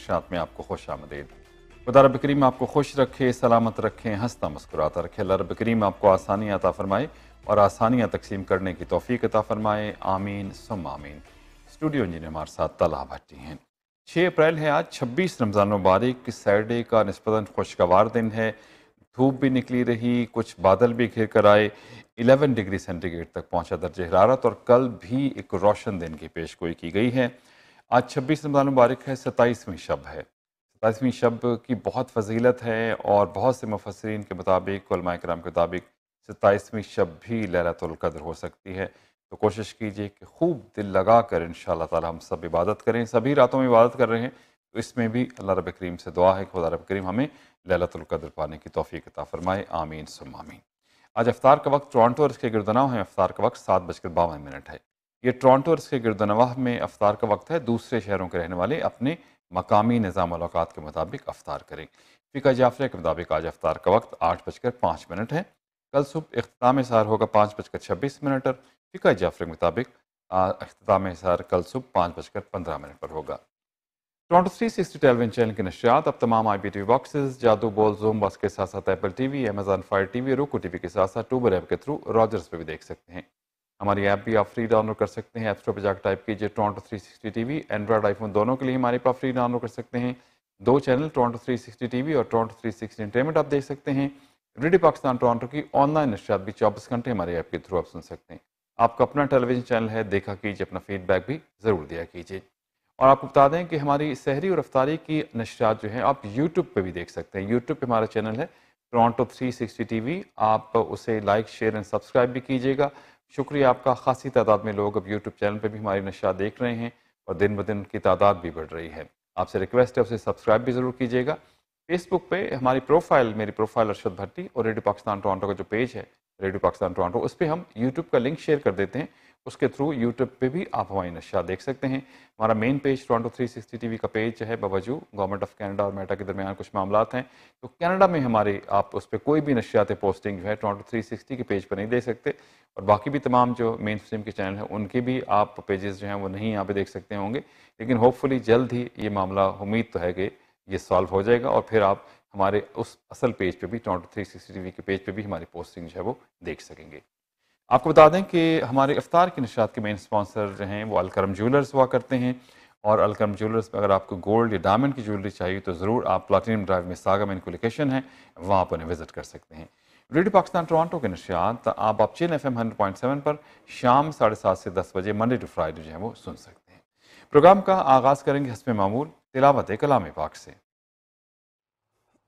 نشات میں آپ کو خوش آمدید۔ خدا رب کریم آپ کو خوش رکھے، سلامت رکھیں ہنستا مسکراتا رکھے۔ اللہ رب کریم آپ کو آسانی عطا فرمائے اور آسانیاں تقسیم کرنے کی توفیق عطا فرمائے۔ آمین سم آمین۔ اسٹوڈیو انجینئر ہمارے ساتھ طلحہ بھٹی ہیں۔ چھ اپریل ہے آج، چھبیس رمضان مبارک سیٹرڈے کا نسبتاً خوشگوار دن ہے۔ دھوپ بھی نکلی رہی، کچھ بادل بھی گھر کر آئے۔ الیون ڈگری سینٹی گریڈ تک پہنچا درجہ حرارت اور کل بھی ایک روشن دن کی پیش گوئی کی گئی ہے۔ آج چھبیس رمضان مبارک ہے، ستائیسویں شب ہے۔ ستائیسویں شب کی بہت فضیلت ہے اور بہت سے مفسرین کے مطابق، علماء کرام کے مطابق ستائیسویں شب بھی لہلت القدر ہو سکتی ہے۔ تو کوشش کیجیے کہ خوب دل لگا کر انشاءاللہ تعالی ہم سب عبادت کریں۔ سبھی راتوں میں عبادت کر رہے ہیں۔ تو اس میں بھی اللہ رب کریم سے دعا ہے کہ خدا رب کریم ہمیں لہلت القدر پانے کی توفیق عطا فرمائے۔ آمین سم آمین۔ آج افطار کا وقت ٹورانٹو اور اس کے گردنواہ ہیں۔ افطار کا وقت سات بج کر باون منٹ ہے۔ یہ ٹورانٹو اور اس کے گردنواہ میں افطار کا وقت ہے۔ دوسرے شہروں کے رہنے والے اپنے مقامی نظام ملاقات کے مطابق افطار کریں۔ فقہ جعفرہ کے مطابق آج افطار کا وقت آٹھ بج کر پانچ منٹ ہے۔ کل صبح اختتام سار ہوگا پانچ بج کر چھبیس منٹ اور فقہ جعفر کے مطابق اختتام سار کل صبح پانچ بج کر پندرہ منٹ پر ہوگا۔ Toronto three sixty television channel کے نشریات، اب تمام I P T V boxes, جادو بول، زوم باس کے ساتھ ساتھ Apple T V Amazon Fire T V, Roku T V کے ساتھ ساتھ ٹوبر ایپ کے تھرو راجرز پہ بھی دیکھ سکتے ہیں۔ ہماری ایپ بھی آپ فری ڈاؤن لوڈ کر سکتے ہیں. ایپ اسٹور پہ جا کے ٹائپ کیجیے Toronto three sixty T V Android iPhone دونوں کے لیے ہمارے پاس فری ڈاؤن لوڈ کر سکتے ہیں. دو channel Toronto three sixty T V اور ٹورانٹو تھری سکسٹی انٹرٹینمنٹ آپ دیکھ سکتے ہیں. ریڈیو پاکستان ٹورانٹو کی آن لائن نشریات بھی چوبیس گھنٹے ہمارے ایپ کے تھرو آپ سن سکتے ہیں. آپ کا اپنا ٹیلی ویژن چینل ہے، دیکھا کیجیے اپنا فیڈ بیک بھی ضرور دیا کیجیے اور آپ کو بتا دیں کہ ہماری سحری اور افطاری کی نشریات جو ہیں، آپ یوٹیوب پہ بھی دیکھ سکتے ہیں۔ یوٹیوب پہ ہمارا چینل ہے Toronto three sixty T V آپ اسے لائک شیئر اینڈ سبسکرائب بھی کیجیے گا۔ شکریہ آپ کا خاصی تعداد میں لوگ اب یوٹیوب چینل پہ بھی ہماری نشہ دیکھ رہے ہیں اور دن بدن کی تعداد بھی بڑھ رہی ہے۔ آپ سے ریکویسٹ ہے اسے سبسکرائب بھی ضرور کیجیے گا۔ فیس بک پہ ہماری پروفائل میری پروفائل ارشد بھٹی اور ریڈیو پاکستان ٹورانٹو کا جو پیج ہے، ریڈیو پاکستان ٹورانٹو، اس پہ ہم یوٹیوب کا لنک شیئر کر دیتے ہیں۔ اس کے تھرو یوٹیوب پہ بھی آپ ہماری نشیات دیکھ سکتے ہیں۔ ہمارا main page Toronto 360 T V کا پیج جو ہے باوجو گورنمنٹ آف کینیڈا اور میٹا کے درمیان کچھ معاملات ہیں۔ تو کینیڈا میں ہمارے آپ اس پہ کوئی بھی نشیات پوسٹنگ جو ہے ٹورانٹو 360 کے پیج پر نہیں دے سکتے۔ اور باقی بھی تمام جو مین اسٹریم کے چینل ہیں، ان کے بھی آپ پیجز جو ہیں وہ نہیں یہاں پہ دیکھ سکتے ہوں گے۔ لیکن ہوپ فلی جلد ہی یہ معاملہ امید تو ہے کہ یہ سالو ہو جائے گا اور پھر آپ ہمارے اس اصل پیج پہ بھی ٹورانٹو 360 ٹی وی کے پیج پہ بھی ہماری پوسٹنگ جو ہے وہ دیکھ سکیں گے۔ آپ کو بتا دیں کہ ہمارے افطار کی نشرات کے مین اسپانسر جو ہیں وہ الکرم جیولرز ہوا کرتے ہیں اور الکرم جیولرز میں اگر آپ کو گولڈ یا ڈائمنڈ کی جیولری چاہیے تو ضرور آپ پلاٹینم ڈرائیو میں ساگا میں ان کو لوکیشن ہے وہاں آپ انہیں وزٹ کر سکتے ہیں۔ ریڈیو پاکستان ٹورانٹو کے نشریات آپ آپ CHIN F M hundred point seven پر شام ساڑھے سات سے دس بجے منڈے ٹو فرائیڈے جو ہے وہ سن سکتے ہیں۔ پروگرام کا آغاز کریں گے حسب معمول تلاوت کلام پاک سے۔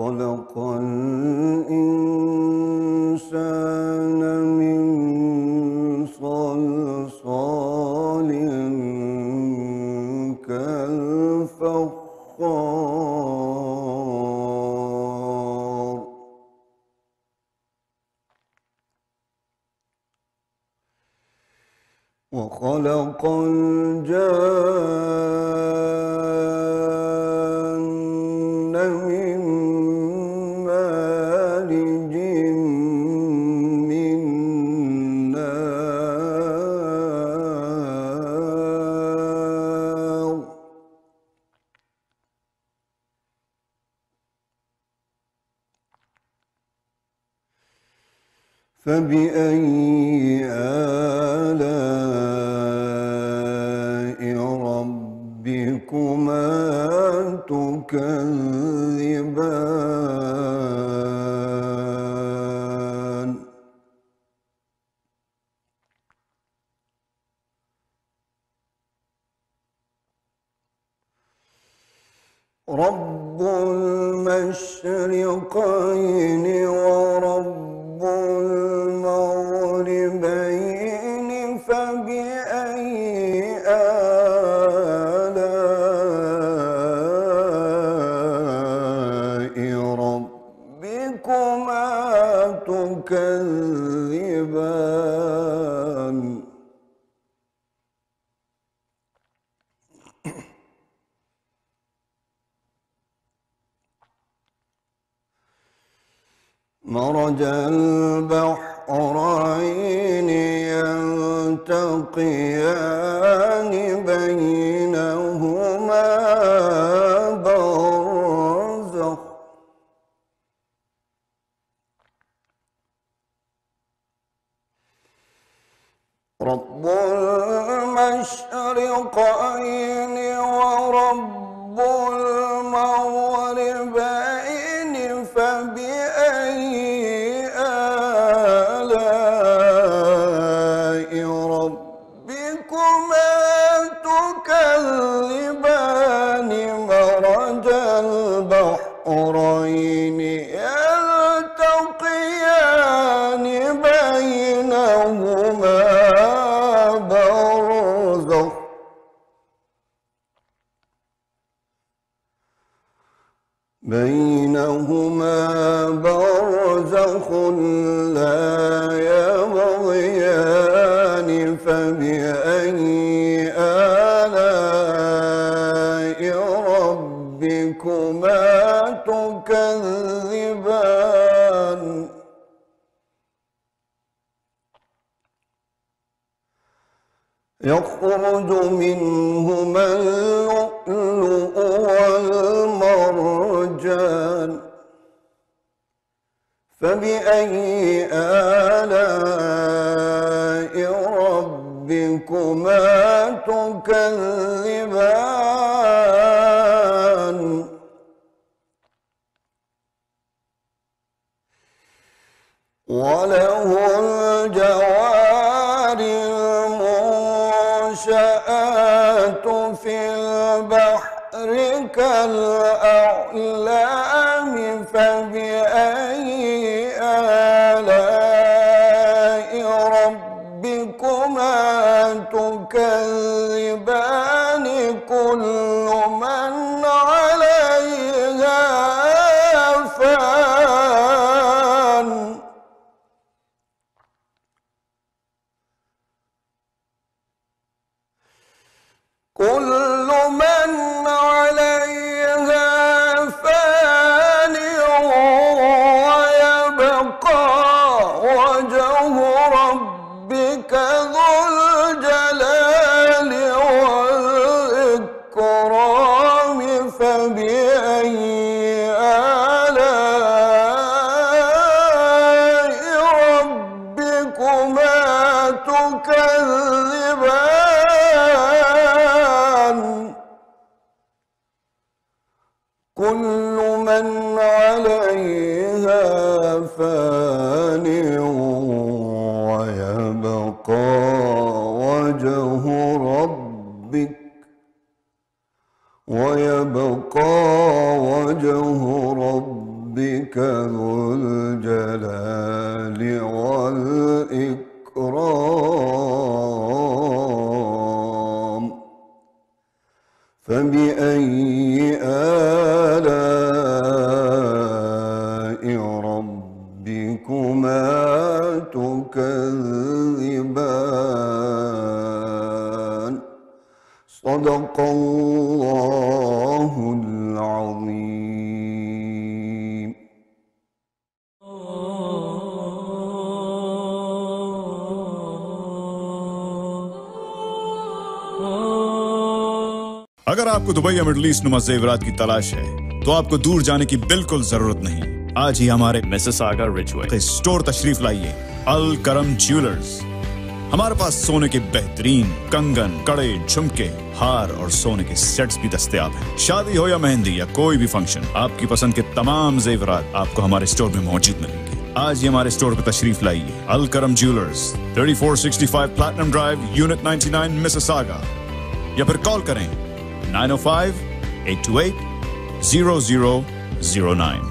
خلق الإنسان من صلصال كالفخار. وخلق الجان فبأي آلاء ربكما تكذبان؟ رب المشرقين ورب دبئی یا مڈل ایسٹ نما زیورات کی تلاش ہے تو آپ کو دور جانے کی بالکل ضرورت نہیں۔ آج ہی ہمارے مسز آگا تشریف لائیے۔ الکرم جیولرز۔ ہمارے پاس سونے کے بہترین کنگن کڑے جھمکے ہار اور سونے کے سیٹس بھی دستیاب ہیں۔ شادی ہو یا مہندی یا کوئی بھی فنکشن آپ کی پسند کے تمام زیورات آپ کو ہمارے اسٹور میں موجود ملیں گے۔ آج ہی ہمارے اسٹور پہ تشریف لائیے۔ Alkaram jewellers 3465 platinum drive unit 99 Mississauga یا پھر کال کریں۔ 905 828 0009.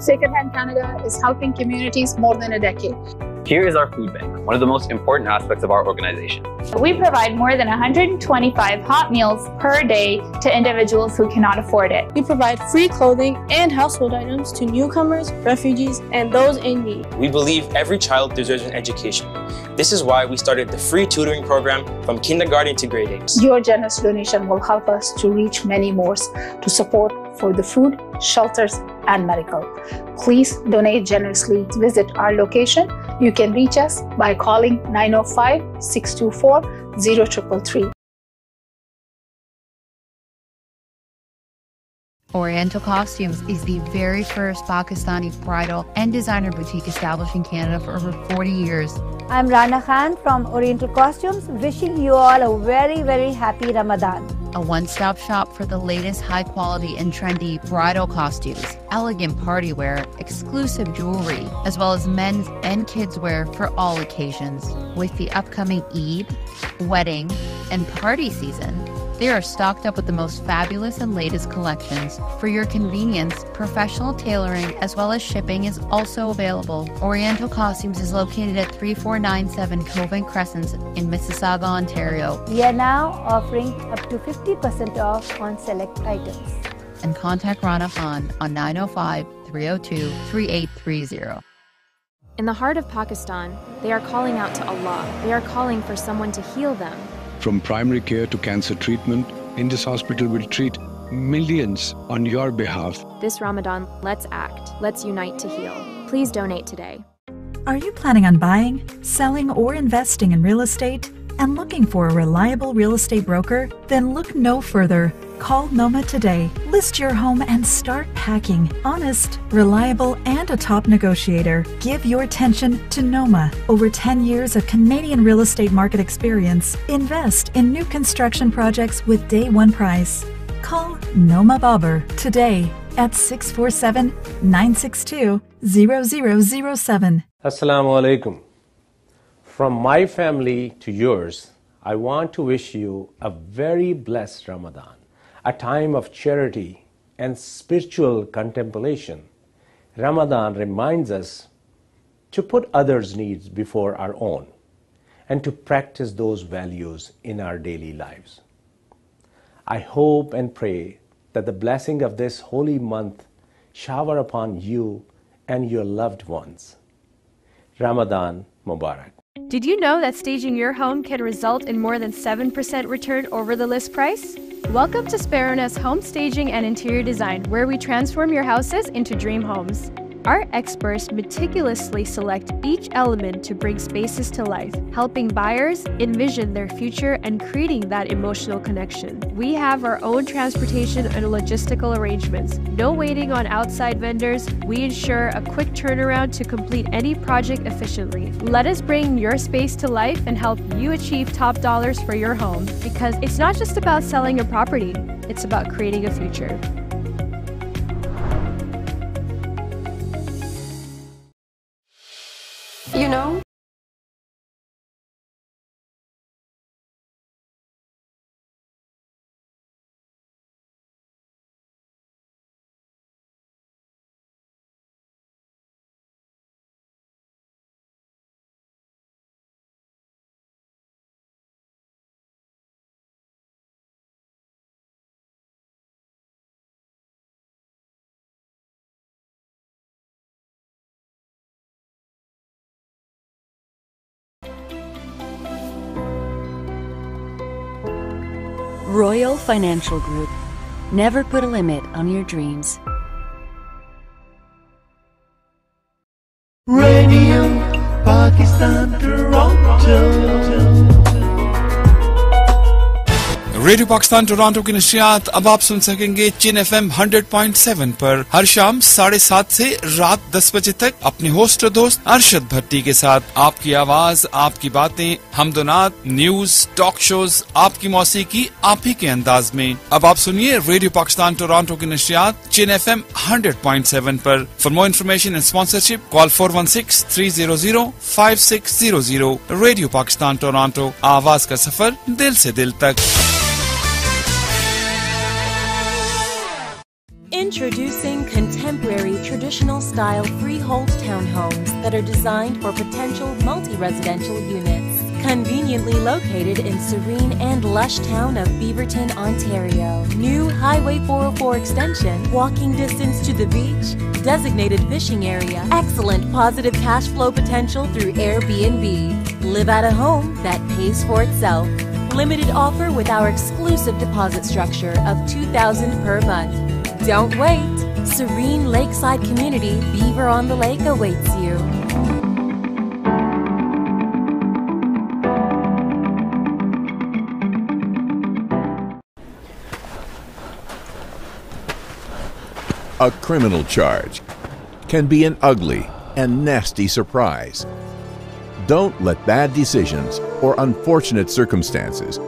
Secondhand Canada is helping communities more than a decade. Here is our food bank, one of the most important aspects of our organization. We provide more than 125 hot meals per day to individuals who cannot afford it. We provide free clothing and household items to newcomers, refugees, and those in need. We believe every child deserves an education. This is why we started the free tutoring program from kindergarten to grade 8. Your generous donation will help us to reach many more to support for the food, shelters, and medical. Please donate generously. To visit our location. You can reach us by calling 905 624 0333. Oriental Costumes is the very first Pakistani bridal and designer boutique established in Canada for over 40 years. I'm Rana Khan from Oriental Costumes, wishing you all a very, very happy Ramadan. A one stop shop for the latest high quality and trendy bridal costumes, elegant party wear, exclusive jewelry, as well as men's and kids' wear for all occasions. With the upcoming Eid, wedding, and party season, they are stocked up with the most fabulous and latest collections. For your convenience, professional tailoring as well as shipping is also available. Oriental Costumes is located at 3497 Covent Crescent in Mississauga, Ontario. We are now offering up to 50% off on select items. And contact Rana Khan on 905 302 3830. In the heart of Pakistan, they are calling out to Allah. They are calling for someone to heal them. From primary care to cancer treatment, Indus Hospital will treat millions on your behalf. This Ramadan, let's act. Let's unite to heal. Please donate today. Are you planning on buying, selling, or investing in real estate and looking for a reliable real estate broker? Then look no further. Call Noma today. List your home and start packing. Honest, reliable, and a top negotiator. Give your attention to Noma. Over 10 years of Canadian real estate market experience. Invest in new construction projects with day one price. Call Noma Bobber today at 647 962 0007. Assalamu alaikum. From my family to yours, I want to wish you a very blessed Ramadan, a time of charity and spiritual contemplation. Ramadan reminds us to put others' needs before our own and to practice those values in our daily lives. I hope and pray that the blessing of this holy month shower upon you and your loved ones. Ramadan Mubarak. Did you know that staging your home can result in more than 7% return over the list price? Welcome to Sparrownest Home Staging and Interior Design, where we transform your houses into dream homes. Our experts meticulously select each element to bring spaces to life, helping buyers envision their future and creating that emotional connection. We have our own transportation and logistical arrangements. No waiting on outside vendors. We ensure a quick turnaround to complete any project efficiently. Let us bring your space to life and help you achieve top dollars for your home because it's not just about selling a property, it's about creating a future. You know, Royal Financial Group. Never put a limit on your dreams. Radio Pakistan Toronto. Radio Pakistan Toronto کی نشریات اب آپ سن سکیں گے CHIN F M hundred point seven پر۔ ہر شام ساڑھے سات سے رات دس بجے تک اپنے ہوسٹ اور دوست ارشد بھٹی کے ساتھ۔ آپ کی آواز، آپ کی باتیں ہمدونات نیوز، ٹاک شوز، آپ کی موسیقی، آپ ہی کے انداز میں۔ اب آپ سنیے ریڈیو پاکستان ٹورانٹو کی نشریات CHIN F M hundred point seven per. For more information and sponsorship call four one six three zero zero five six zero zero radio Pakistan Toronto, آواز کا سفر دل سے دل تک۔ Introducing contemporary traditional style freehold townhomes that are designed for potential multi residential units. Conveniently located in serene and lush town of Beaverton, Ontario. New Highway 404 extension, walking distance to the beach, designated fishing area, excellent positive cash flow potential through Airbnb. Live at a home that pays for itself. Limited offer with our exclusive deposit structure of 2000 per month. Don't wait. Serene lakeside community Beaver on the Lake awaits you. A criminal charge can be an ugly and nasty surprise. Don't let bad decisions or unfortunate circumstances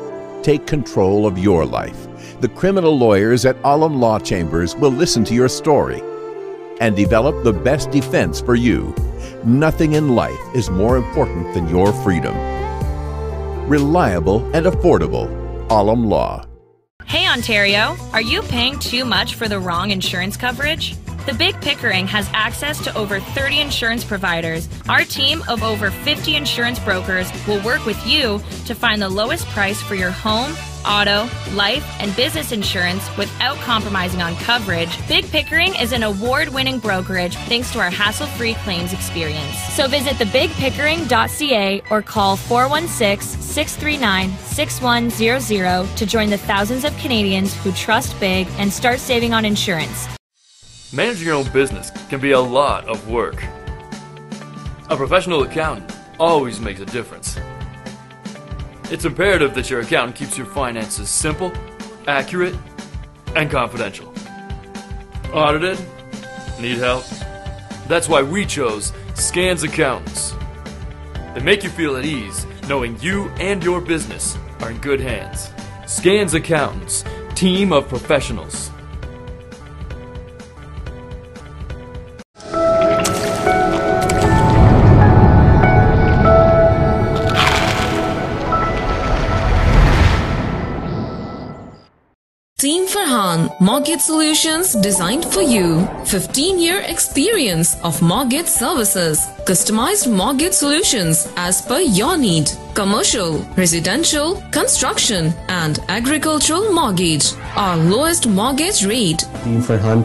take control of your life. The criminal lawyers at Alam Law Chambers will listen to your story and develop the best defense for you. Nothing in life is more important than your freedom. Reliable and affordable. Alam Law. Hey Ontario, are you paying too much for the wrong insurance coverage? The Big Pickering has access to over 30 insurance providers. Our team of over 50 insurance brokers will work with you to find the lowest price for your home, auto, life, and business insurance without compromising on coverage. Big Pickering is an award winning brokerage thanks to our hassle free claims experience. So visit thebigpickering.ca or call 416 639 6100 to join the thousands of Canadians who trust Big and start saving on insurance. Managing your own business can be a lot of work. A professional accountant always makes a difference. It's imperative that your accountant keeps your finances simple, accurate, and confidential. Audited? Need help? That's why we chose Scans Accountants. They make you feel at ease knowing you and your business are in good hands. Scans Accountants, team of professionals. Farhan, Mortgage Solutions designed for you. 15 year experience of mortgage services. Customized mortgage solutions as per your need. Commercial, residential, construction, and agricultural mortgage. Our lowest mortgage rate. Team Farhan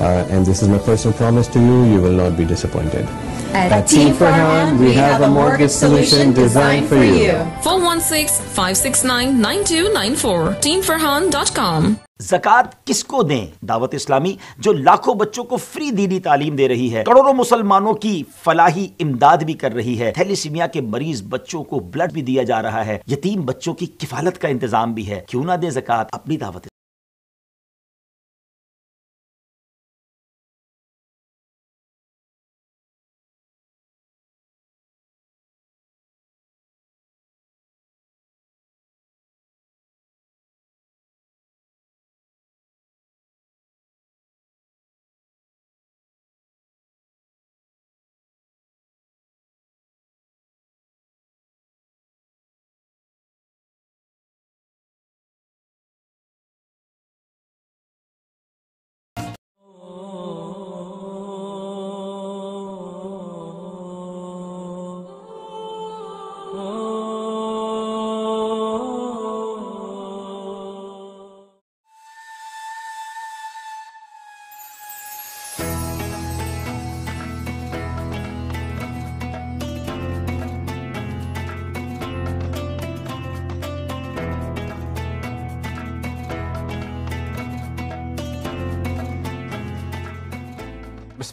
uh, and this is my personal promise to you. You will not be disappointed. At Team Farhan, we have a mortgage solution designed for you. 416-569-9294. TeamFarhan.com. زکوٰۃ کس کو دیں دعوت اسلامی جو لاکھوں بچوں کو فری دینی تعلیم دے رہی ہے کروڑوں مسلمانوں کی فلاحی امداد بھی کر رہی ہے تھیلیسیمیا کے مریض بچوں کو بلڈ بھی دیا جا رہا ہے یتیم بچوں کی کفالت کا انتظام بھی ہے کیوں نہ دیں زکوٰۃ اپنی دعوت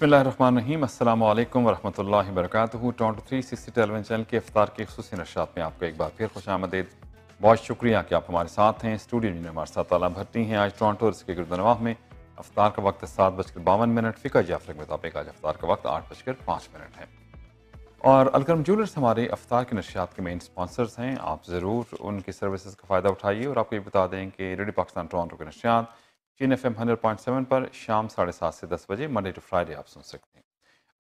بسم اللہ الرحمن الرحیم۔ السلام علیکم ورحمۃ اللہ وبرکاتہ۔ Toronto three sixty tele channel کے افطار کی خصوصی نشات میں آپ کو ایک بار پھر خوش آمدید۔ بہت شکریہ کہ آپ ہمارے ساتھ ہیں۔ اسٹوڈیو میں ہمارے ساتھ تعالیٰ بھرتی ہیں۔ آج ٹورنٹو اور اس کے گردنواہ میں افطار کا وقت سات بج کر باون منٹ۔ فقہ جعفر کے مطابق آج افطار کا وقت آٹھ بج کر پانچ منٹ ہے۔ اور الکرم جولرز ہمارے افطار کے نشیات کے مین اسپانسرز ہیں۔ آپ ضرور ان کی سروسز کا فائدہ اٹھائیے اور آپ کو یہ بتا دیں کہ ریڈیو پاکستان ٹورانٹو کے نشیات CHIN F M hundred point seven پر شام ساڑھے سات سے دس بجے منڈے ٹو فرائیڈے آپ سن سکتے ہیں۔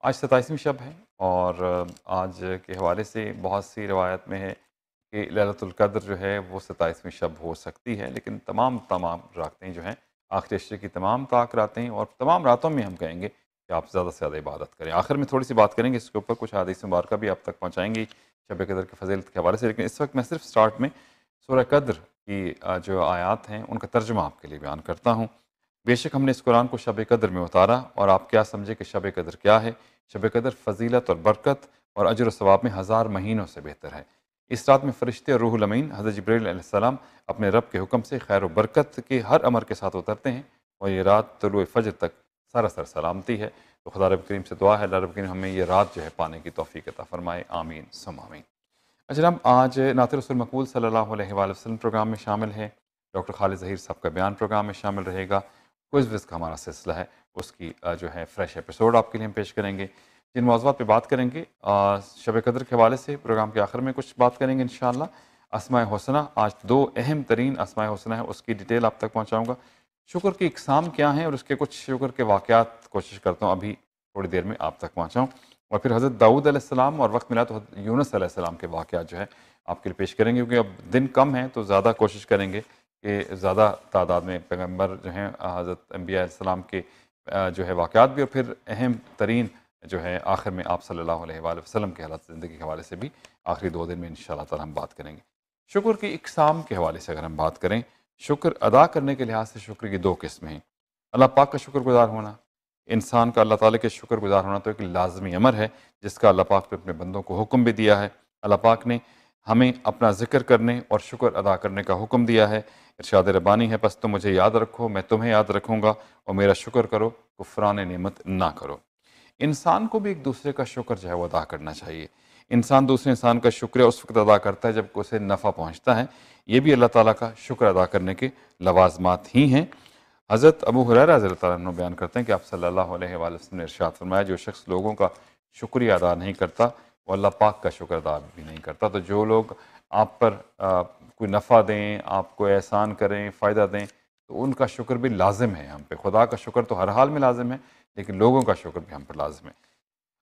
آج ستائیسویں شب ہے اور آج کے حوالے سے بہت سی روایت میں ہے کہ للت القدر جو ہے وہ ستائیسویں شب ہو سکتی ہے، لیکن تمام تمام راتیں جو ہیں آخر عشرے کی تمام طاق راتیں اور تمام راتوں میں ہم کہیں گے کہ آپ زیادہ سے زیادہ عبادت کریں۔ آخر میں تھوڑی سی بات کریں گے، اس کے اوپر کچھ حادث مبارکہ بھی آپ تک پہنچائیں گی شب قدر کے فضیلت کے حوالے سے، لیکن اس وقت میں صرف سٹارٹ میں سورہ قدر کی جو آیات ہیں، ان کا ترجمہ آپ کے لیے بیان کرتا ہوں۔ بے شک ہم نے اس قرآن کو شب قدر میں اتارا اور آپ کیا سمجھے کہ شب قدر کیا ہے؟ شب قدر فضیلت اور برکت اور اجر و ثواب میں ہزار مہینوں سے بہتر ہے۔ اس رات میں فرشتے اور روح الامین، حضرت جبریل علیہ السلام، اپنے رب کے حکم سے خیر و برکت کے ہر عمر کے ساتھ اترتے ہیں اور یہ رات طلوع فجر تک سراسر سلامتی ہے۔ تو خدا رب کریم سے دعا ہے، اللہ رب کریم ہمیں یہ رات جو ہے پانے کی توفیق عطا فرمائے۔ آمین۔ سم آمین۔ اچھا جناب، آج نعت رسول مقبول صلی اللہ علیہ وآلہ وسلم پروگرام میں شامل ہے ڈاکٹر خالد ظہیر صاحب کا بیان پروگرام میں شامل رہے گا۔ کوئز وز کا ہمارا سلسلہ ہے۔ اس کی جو ہے فریش ایپیسوڈ آپ کے لیے ہم پیش کریں گے۔ جن موضوعات پہ بات کریں گے شب قدر کے حوالے سے پروگرام کے آخر میں کچھ بات کریں گے انشاءاللہ۔ اسماء حسنہ، آج دو اہم ترین اسماء حسنہ ہیں، اس کی ڈیٹیل آپ تک پہنچاؤں گا۔ شکر کی اقسام کیا ہیں اور اس کے کچھ شکر کے واقعات کوشش کرتا ہوں، ابھی تھوڑی دیر میں آپ تک پہنچاؤں۔ اور پھر حضرت داؤد علیہ السلام اور وقت ملا تو یونس علیہ السلام کے واقعات جو ہے، آپ کے لیے پیش کریں گے، کیونکہ اب دن کم ہیں تو زیادہ کوشش کریں گے کہ زیادہ تعداد میں پیغمبر جو ہیں، حضرت انبیاء علیہ السلام کے جو ہے واقعات بھی اور پھر اہم ترین جو ہے آخر میں آپ صلی اللہ علیہ وآلہ وسلم کے حالات زندگی کے حوالے سے بھی آخری دو دن میں ان شاء اللہ تعالیٰ ہم بات کریں گے۔ شکر کی اقسام کے حوالے سے اگر ہم بات کریں، شکر ادا کرنے کے لحاظ سے شکر کی دو قسمیں ہیں۔ اللہ پاک کا شکر گزار ہونا انسان کا اللہ تعالیٰ کے شکر گزار ہونا تو ایک لازمی امر ہے، جس کا اللہ پاک نے اپنے بندوں کو حکم بھی دیا ہے۔ اللہ پاک نے ہمیں اپنا ذکر کرنے اور شکر ادا کرنے کا حکم دیا ہے۔ ارشاد ربانی ہے بس تم مجھے یاد رکھو، میں تمہیں یاد رکھوں گا اور میرا شکر کرو، کفران نعمت نہ کرو۔ انسان کو بھی ایک دوسرے کا شکر جو ہے وہ ادا کرنا چاہیے۔ انسان دوسرے انسان کا شکریہ اس وقت ادا کرتا ہے جب اسے نفع پہنچتا ہے۔ یہ بھی اللہ تعالیٰ کا شکر ادا کرنے کے لوازمات ہی ہیں۔ حضرت ابو حریر رضی اللہ عنہ بیان کرتے ہیں کہ آپ صلی اللہ علیہ وآلہ وسلم نے ارشاد فرمایا، جو شخص لوگوں کا شکریہ ادا نہیں کرتا، وہ اللہ پاک کا شکر ادا بھی نہیں کرتا۔ تو جو لوگ آپ پر کوئی نفع دیں، آپ کو احسان کریں، فائدہ دیں، تو ان کا شکر بھی لازم ہے ہم پہ۔ خدا کا شکر تو ہر حال میں لازم ہے، لیکن لوگوں کا شکر بھی ہم پر لازم ہے۔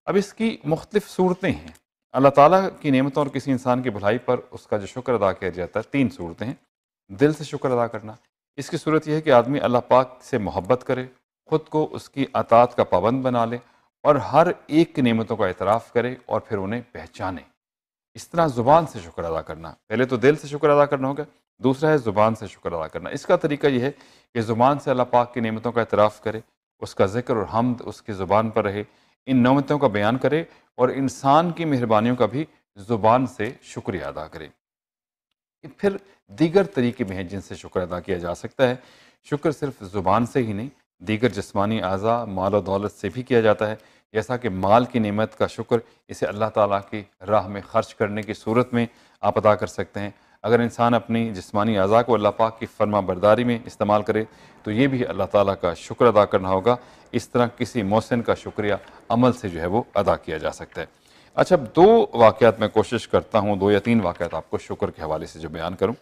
اب اس کی مختلف صورتیں ہیں۔ اللہ تعالیٰ کی نعمتوں اور کسی انسان کی بھلائی پر اس کا جو شکر ادا کیا جاتا ہے، تین صورتیں ہیں۔ دل سے شکر ادا کرنا اس کی صورت یہ ہے کہ آدمی اللہ پاک سے محبت کرے، خود کو اس کی اطاعت کا پابند بنا لے اور ہر ایک کی نعمتوں کا اعتراف کرے اور پھر انہیں پہچانے۔ اس طرح زبان سے شکر ادا کرنا۔ پہلے تو دل سے شکر ادا کرنا ہوگا، دوسرا ہے زبان سے شکر ادا کرنا۔ اس کا طریقہ یہ ہے کہ زبان سے اللہ پاک کی نعمتوں کا اعتراف کرے، اس کا ذکر اور حمد اس کی زبان پر رہے، ان نعمتوں کا بیان کرے اور انسان کی مہربانیوں کا بھی زبان سے شکریہ ادا کرے۔ پھر دیگر طریقے میں ہیں جن سے شکر ادا کیا جا سکتا ہے۔ شکر صرف زبان سے ہی نہیں، دیگر جسمانی اعضاء، مال و دولت سے بھی کیا جاتا ہے۔ جیسا کہ مال کی نعمت کا شکر اسے اللہ تعالیٰ کی راہ میں خرچ کرنے کی صورت میں آپ ادا کر سکتے ہیں۔ اگر انسان اپنی جسمانی اعضاء کو اللہ پاک کی فرما برداری میں استعمال کرے، تو یہ بھی اللہ تعالیٰ کا شکر ادا کرنا ہوگا۔ اس طرح کسی محسن کا شکریہ عمل سے جو ہے وہ ادا کیا جا سکتا ہے۔ اچھا اب دو واقعات میں کوشش کرتا ہوں، دو یا تین واقعات آپ کو شکر کے حوالے سے جو بیان کروں۔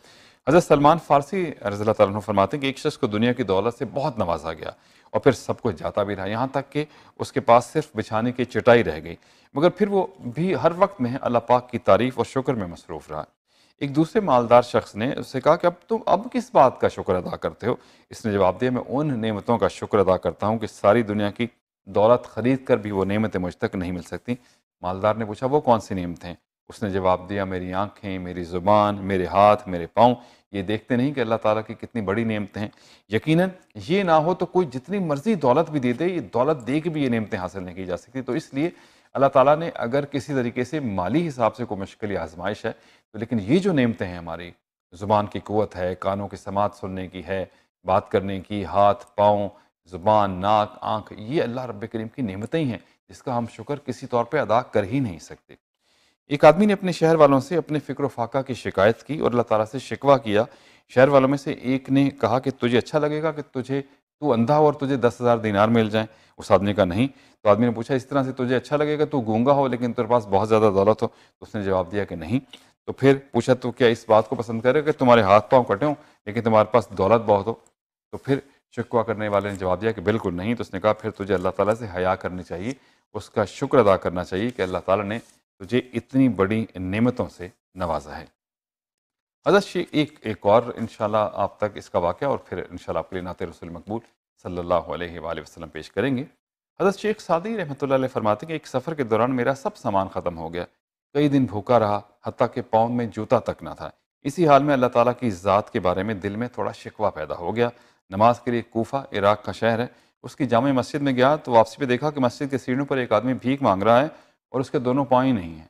حضرت سلمان فارسی رضی اللہ تعالیٰ عنہ فرماتے ہیں کہ ایک شخص کو دنیا کی دولت سے بہت نوازا گیا اور پھر سب کچھ جاتا بھی رہا۔ یہاں تک کہ اس کے پاس صرف بچھانے کی چٹائی رہ گئی، مگر پھر وہ بھی ہر وقت میں اللہ پاک کی تعریف اور شکر میں مصروف رہا۔ ایک دوسرے مالدار شخص نے اس سے کہا کہ اب تم اب کس بات کا شکر ادا کرتے ہو؟ اس نے جواب دیا، میں ان نعمتوں کا شکر ادا کرتا ہوں کہ ساری دنیا کی دولت خرید کر بھی وہ نعمتیں مجھ تک نہیں مل سکتی مالدار نے پوچھا، وہ کون سی نعمتیں اس نے جواب دیا، میری آنکھیں، میری زبان، میرے ہاتھ، میرے پاؤں۔ یہ دیکھتے نہیں کہ اللہ تعالیٰ کی کتنی بڑی نعمتیں ہیں۔ یقیناً یہ نہ ہو تو کوئی جتنی مرضی دولت بھی دے دے، یہ دولت دے کے بھی یہ نعمتیں حاصل نہیں کی جا سکتی۔ تو اس لیے اللہ تعالیٰ نے اگر کسی طریقے سے مالی حساب سے کوئی مشکل یا آزمائش ہے، تو لیکن یہ جو نعمتیں ہیں ہماری، زبان کی قوت ہے، کانوں کی سماعت سننے کی ہے، بات کرنے کی، ہاتھ، پاؤں، زبان، ناک، آنکھ، یہ اللہ رب کریم کی نعمتیں ہی ہیں۔ جس کا ہم شکر کسی طور پہ ادا کر ہی نہیں سکتے۔ ایک آدمی نے اپنے شہر والوں سے اپنے فکر و فاقہ کی شکایت کی اور اللہ تعالیٰ سے شکوہ کیا۔ شہر والوں میں سے ایک نے کہا کہ تجھے اچھا لگے گا کہ تجھے تو اندھا ہو اور تجھے دس ہزار دینار مل جائیں۔ اس آدمی کا نہیں۔ تو آدمی نے پوچھا، اس طرح سے تجھے اچھا لگے گا تو گونگا ہو، لیکن تیرے پاس بہت زیادہ دولت ہو۔ تو اس نے جواب دیا کہ نہیں۔ تو پھر پوچھا، تو کیا اس بات کو پسند کرے کہ تمہارے ہاتھ پاؤں کٹے ہوں، لیکن تمہارے پاس دولت بہت ہو؟ تو پھر شکوہ کرنے والے نے جواب دیا کہ بالکل نہیں۔ تو اس نے کہا، پھر تجھے اللہ تعالیٰ سے حیا کرنی چاہیے۔ اس کا شکر ادا کرنا چاہیے کہ اللہ تعالیٰ نے تجھے اتنی بڑی نعمتوں سے نوازا ہے۔ حضرت شیخ، ایک ایک اور انشاءاللہ آپ تک اس کا واقعہ اور پھر انشاءاللہ آپ کے لیے نعت رسول مقبول صلی اللہ علیہ وآلہ وسلم پیش کریں گے۔ حضرت شیخ سعدی رحمۃ اللہ علیہ فرماتے ہیں کہ ایک سفر کے دوران میرا سب سامان ختم ہو گیا۔ کئی دن بھوکا رہا، حتیٰ کہ پاؤں میں جوتا تک نہ تھا۔ اسی حال میں اللہ تعالیٰ کی ذات کے بارے میں دل میں تھوڑا شکوہ پیدا ہو گیا۔ نماز کے لیے کوفہ، عراق کا شہر ہے۔ اس کی جامع مسجد میں گیا تو واپسی پہ دیکھا کہ مسجد کے سیڑھوں پر ایک آدمی بھیک مانگ رہا ہے اور اس کے دونوں پاؤں نہیں ہیں۔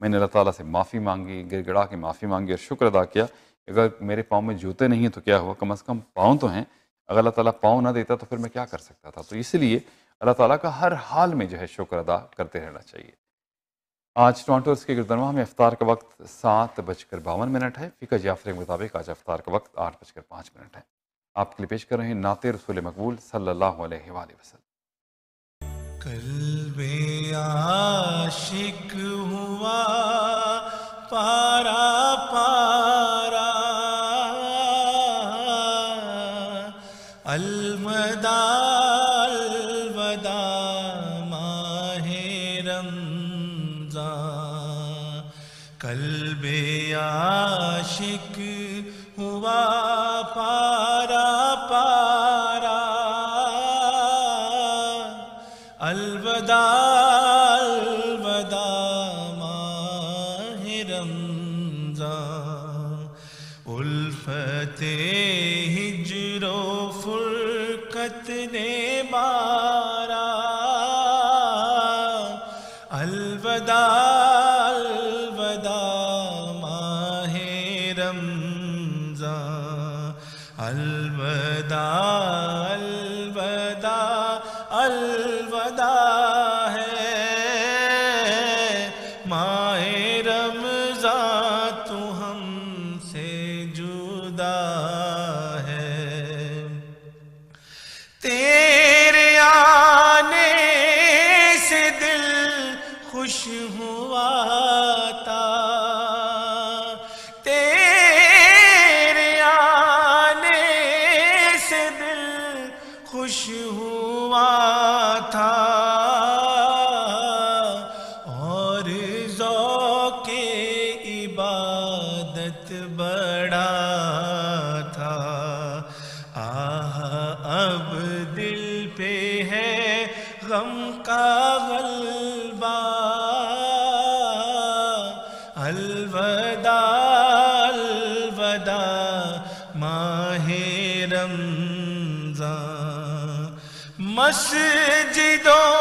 میں نے اللہ تعالیٰ سے معافی مانگی گر گڑا کے معافی مانگی اور شکر ادا کیا اگر میرے پاؤں میں جوتے نہیں ہیں تو کیا ہوا؟ کم از کم پاؤں تو ہیں۔ اگر اللہ تعالیٰ پاؤں نہ دیتا تو پھر میں کیا کر سکتا تھا؟ تو اس لیے اللہ تعالیٰ کا ہر حال میں جو ہے شکر ادا کرتے رہنا چاہیے۔ آج ٹورانٹو اس کے گردنوا میں افطار کا وقت سات بج کر باون منٹ ہے۔ فقہ جعفر کے مطابق آج افطار کا وقت آٹھ بج کر پانچ منٹ ہے۔ آپ کے لیے پیش کر رہے ہیں نعت رسول مقبول صلی اللہ علیہ وآلہ وسلم۔ قلب عاشق ہوا پارا پارا মসজিদও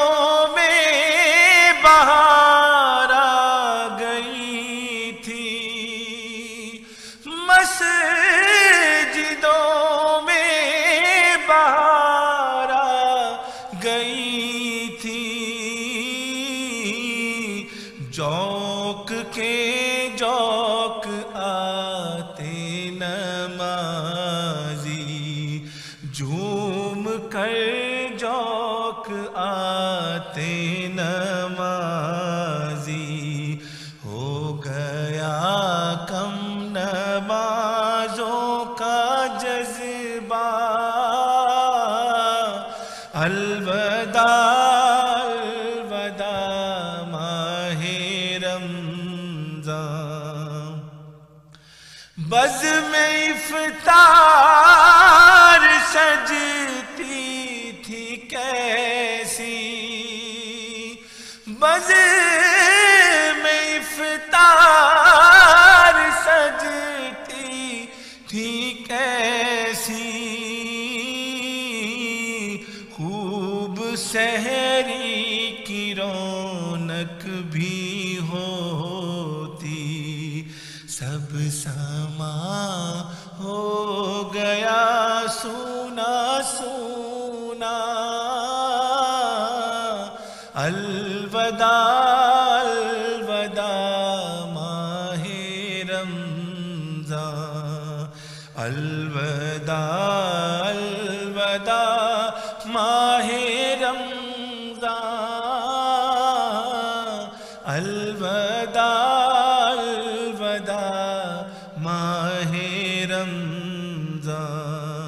رمضان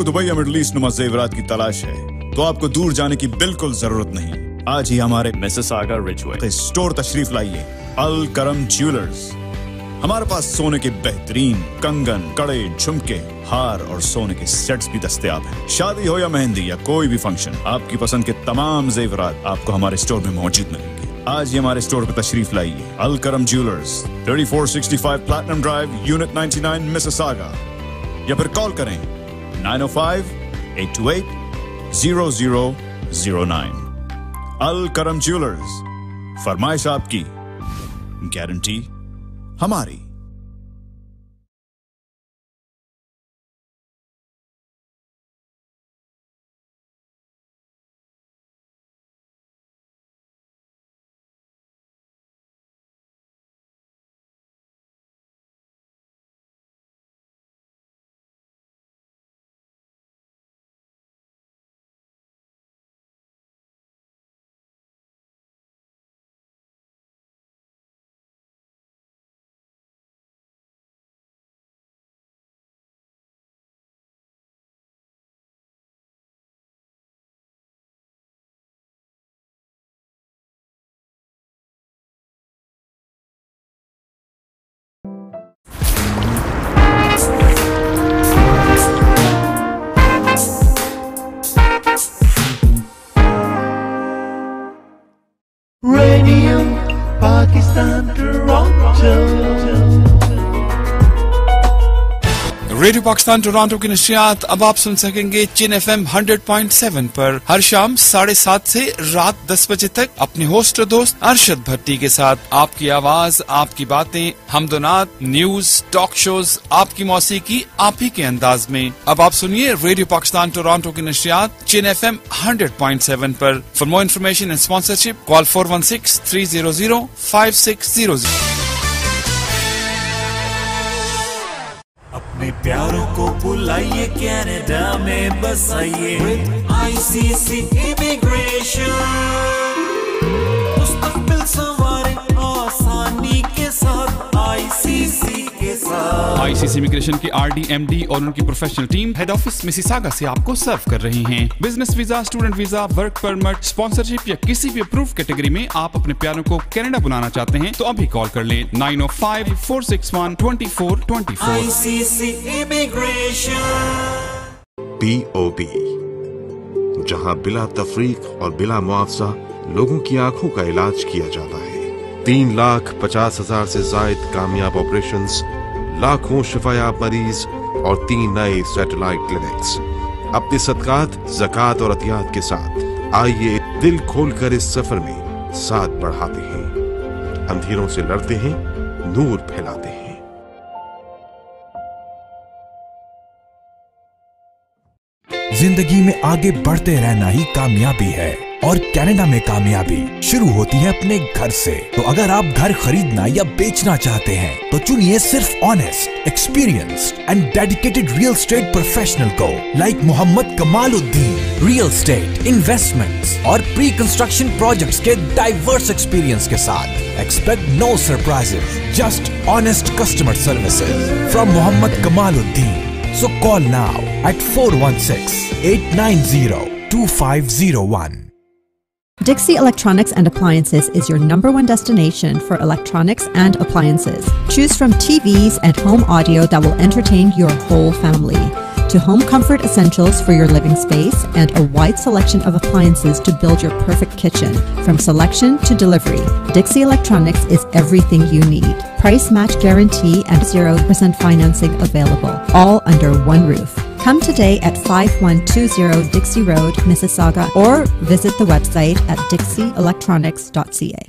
کو دبئی یا مڈل ایسٹ نما زیورات کی تلاش ہے تو آپ کو دور جانے کی بالکل ضرورت نہیں۔ آج ہی ہمارے مسز آگا ریچوے سٹور تشریف لائیے۔ الکرم جیولرز۔ ہمارے پاس سونے کے بہترین کنگن کڑے جھمکے ہار اور سونے کے سیٹس بھی دستیاب ہیں۔ شادی ہو یا مہندی یا کوئی بھی فنکشن آپ کی پسند کے تمام زیورات آپ کو ہمارے سٹور میں موجود ملیں گے۔ آج ہی ہمارے سٹور پر تشریف لائیے۔ Alkaram jewellers 3465 platinum drive unit 99 Mississauga یا پھر کال کریں۔ 905 828 0009. Al Karam Jewelers, Farmai Saab Ki. Guarantee Hamari. Radio Pakistan Toronto کی نشریات اب آپ سن سکیں گے CHIN F M hundred point seven پر۔ ہر شام ساڑھے سات سے رات دس بجے تک اپنے ہوسٹ دوست ارشد بھٹی کے ساتھ۔ آپ کی آواز، آپ کی باتیں ہمدونات نیوز، ٹاک شوز، آپ کی موسیقی، آپ ہی کے انداز میں۔ اب آپ سنیے ریڈیو پاکستان ٹورانٹو کی نشریات CHIN F M hundred point seven per. For more information and sponsorship call four one six three zero zero five six zero zero اپنے پیاروں کو بلائیے کینیڈا میں بسائیے۔ آئی سی سی امیگریشن مستقبل سنوارے آسانی کے ساتھ I C I C C immigration کی R D M D اور ان کی professional team head office Mississauga سے آپ کو سرو کر رہی ہیں۔ Business visa student visa work permit sponsorship یا کسی بھی اپروف کیٹیگری میں آپ اپنے پیاروں کو کینیڈا بنانا چاہتے ہیں تو ابھی کال کر لیں۔ Nine O five four six one twenty four twenty four. P O P جہاں بلا تفریق اور بلا معاوضہ لوگوں کی آنکھوں کا علاج کیا جاتا ہے۔ تین لاکھ پچاس ہزار سے زائد کامیاب آپریشنز لاکھوں شفایاب مریض اور تین نئے سیٹلائٹ کلینکس۔ اپنے صدقات، زکوٰۃ اور عطیات کے ساتھ آئیے دل کھول کر اس سفر میں ساتھ بڑھاتے ہیں۔ اندھیروں سے لڑتے ہیں، نور پھیلاتے ہیں۔ زندگی میں آگے بڑھتے رہنا ہی کامیابی ہے۔ اور کینیڈا میں کامیابی شروع ہوتی ہے اپنے گھر سے۔ تو اگر آپ گھر خریدنا یا بیچنا چاہتے ہیں، تو چنیے صرف honest experience and dedicated real estate professional کو like Muhammad Kamaluddin real estate investment اور پری کنسٹرکشن پروجیکٹس کے ڈائیورس ایکسپیرینس کے ساتھ۔ Expect no surprise just honest customer services from Muhammad Kamaluddin. So call now at four one six eight nine zero two five zero one Dixie Electronics and Appliances is your number one destination for electronics and appliances. Choose from TVs and home audio that will entertain your whole family, to home comfort essentials for your living space and a wide selection of appliances to build your perfect kitchen. From selection to delivery, Dixie Electronics is everything you need. Price match guarantee and 0% financing available, all under one roof. Come today at 5120 Dixie Road, Mississauga, or visit the website at dixieelectronics.ca.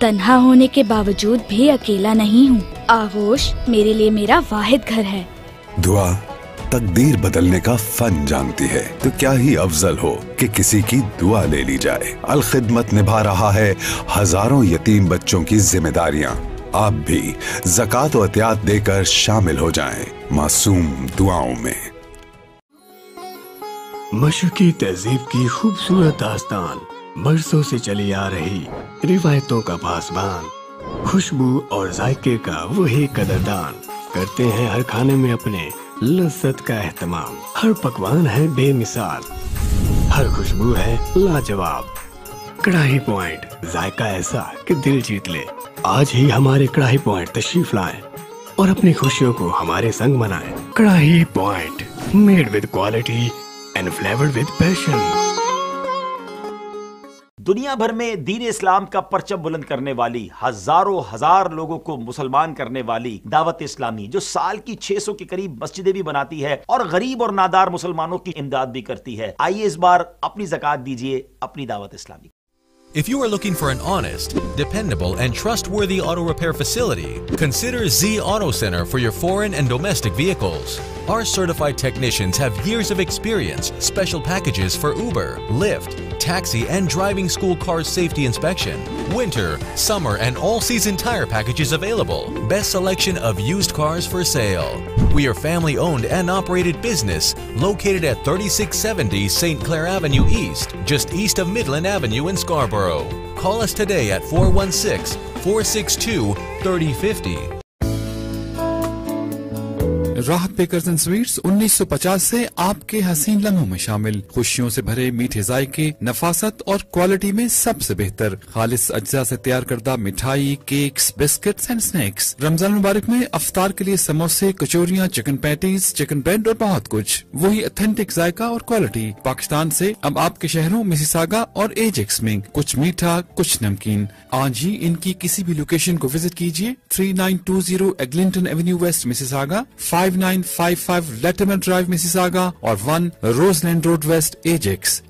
تنہا ہونے کے باوجود بھی اکیلا نہیں ہوں۔ آغوش میرے لیے میرا واحد گھر ہے۔ دعا تقدیر بدلنے کا فن جانتی ہے۔ تو کیا ہی افضل ہو کہ کسی کی دعا لے لی جائے۔ الخدمت نبھا رہا ہے ہزاروں یتیم بچوں کی ذمہ داریاں۔ آپ بھی زکات و احتیاط دے کر شامل ہو جائیں معصوم دعاؤں میں۔ مشرقی تہذیب کی خوبصورت داستان۔ برسوں سے چلی آ رہی روایتوں کا پاسبان خوشبو اور ذائقے کا وہی قدردان کرتے ہیں ہر کھانے میں اپنے لذت کا اہتمام۔ ہر پکوان ہے بے مثال، ہر خوشبو ہے لاجواب۔ کڑاہی پوائنٹ، ذائقہ ایسا کہ دل جیت لے۔ آج ہی ہمارے کڑاہی پوائنٹ تشریف لائیں اور اپنی خوشیوں کو ہمارے سنگ منائیں۔ Karahi point made with quality and flavoured with passion دنیا بھر میں دین اسلام کا پرچم بلند کرنے والی ہزاروں ہزار لوگوں کو مسلمان کرنے والی دعوت اسلامی، جو سال کی چھ سو کے قریب مسجدیں بھی بناتی ہے اور غریب اور نادار مسلمانوں کی امداد بھی کرتی ہے۔ آئیے اس بار اپنی زکات دیجیے اپنی دعوت اسلامی۔ If you are looking for an honest, dependable, and trustworthy auto repair facility, consider Z Auto Center for your foreign and domestic vehicles. Our certified technicians have years of experience, special packages for Uber, Lyft, taxi, and driving school car safety inspection, winter, summer, and all season tire packages available. Best selection of used cars for sale. We are family owned and operated business located at 3670 St. Clair Avenue East, just east of Midland Avenue in Scarborough. Call us today at 416 462 3050. Rahat bakers and sweets انیس سو پچاس سے آپ کے حسین لمحوں میں شامل۔ خوشیوں سے بھرے میٹھے ذائقے، نفاست اور کوالٹی میں سب سے بہتر۔ خالص اجزاء سے تیار کردہ مٹھائی، cakes, biscuits and snacks. Ramzan مبارک میں افطار کے لیے سموسے، کچوریاں، چکن پیٹیز، چکن بریڈ اور بہت کچھ۔ وہی اتھینٹک ذائقہ اور کوالٹی پاکستان سے اب آپ کے شہروں مسیساگا اور ایجیکس میں کچھ میٹھا، کچھ نمکین۔ آج ہی ان کی کسی بھی لوکیشن کو وزٹ کیجیے۔ 3920 Eglinton Avenue West Mississauga 5955 Letterman Drive, Mississauga, or One Roseland Road West, Ajax.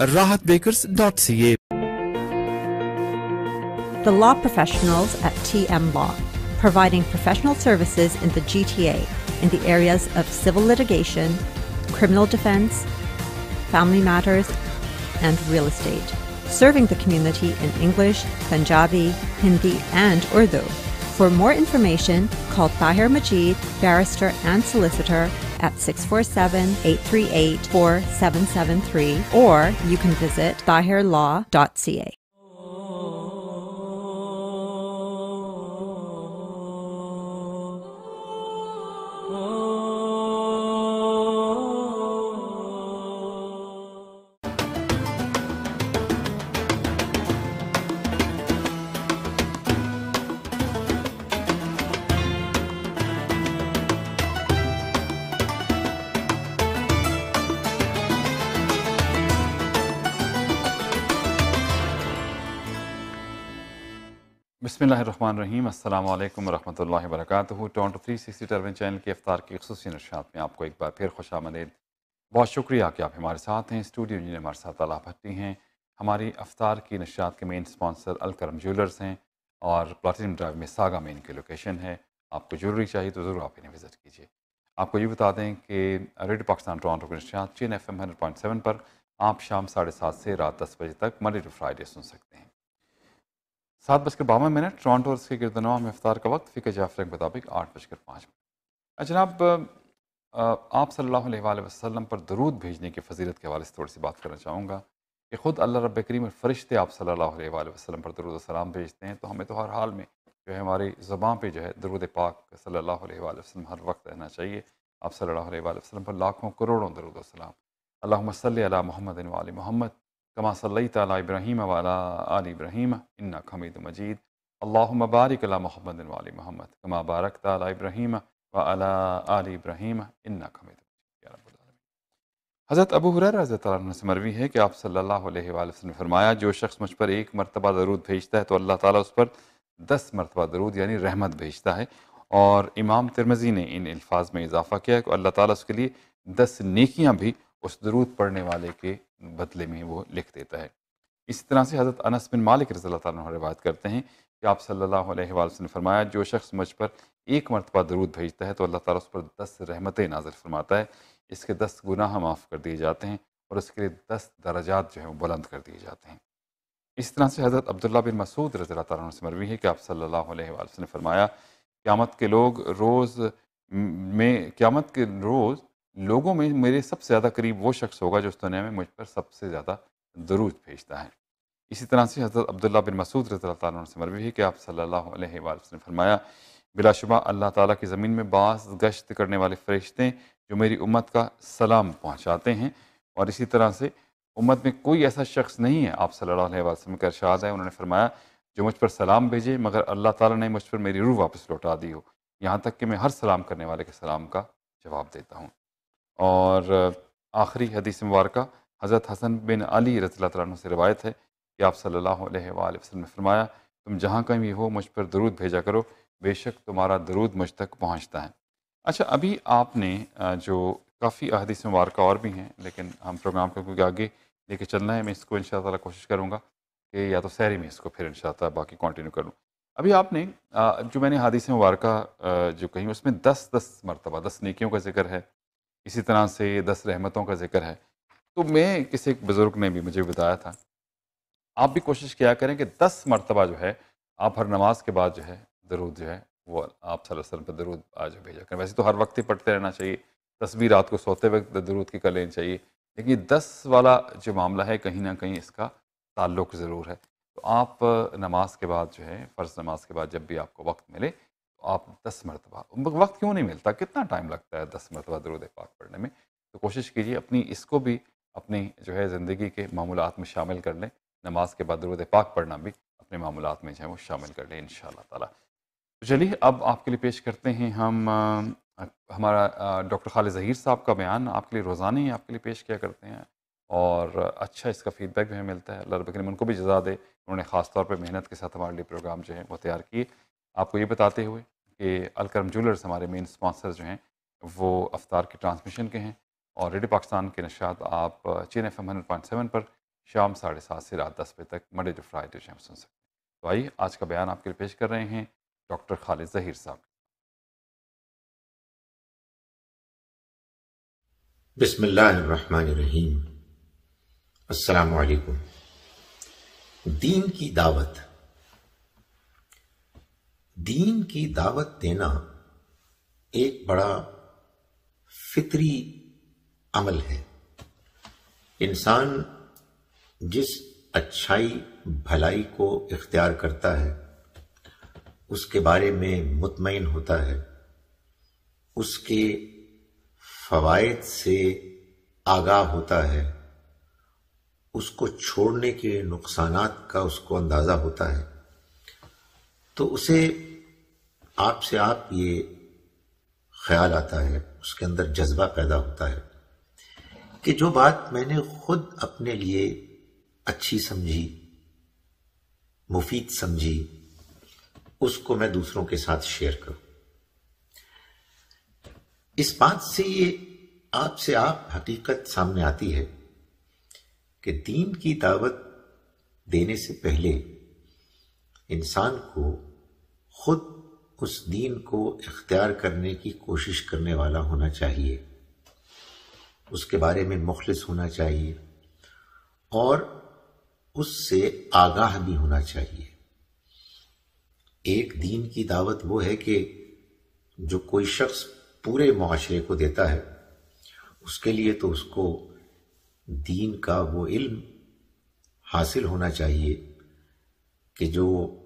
Rahat The law professionals at TM Law, providing professional services in the GTA in the areas of civil litigation, criminal defense, family matters, and real estate, serving the community in English, Punjabi, Hindi, and Urdu. For more information, call Tahir Majid, barrister and solicitor at 647-838-4773 or you can visit tahirlaw.ca. بسم اللہ الرحمن الرحیم، السلام علیکم ورحمۃ اللہ وبرکاتہ۔ Toronto three sixty ٹرون channel کے افطار کی خصوصی نشات میں آپ کو ایک بار پھر خوش آمدید۔ بہت شکریہ کہ آپ ہمارے ساتھ ہیں۔ اسٹوڈیو انجینئر ہمارے ساتھ اللہ بھٹی ہیں۔ ہماری افطار کی نشات کے مین اسپانسر الکرم جیولرز ہیں اور پلاٹینم ڈرائیو میں ساگا میں ان کی لوکیشن ہے۔ آپ کو جیولری چاہیے تو ضرور آپ انہیں وزٹ کیجیے۔ آپ کو یہ بتا دیں کہ ریڈیو پاکستان ٹورانٹو کی نشات CHIN F M hundred point seven پر آپ شام ساڑھے سات سے رات دس بجے تک منڈے ٹو فرائیڈے سن سکتے ہیں۔ سات بج کر باون منٹ، ٹورانٹو اور اس کے گرد نواح میں افطار کا وقت فکر جعفر کے مطابق آٹھ بج کر پانچ منٹ۔ اچھا جناب آپ صلی اللہ علیہ وآلہ وسلم پر درود بھیجنے کی فضیلت کے حوالے سے تھوڑی سی بات کرنا چاہوں گا کہ خود اللہ رب کریم فرشتے آپ صلی اللہ علیہ وآلہ وسلم پر درود و سلام بھیجتے ہیں تو ہمیں تو ہر حال میں جو ہے ہماری زبان پہ جو ہے درود پاک صلی اللہ علیہ وآلہ وسلم ہر وقت رہنا چاہیے۔ آپ صلی اللہ علیہ وآلہ وسلم پر لاکھوں کروڑوں درود و سلام۔ اللہم صلی علی محمد وآل محمد۔ کما صلی تعالیٰ ابراہیم والا آل ابراہیم ان حمید مجید. اللہم بارک علی محمد وآل محمد کما بارک تعالیٰ ابراہیم و علی آل ابراہیم ان حمید مجید. حضرت ابو حریر رضی اللہ عنہ سے مروی ہے کہ آپ صلی اللہ علیہ وآلہ وسلم نے فرمایا، جو شخص مجھ پر ایک مرتبہ درود بھیجتا ہے تو اللہ تعالیٰ اس پر دس مرتبہ درود یعنی رحمت بھیجتا ہے. اور امام ترمزی نے ان الفاظ میں اضافہ کیا کہ اللہ تعالیٰ اس کے لیے دس نیکیاں بھی اس درود پڑھنے والے کے بدلے میں وہ لکھ دیتا ہے۔ اسی طرح سے حضرت انس بن مالک رضی اللہ تعالیٰ عنہ روایت کرتے ہیں کہ آپ صلی اللہ علیہ وآلہ وسلم نے فرمایا، جو شخص مجھ پر ایک مرتبہ درود بھیجتا ہے تو اللہ تعالیٰ اس پر دس رحمتیں نازل فرماتا ہے۔ اس کے دس گناہ معاف کر دیے جاتے ہیں اور اس کے لیے دس درجات جو ہیں وہ بلند کر دیے جاتے ہیں۔ اس طرح سے حضرت عبداللہ بن مسعود رضی اللہ تعالیٰ عنہ سے مروی ہے کہ آپ صلی اللہ علیہ وآلہ وسلم نے فرمایا، قیامت کے لوگ روز میں، قیامت کے روز لوگوں میں میرے سب سے زیادہ قریب وہ شخص ہوگا جو اس دنیا میں مجھ پر سب سے زیادہ درود بھیجتا ہے۔ اسی طرح سے حضرت عبداللہ بن مسعود رضی اللہ تعالیٰ عنہ سے مروی ہے کہ آپ صلی اللہ علیہ وآلہ وسلم نے فرمایا، بلا شبہ اللہ تعالیٰ کی زمین میں بعض گشت کرنے والے فرشتے جو میری امت کا سلام پہنچاتے ہیں۔ اور اسی طرح سے امت میں کوئی ایسا شخص نہیں ہے، آپ صلی اللہ علیہ وسلم کا ارشاد ہے، انہوں نے فرمایا، جو مجھ پر سلام بھیجے مگر اللہ تعالیٰ نے مجھ پر میری روح واپس لوٹا دی ہو۔ یہاں تک کہ میں ہر سلام کرنے والے کے سلام کا جواب دیتا ہوں۔ اور آخری حدیث مبارکہ حضرت حسن بن علی رضی اللہ عنہ سے روایت ہے کہ آپ صلی اللہ علیہ وآلہ وسلم نے فرمایا، تم جہاں کہیں بھی ہو مجھ پر درود بھیجا کرو، بے شک تمہارا درود مجھ تک پہنچتا ہے۔ اچھا ابھی آپ نے جو کافی احادیث مبارکہ اور بھی ہیں، لیکن ہم پروگرام کو کیونکہ آگے لے کے چلنا ہے، میں اس کو ان شاء اللہ کوشش کروں گا کہ یا تو سحری میں اس کو پھر ان شاء اللہ باقی کنٹینیو کروں۔ ابھی آپ نے جو میں نے حادث مبارکہ جو کہیں، اس میں دس دس مرتبہ، دس نیکیوں کا ذکر ہے اسی طرح سے دس رحمتوں کا ذکر ہے۔ تو میں کسی ایک بزرگ نے بھی مجھے بتایا تھا، آپ بھی کوشش کیا کریں کہ دس مرتبہ جو ہے، آپ ہر نماز کے بعد جو ہے، درود جو ہے، وہ آپ صلی اللہ علیہ وسلم پہ درود آج بھیجا کریں۔ ویسے تو ہر وقت ہی پڑھتے رہنا چاہیے تصویر رات کو سوتے وقت درود کی کر لینی چاہیے، لیکن یہ دس والا جو معاملہ ہے، کہیں نہ کہیں اس کا تعلق ضرور ہے۔ تو آپ نماز کے بعد جو ہے، فرض نماز کے بعد جب بھی آپ کو وقت ملے آپ دس مرتبہ، وقت کیوں نہیں ملتا؟ کتنا ٹائم لگتا ہے دس مرتبہ درود پاک پڑھنے میں؟ تو کوشش کیجیے اپنی اس کو بھی اپنی جو ہے زندگی کے معمولات میں شامل کر لیں۔ نماز کے بعد درود پاک پڑھنا بھی اپنے معمولات میں جو ہے وہ شامل کر لیں ان شاء اللہ تعالیٰ چلیے، اب آپ کے لیے پیش کرتے ہیں ہم ہمارا ڈاکٹر خالد ظہیر صاحب کا بیان۔ آپ کے لیے روزانہ ہی آپ کے لیے پیش کیا کرتے ہیں اور اچھا اس کا فیڈ بیک بھی ہمیں ملتا ہے۔ اللہ رب کریم ان کو بھی جزا دے۔ انہوں نے خاص طور پہ محنت کے ساتھ ہمارے لیے پروگرام جو ہیں وہ تیار کیے۔ آپ کو یہ بتاتے ہوئے کہ الکرم جولرز ہمارے مین اسپانسر جو ہیں وہ افطار کے ٹرانسمیشن کے ہیں اور ریڈیو پاکستان کے نشات آپ CHIN F M hundred point seven پر شام ساڑھے سات سے رات دس بجے تک منڈے ٹو فرائیڈے جو سن سکتے ہیں۔ تو آئیے، آج کا بیان آپ کے لیے پیش کر رہے ہیں ڈاکٹر خالد ظہیر صاحب۔ بسم اللہ الرحمن الرحیم۔ السلام علیکم۔ دین کی دعوت۔ دین کی دعوت دینا ایک بڑا فطری عمل ہے۔ انسان جس اچھائی، بھلائی کو اختیار کرتا ہے، اس کے بارے میں مطمئن ہوتا ہے۔ اس کے فوائد سے آگاہ ہوتا ہے۔ اس کو چھوڑنے کے نقصانات کا اس کو اندازہ ہوتا ہے۔ تو اسے آپ سے آپ یہ خیال آتا ہے، اس کے اندر جذبہ پیدا ہوتا ہے کہ جو بات میں نے خود اپنے لیے اچھی سمجھی، مفید سمجھی، اس کو میں دوسروں کے ساتھ شیئر کروں۔ اس بات سے یہ آپ سے آپ حقیقت سامنے آتی ہے کہ دین کی دعوت دینے سے پہلے انسان کو خود اس دین کو اختیار کرنے کی کوشش کرنے والا ہونا چاہیے۔ اس کے بارے میں مخلص ہونا چاہیے۔ اور اس سے آگاہ بھی ہونا چاہیے۔ ایک دین کی دعوت وہ ہے کہ جو کوئی شخص پورے معاشرے کو دیتا ہے، اس کے لیے تو اس کو دین کا وہ علم حاصل ہونا چاہیے کہ جو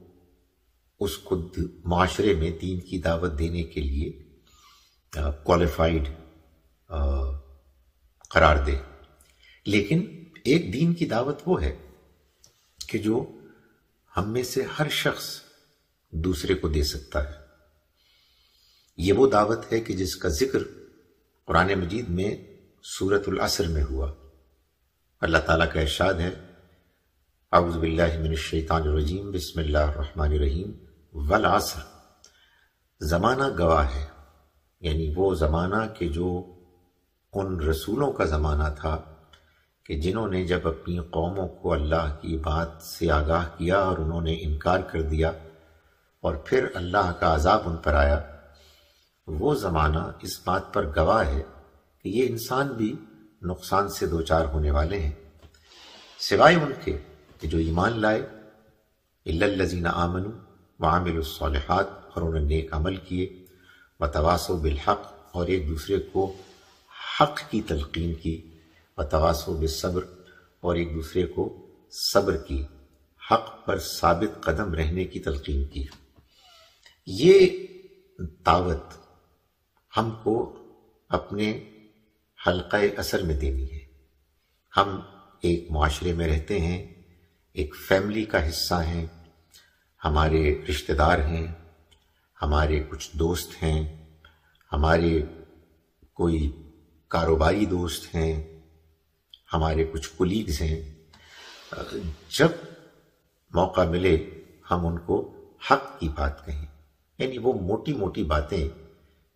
اس کو معاشرے میں دین کی دعوت دینے کے لیے کوالیفائڈ قرار دے۔ لیکن ایک دین کی دعوت وہ ہے کہ جو ہم میں سے ہر شخص دوسرے کو دے سکتا ہے۔ یہ وہ دعوت ہے کہ جس کا ذکر قرآن مجید میں سورت العصر میں ہوا۔ اللہ تعالیٰ کا ارشاد ہے، اعوذ باللہ من الشیطان الرجیم، بسم اللہ الرحمن الرحیم۔ والعصر زمانہ گواہ ہے۔ یعنی وہ زمانہ کہ جو ان رسولوں کا زمانہ تھا کہ جنہوں نے جب اپنی قوموں کو اللہ کی بات سے آگاہ کیا اور انہوں نے انکار کر دیا اور پھر اللہ کا عذاب ان پر آیا، وہ زمانہ اس بات پر گواہ ہے کہ یہ انسان بھی نقصان سے دوچار ہونے والے ہیں۔ سوائے ان کے کہ جو ایمان لائے الزین آمن و عامل الصالحات اور انہوں نے نیک عمل کیے۔ و تواس و بالحق اور ایک دوسرے کو حق کی تلقین کی۔ و تواس و بالصبر اور ایک دوسرے کو صبر کی۔ حق پر ثابت قدم رہنے کی تلقین کی۔ یہ دعوت ہم کو اپنے حلقہ اثر میں دینی ہے۔ ہم ایک معاشرے میں رہتے ہیں، ایک فیملی کا حصہ ہیں۔ ہمارے رشتہ دار ہیں، ہمارے کچھ دوست ہیں، ہمارے کوئی کاروباری دوست ہیں، ہمارے کچھ کولیگز ہیں۔ جب موقع ملے، ہم ان کو حق کی بات کہیں۔ یعنی وہ موٹی موٹی باتیں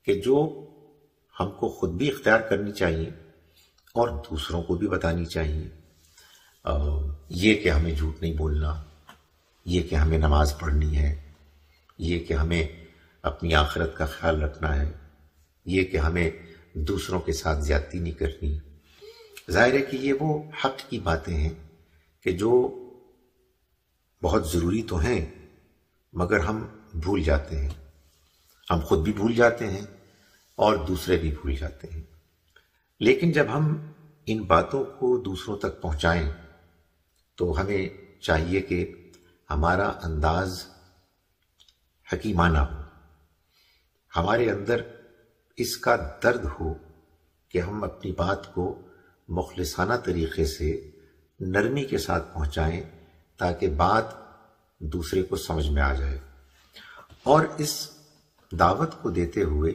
کہ جو ہم کو خود بھی اختیار کرنی چاہیے اور دوسروں کو بھی بتانی چاہیے۔ یہ کہ ہمیں جھوٹ نہیں بولنا۔ یہ کہ ہمیں نماز پڑھنی ہے، یہ کہ ہمیں اپنی آخرت کا خیال رکھنا ہے، یہ کہ ہمیں دوسروں کے ساتھ زیادتی نہیں کرنی۔ ظاہر ہے کہ یہ وہ حق کی باتیں ہیں کہ جو بہت ضروری تو ہیں، مگر ہم بھول جاتے ہیں۔ ہم خود بھی بھول جاتے ہیں اور دوسرے بھی بھول جاتے ہیں۔ لیکن جب ہم ان باتوں کو دوسروں تک پہنچائیں، تو ہمیں چاہیے کہ ہمارا انداز حکیمانہ ہو۔ ہمارے اندر اس کا درد ہو کہ ہم اپنی بات کو مخلصانہ طریقے سے نرمی کے ساتھ پہنچائیں تاکہ بات دوسرے کو سمجھ میں آ جائے۔ اور اس دعوت کو دیتے ہوئے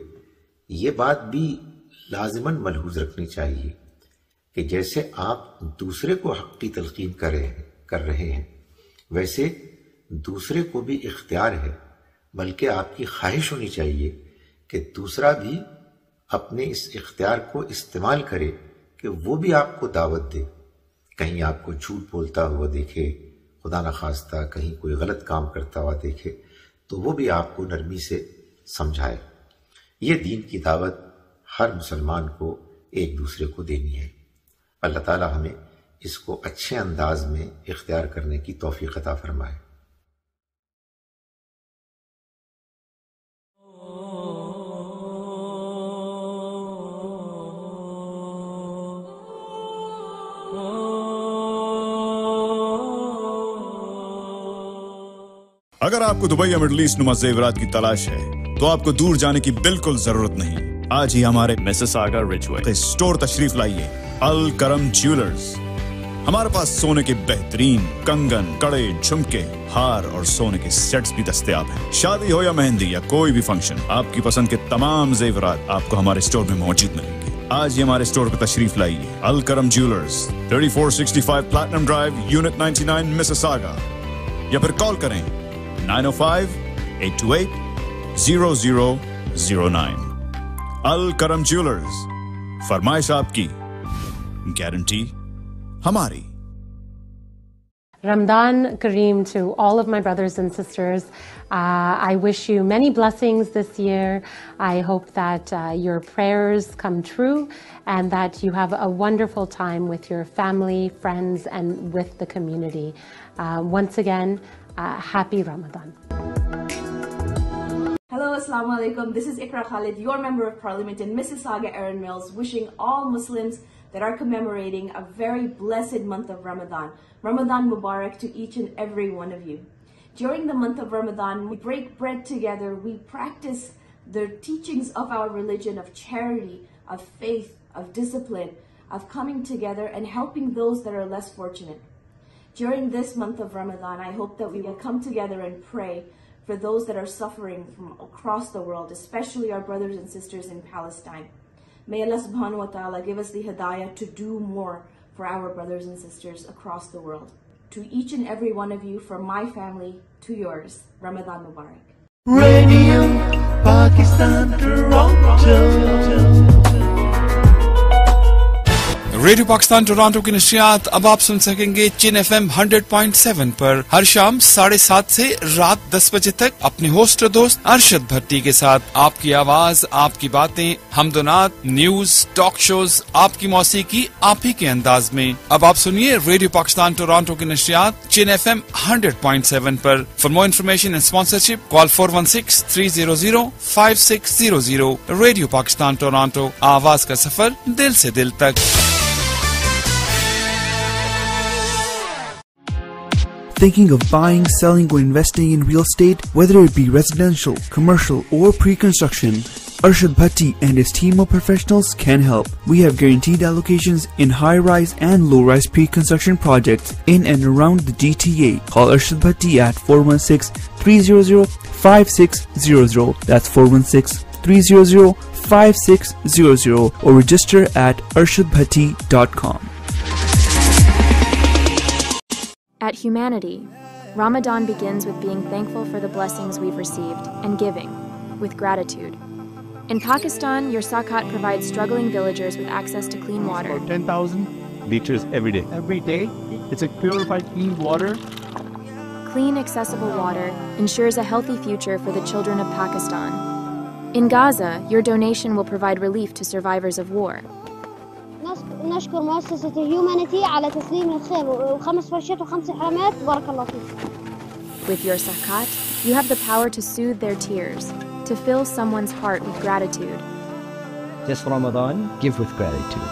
یہ بات بھی لازماً ملحوظ رکھنی چاہیے کہ جیسے آپ دوسرے کو حق کی تلقین کر رہے ہیں، کر رہے ہیں ویسے دوسرے کو بھی اختیار ہے، بلکہ آپ کی خواہش ہونی چاہیے کہ دوسرا بھی اپنے اس اختیار کو استعمال کرے کہ وہ بھی آپ کو دعوت دے۔ کہیں آپ کو جھوٹ بولتا ہوا دیکھے، خدا نخواستہ کہیں کوئی غلط کام کرتا ہوا دیکھے، تو وہ بھی آپ کو نرمی سے سمجھائے۔ یہ دین کی دعوت ہر مسلمان کو ایک دوسرے کو دینی ہے۔ اللہ تعالی ہمیں اس کو اچھے انداز میں اختیار کرنے کی توفیق عطا فرمائے۔ اگر آپ کو دبئی یا مڈل ایسٹ نما زیورات کی تلاش ہے تو آپ کو دور جانے کی بالکل ضرورت نہیں۔ آج ہی ہمارے میسس آگا اسٹور تشریف لائیے۔ الکرم جیولرز ہمارے پاس سونے کے بہترین کنگن، کڑے، جھمکے، ہار اور سونے کے سیٹس بھی دستیاب ہیں۔ شادی ہو یا مہندی یا کوئی بھی فنکشن، آپ کی پسند کے تمام زیورات آپ کو ہمارے اسٹور میں موجود ملیں گے۔ آج ہی ہمارے اسٹور پہ تشریف لائیے۔ Alkaram jewellers 3465 platinum drive, unit 99 Mississauga یا پھر کال کریں 905-828-0009 الکرم جیولرز، فرمائش آپ کی، guarantee Ramadan Kareem to all of my brothers and sisters. Uh, I wish you many blessings this year. I hope that uh, your prayers come true and that you have a wonderful time with your family, friends, and with the community. Uh, once again, uh, happy Ramadan. Hello, Assalamu Alaikum. This is Ikra Khalid, your Member of Parliament in Mississauga, Erin Mills, wishing all Muslims that are commemorating a very blessed month of Ramadan. Ramadan Mubarak to each and every one of you. During the month of Ramadan, we break bread together, we practice the teachings of our religion of charity, of faith, of discipline, of coming together and helping those that are less fortunate. During this month of Ramadan, I hope that we will come together and pray for those that are suffering from across the world, especially our brothers and sisters in Palestine. May Allah subhanahu wa ta'ala give us the hidayah to do more for our brothers and sisters across the world. To each and every one of you, from my family to yours, Ramadan Mubarak. Radio Pakistan Toronto. Radio Pakistan Toronto کی نشیات اب آپ سن سکیں گے CHIN F M hundred point seven پر۔ ہر شام ساڑھے سات سے رات دس بجے تک اپنے ہوسٹ اور دوست ارشد بھٹی کے ساتھ۔ آپ کی آواز، آپ کی باتیں ہمدونات نیوز، ٹاک شوز، آپ کی موسیقی، آپ ہی کے انداز میں۔ اب آپ سنیے ریڈیو پاکستان ٹورانٹو کی نشریات CHIN F M hundred point seven per. For more information and sponsorship call four one six three zero zero five six zero zero radio Pakistan Toronto, آواز کا سفر دل سے دل تک۔ Thinking of buying, selling, or investing in real estate, whether it be residential, commercial, or pre-construction, Arshad Bhatti and his team of professionals can help. We have guaranteed allocations in high-rise and low-rise pre-construction projects in and around the GTA. Call Arshad Bhatti at 416-300-5600. That's 416-300-5600 or register at arshadbhatti.com. At Humanity, Ramadan begins with being thankful for the blessings we've received and giving with gratitude. In Pakistan, your Sakat provides struggling villagers with access to clean water. 10,000 liters every day. Every day? It's a purified clean water. Clean, accessible water ensures a healthy future for the children of Pakistan. In Gaza, your donation will provide relief to survivors of war. نشكر مؤسسة هيومانيتي على تسليم الخيل وخمس فرشات وخمس حرامات بارك الله فيك. With your zakat, you have the power to soothe their tears, to fill someone's heart with gratitude. This Ramadan, give with gratitude.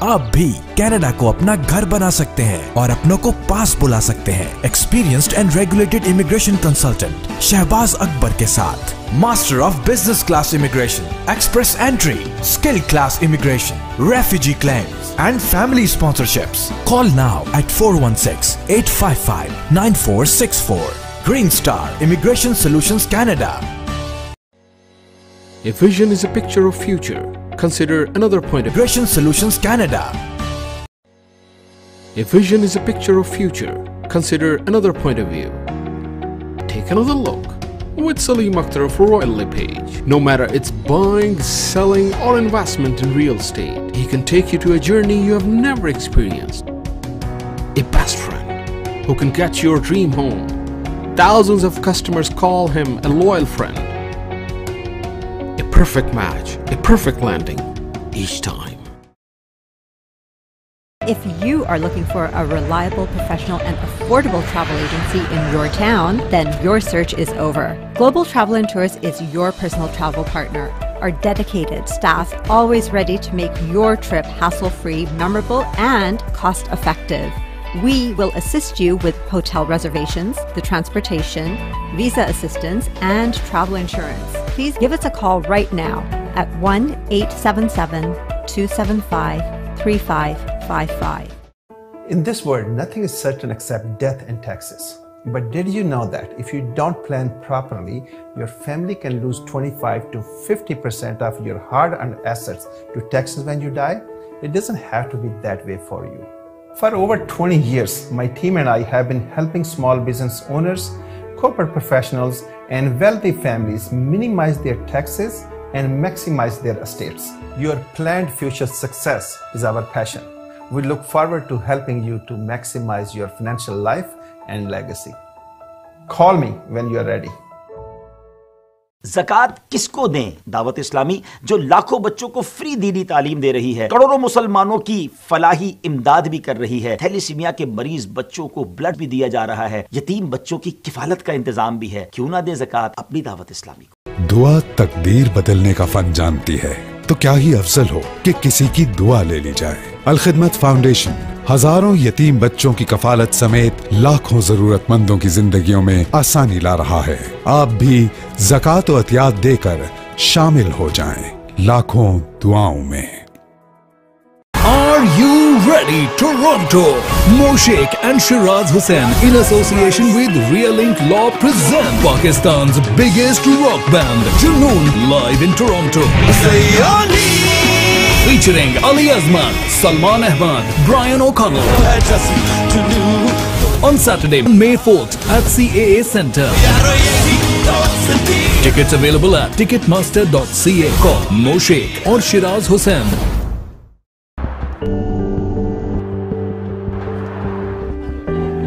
آپ بھی Canada کو اپنا گھر بنا سکتے ہیں اور اپنوں کو پاس بلا سکتے ہیں۔ Experienced and regulated immigration consultant Shahbaz Akbar کے ساتھ۔ Master of business class immigration express entry skill class immigration refugee claims and family sponsorships call now at four one six eight five five nine four six four green star immigration solutions Canada A vision is a picture of consider another point of Immigration Solutions Canada If vision is a picture of future, consider another point of view. Take another look with Salim Akhtar of Royal LePage. No matter it's buying, selling, or investment in real estate, he can take you to a journey you have never experienced. A best friend who can get your dream home. Thousands of customers call him a loyal friend. Perfect match, a perfect landing each time. If you are looking for a reliable, professional, and affordable travel agency in your town, then your search is over. Global Travel and Tours is your personal travel partner. Our dedicated staff always ready to make your trip hassle-free, memorable, and cost-effective. We will assist you with hotel reservations, the transportation, visa assistance, and travel insurance. Please give us a call right now at 1 877 275 3555. In this world, nothing is certain except death and taxes. But did you know that if you don't plan properly, your family can lose 25 to 50% of your hard earned assets to taxes when you die? It doesn't have to be that way for you. For over 20 years, my team and I have been helping small business owners, corporate professionals, and wealthy families minimize their taxes and maximize their estates. Your planned future success is our passion. We look forward to helping you to maximize your financial life and legacy. Call me when you are ready. زکات کس کو دیں؟ دعوت اسلامی جو لاکھوں بچوں کو فری دینی تعلیم دے رہی ہے، کروڑوں مسلمانوں کی فلاحی امداد بھی کر رہی ہے۔ تھیلیسیمیا کے مریض بچوں کو بلڈ بھی دیا جا رہا ہے۔ یتیم بچوں کی کفالت کا انتظام بھی ہے۔ کیوں نہ دے زکات اپنی دعوت اسلامی کو؟ دعا تقدیر بدلنے کا فن جانتی ہے۔ تو کیا ہی افضل ہو کہ کسی کی دعا لے لی جائے۔ الخدمت فاؤنڈیشن۔ ہزاروں یتیم بچوں کی کفالت سمیت لاکھوں ضرورت مندوں کی زندگیوں میں آسانی لا رہا ہے آپ بھی زکات و اتیاد دے کر شامل ہو جائیں لاکھوں دعاؤں میں Are you ready Toronto? Moshek and Shiraz Hussain in association with Realink Law present Pakistan's biggest rock band Junoon live in Toronto. Sayani! Featuring Ali Azman, Salman Ahmad, Brian O'Connell. On Saturday, May 4th at CAA Center. Tickets available at ticketmaster.ca. Call Moshaik or Shiraz Hussain.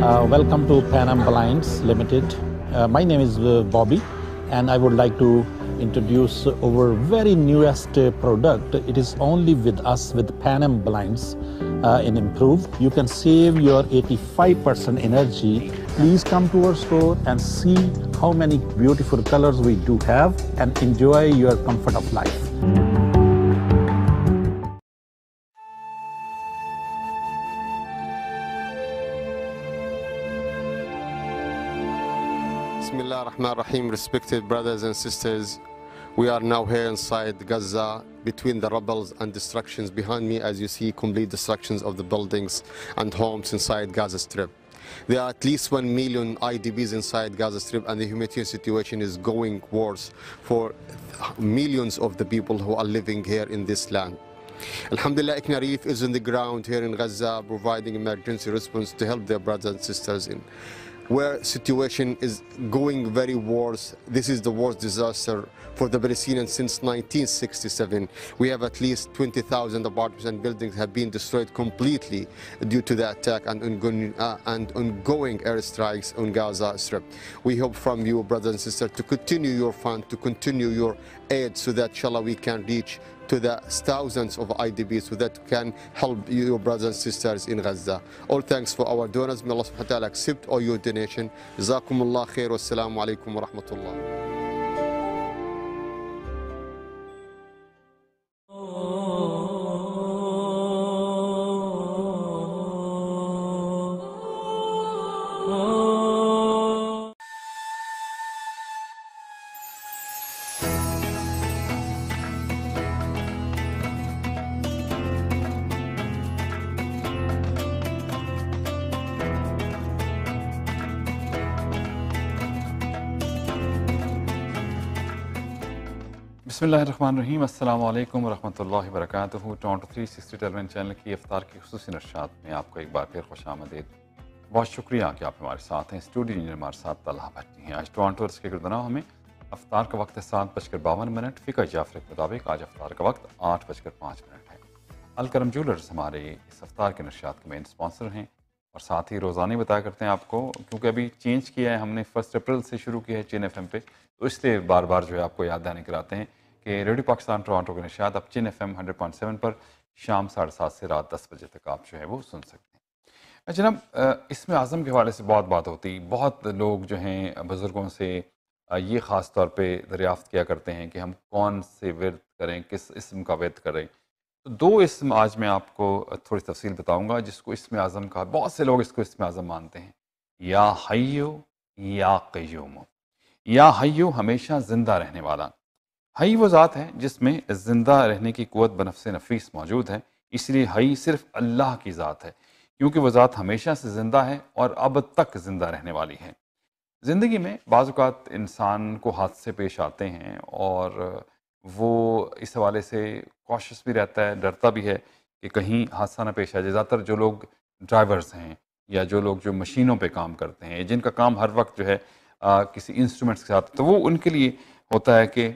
Uh, welcome to Pan Am Blinds Limited. Uh, my name is uh, Bobby, and I would like to introduce our very newest uh, product. It is only with us with Pan Am Blinds uh, in improved. You can save your 85% energy. Please come to our store and see how many beautiful colors we do have and enjoy your comfort of life. Respected brothers and sisters. We are now here inside Gaza between the rubbles and destructions behind me as you see complete destructions of the buildings and homes inside Gaza Strip. There are at least 1 million IDPs inside Gaza Strip and the humanitarian situation is going worse for millions of the people who are living here in this land. Alhamdulillah, Iknarif is on the ground here in Gaza providing emergency response to help their brothers and sisters in where situation is going very worse. This is the worst disaster for the Palestinians since 1967. We have at least 20,000 apartments and buildings have been destroyed completely due to the attack and ongoing, uh, and ongoing airstrikes on Gaza Strip. We hope from you, brothers and sisters, to continue your fund, to continue your aid so that, inshallah, we can reach to the thousands of IDPs so that can help your brothers and sisters in Gaza. All thanks for our donors. May Allah subhanahu wa ta'ala accept all your donation. Jazakumullah khair. Wassalamu alaikum wa rahmatullah. اللہ الرحمن الرحیم۔ السلام علیکم ورحمۃ اللہ وبرکاتہ۔ Toronto three sixty ٹیلیون channel کی افطار کی خصوصی نشات میں آپ کو ایک بار پھر خوش آمدید۔ بہت شکریہ کہ آپ ہمارے ساتھ ہیں۔ اسٹوڈیو انجینئر ہمارے ساتھ طلحہ بھٹی ہیں۔ آج ٹورانٹو کے گردنا ہمیں افطار کا وقت ہے سات بج کر باون منٹ۔ فقہ جعفر کے مطابق آج افطار کا وقت آٹھ بج کر پانچ منٹ ہے۔ الکرم جولرز ہمارے اس افطار کے نشات کے مین اسپانسر ہیں اور ساتھ ہی روزانہ بتایا کرتے ہیں آپ کو، کیونکہ ابھی چینج کیا ہے، ہم نے فرسٹ اپریل سے شروع کیا ہے چین ایف ایم پہ، تو اس لیے بار بار جو ہے آپ کو یاد دہانی کراتے ہیں۔ کہ ریڈیو پاکستان ٹورانٹو کے نشات اب CHIN F M hundred point seven پر شام ساڑھے سات سے رات دس بجے تک آپ جو ہے وہ سن سکتے ہیں۔ اچھا جناب اس میں اعظم کے حوالے سے بہت بات ہوتی۔ بہت لوگ جو ہیں بزرگوں سے یہ خاص طور پہ دریافت کیا کرتے ہیں کہ ہم کون سے ورد کریں، کس اسم کا ورد کریں۔ تو دو اسم آج میں آپ کو تھوڑی تفصیل بتاؤں گا، جس کو اسم اعظم کا بہت سے لوگ اس کو اسم اعظم مانتے ہیں۔ یا حیو یا قیوم۔ یا حیو ہمیشہ زندہ رہنے والا۔ حی وہ ذات ہے جس میں زندہ رہنے کی قوت بنفس نفیس موجود ہے اس لیے حی صرف اللہ کی ذات ہے کیونکہ وہ ذات ہمیشہ سے زندہ ہے اور اب تک زندہ رہنے والی ہے زندگی میں بعض اوقات انسان کو حادثے پیش آتے ہیں اور وہ اس حوالے سے کوشش بھی رہتا ہے ڈرتا بھی ہے کہ کہیں حادثہ نہ پیش آ جائے زیادہ تر جو لوگ ڈرائیورز ہیں یا جو لوگ جو مشینوں پہ کام کرتے ہیں جن کا کام ہر وقت جو ہے آ, کسی انسٹرومنٹس کے ساتھ تو وہ ان کے لیے ہوتا ہے کہ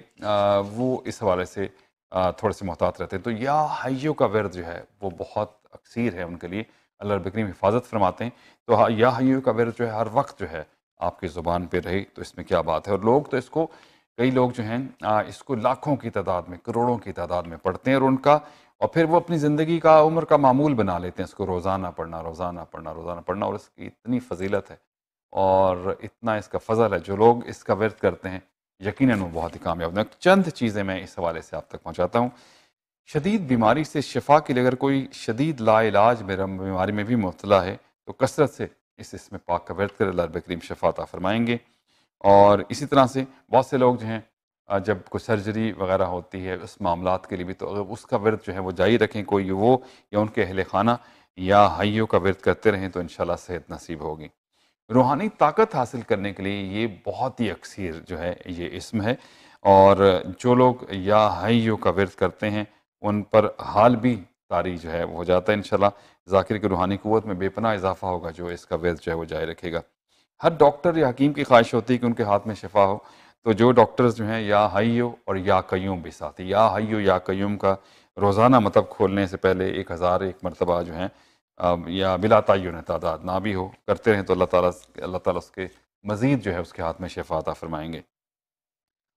وہ اس حوالے سے تھوڑے سے محتاط رہتے ہیں۔ تو یا حیو کا ورد جو ہے، وہ بہت اکثیر ہے ان کے لیے۔ اللہ ربکریم حفاظت فرماتے ہیں۔ تو ہاں، یا حیو کا ورد جو ہے، ہر وقت جو ہے، آپ کی زبان پہ رہی تو اس میں کیا بات ہے؟ اور لوگ تو اس کو، کئی لوگ جو ہیں اس کو لاکھوں کی تعداد میں، کروڑوں کی تعداد میں پڑھتے ہیں اور ان کا، اور پھر وہ اپنی زندگی کا عمر کا معمول بنا لیتے ہیں۔ اس کو روزانہ پڑھنا روزانہ پڑھنا روزانہ پڑھنا اور اس کی اتنی فضیلت ہے۔ اور اتنا اس کا فضل ہے۔ جو لوگ اس کا ورد کرتے ہیں یقیناً وہ بہت ہی کامیاب ہیں۔ چند چیزیں میں اس حوالے سے آپ تک پہنچاتا ہوں۔ شدید بیماری سے شفا کے لیے اگر کوئی شدید لا علاج بیماری میں بھی مبتلا ہے تو کثرت سے اس اس میں پاک کا ورد کر اللہ بکریم شفا عطا فرمائیں گے۔ اور اسی طرح سے بہت سے لوگ جو ہیں، جب کوئی سرجری وغیرہ ہوتی ہے، اس معاملات کے لیے بھی تو اگر اس کا ورد جو ہے وہ جاری رکھیں، کوئی وہ یا ان کے اہل خانہ یا حیوں کا ورد کرتے رہیں تو انشاءاللہ صحت نصیب ہوگی۔ روحانی طاقت حاصل کرنے کے لیے یہ بہت ہی اکثیر جو ہے یہ اسم ہے اور جو لوگ یا حیوں کا ورد کرتے ہیں ان پر حال بھی تاری جو ہے وہ ہو جاتا ہے انشاءاللہ۔ ذاکر کی روحانی قوت میں بے پناہ اضافہ ہوگا جو اس کا ورد جو ہے وہ جاری رکھے گا۔ ہر ڈاکٹر یا حکیم کی خواہش ہوتی ہے کہ ان کے ہاتھ میں شفا ہو۔ تو جو ڈاکٹرز جو ہیں یا حیو اور یا قیوم بھی ساتھی۔ یا حیو یا قیوم کا روزانہ مطلب کھولنے سے پہلے ایک ہزار ایک مرتبہ جو ہیں یا بلا تعین تعداد، نہ بھی ہو، کرتے رہیں تو اللہ تعالیٰ اللہ تعالیٰ اس کے مزید جو ہے اس کے ہاتھ میں شفا فرمائیں گے۔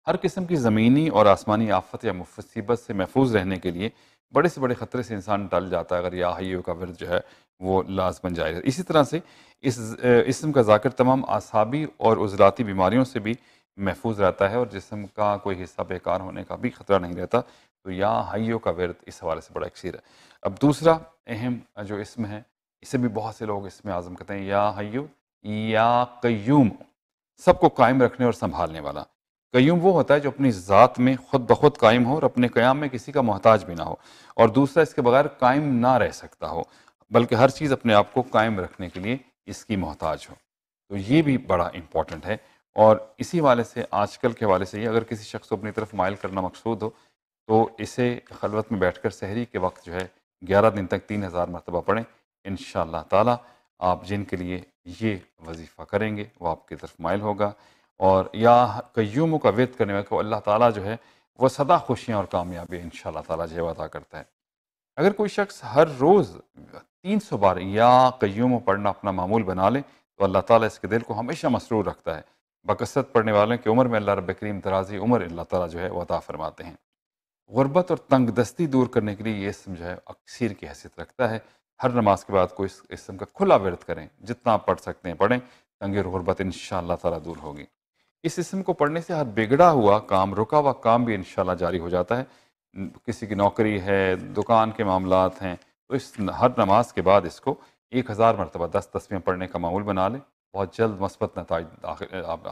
ہر قسم کی زمینی اور آسمانی آفت یا مصیبت سے محفوظ رہنے کے لیے بڑے سے بڑے خطرے سے انسان ٹل جاتا ہے۔ اگر یا حیو کا ورد جو ہے وہ لازمن جائے اسی طرح سے اس، اسم کا ذاکر تمام اعصابی اور عضلاتی بیماریوں سے بھی محفوظ رہتا ہے اور جسم کا کوئی حصہ بیکار ہونے کا بھی خطرہ نہیں رہتا۔ تو یا حیو کا ورد اس حوالے سے بڑا اکثیر ہے۔ اب دوسرا اہم جو اسم ہے، اسے بھی بہت سے لوگ اس میں اعظم کہتے ہیں، یا حیو یا قیوم۔ سب کو قائم رکھنے اور سنبھالنے والا۔ قیوم وہ ہوتا ہے جو اپنی ذات میں خود بخود قائم ہو اور اپنے قیام میں کسی کا محتاج بھی نہ ہو۔ اور دوسرا، اس کے بغیر قائم نہ رہ سکتا ہو، بلکہ ہر چیز اپنے آپ کو قائم رکھنے کے لیے اس کی محتاج ہو۔ تو یہ بھی بڑا امپورٹنٹ ہے۔ اور اسی والے سے، آج کل کے حوالے سے یہ، اگر کسی شخص کو اپنی طرف مائل کرنا مقصود ہو تو اسے خلوت میں بیٹھ کر سحری کے وقت جو ہے گیارہ دن تک تین ہزار مرتبہ پڑھیں۔ ان شاء اللہ تعالیٰ آپ جن کے لیے یہ وظیفہ کریں گے وہ آپ کی طرف مائل ہوگا۔ اور یا قیوموں کا وید کرنے والے کو اللہ تعالیٰ جو ہے وہ سدا خوشیاں اور کامیابی ان شاء اللہ تعالیٰ جو ہے عطا کرتا ہے۔ اگر کوئی شخص ہر روز تین سو بار یا قیوم پڑھنا اپنا معمول بنا لے تو اللہ تعالیٰ اس کے دل کو ہمیشہ مسرور رکھتا ہے۔ بکثرت پڑھنے والوں کی عمر میں اللہ رب کریم ترازی عمر اللہ تعالیٰ جو ہے وہ عطا فرماتے ہیں۔ غربت اور تنگ دستی دور کرنے کے لیے یہ اسم جو ہے اکثیر کی حیثیت رکھتا ہے۔ ہر نماز کے بعد کوئی اس اسم کا کھلا ورد کریں، جتنا آپ پڑھ سکتے ہیں پڑھیں، تنگ اور غربت ان شاء اللہ تعالیٰ دور ہوگی۔ اس اسم کو پڑھنے سے ہر بگڑا ہوا کام، رکا ہوا کام بھی انشاءاللہ جاری ہو جاتا ہے۔ کسی کی نوکری ہے، دکان کے معاملات ہیں، تو اس ہر نماز کے بعد اس کو ایک ہزار مرتبہ دس تصویریں پڑھنے کا معمول بنا لیں۔ بہت جلد مثبت نتائج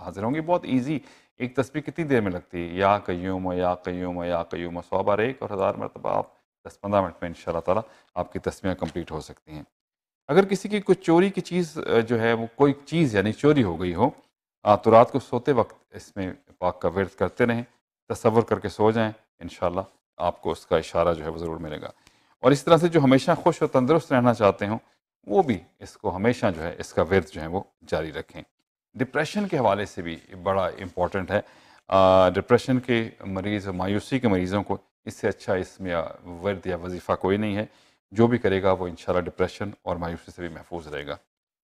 حاضر ہوں گی بہت ایزی ایک تصویر کتنی دیر میں لگتی ہے؟ یا قیوم و یا قیوم و یا قیوم و سو بار ایک اور ہزار مرتبہ آپ دس پندرہ منٹ میں ان شاء اللہ تعالیٰ آپ کی تصویریں کمپلیٹ ہو سکتی ہیں۔ اگر کسی کی کوئی چوری کی چیز جو ہے، وہ کوئی چیز یعنی چوری ہو گئی ہو تو رات کو سوتے وقت اس میں پاک کا ورد کرتے رہیں، تصور کر کے سو جائیں، انشاءاللہ آپ کو اس کا اشارہ جو ہے وہ ضرور ملے گا۔ اور اس طرح سے جو ہمیشہ خوش و تندرست رہنا چاہتے ہوں، وہ بھی اس کو ہمیشہ جو ہے اس کا ورد جو ہے وہ جاری رکھیں۔ ڈپریشن کے حوالے سے بھی بڑا امپورٹنٹ ہے۔ ڈپریشن کے مریض، مایوسی کے مریضوں کو اس سے اچھا اس میں ورد یا وظیفہ کوئی نہیں ہے۔ جو بھی کرے گا وہ انشاءاللہ ڈپریشن اور مایوسی سے بھی محفوظ رہے گا۔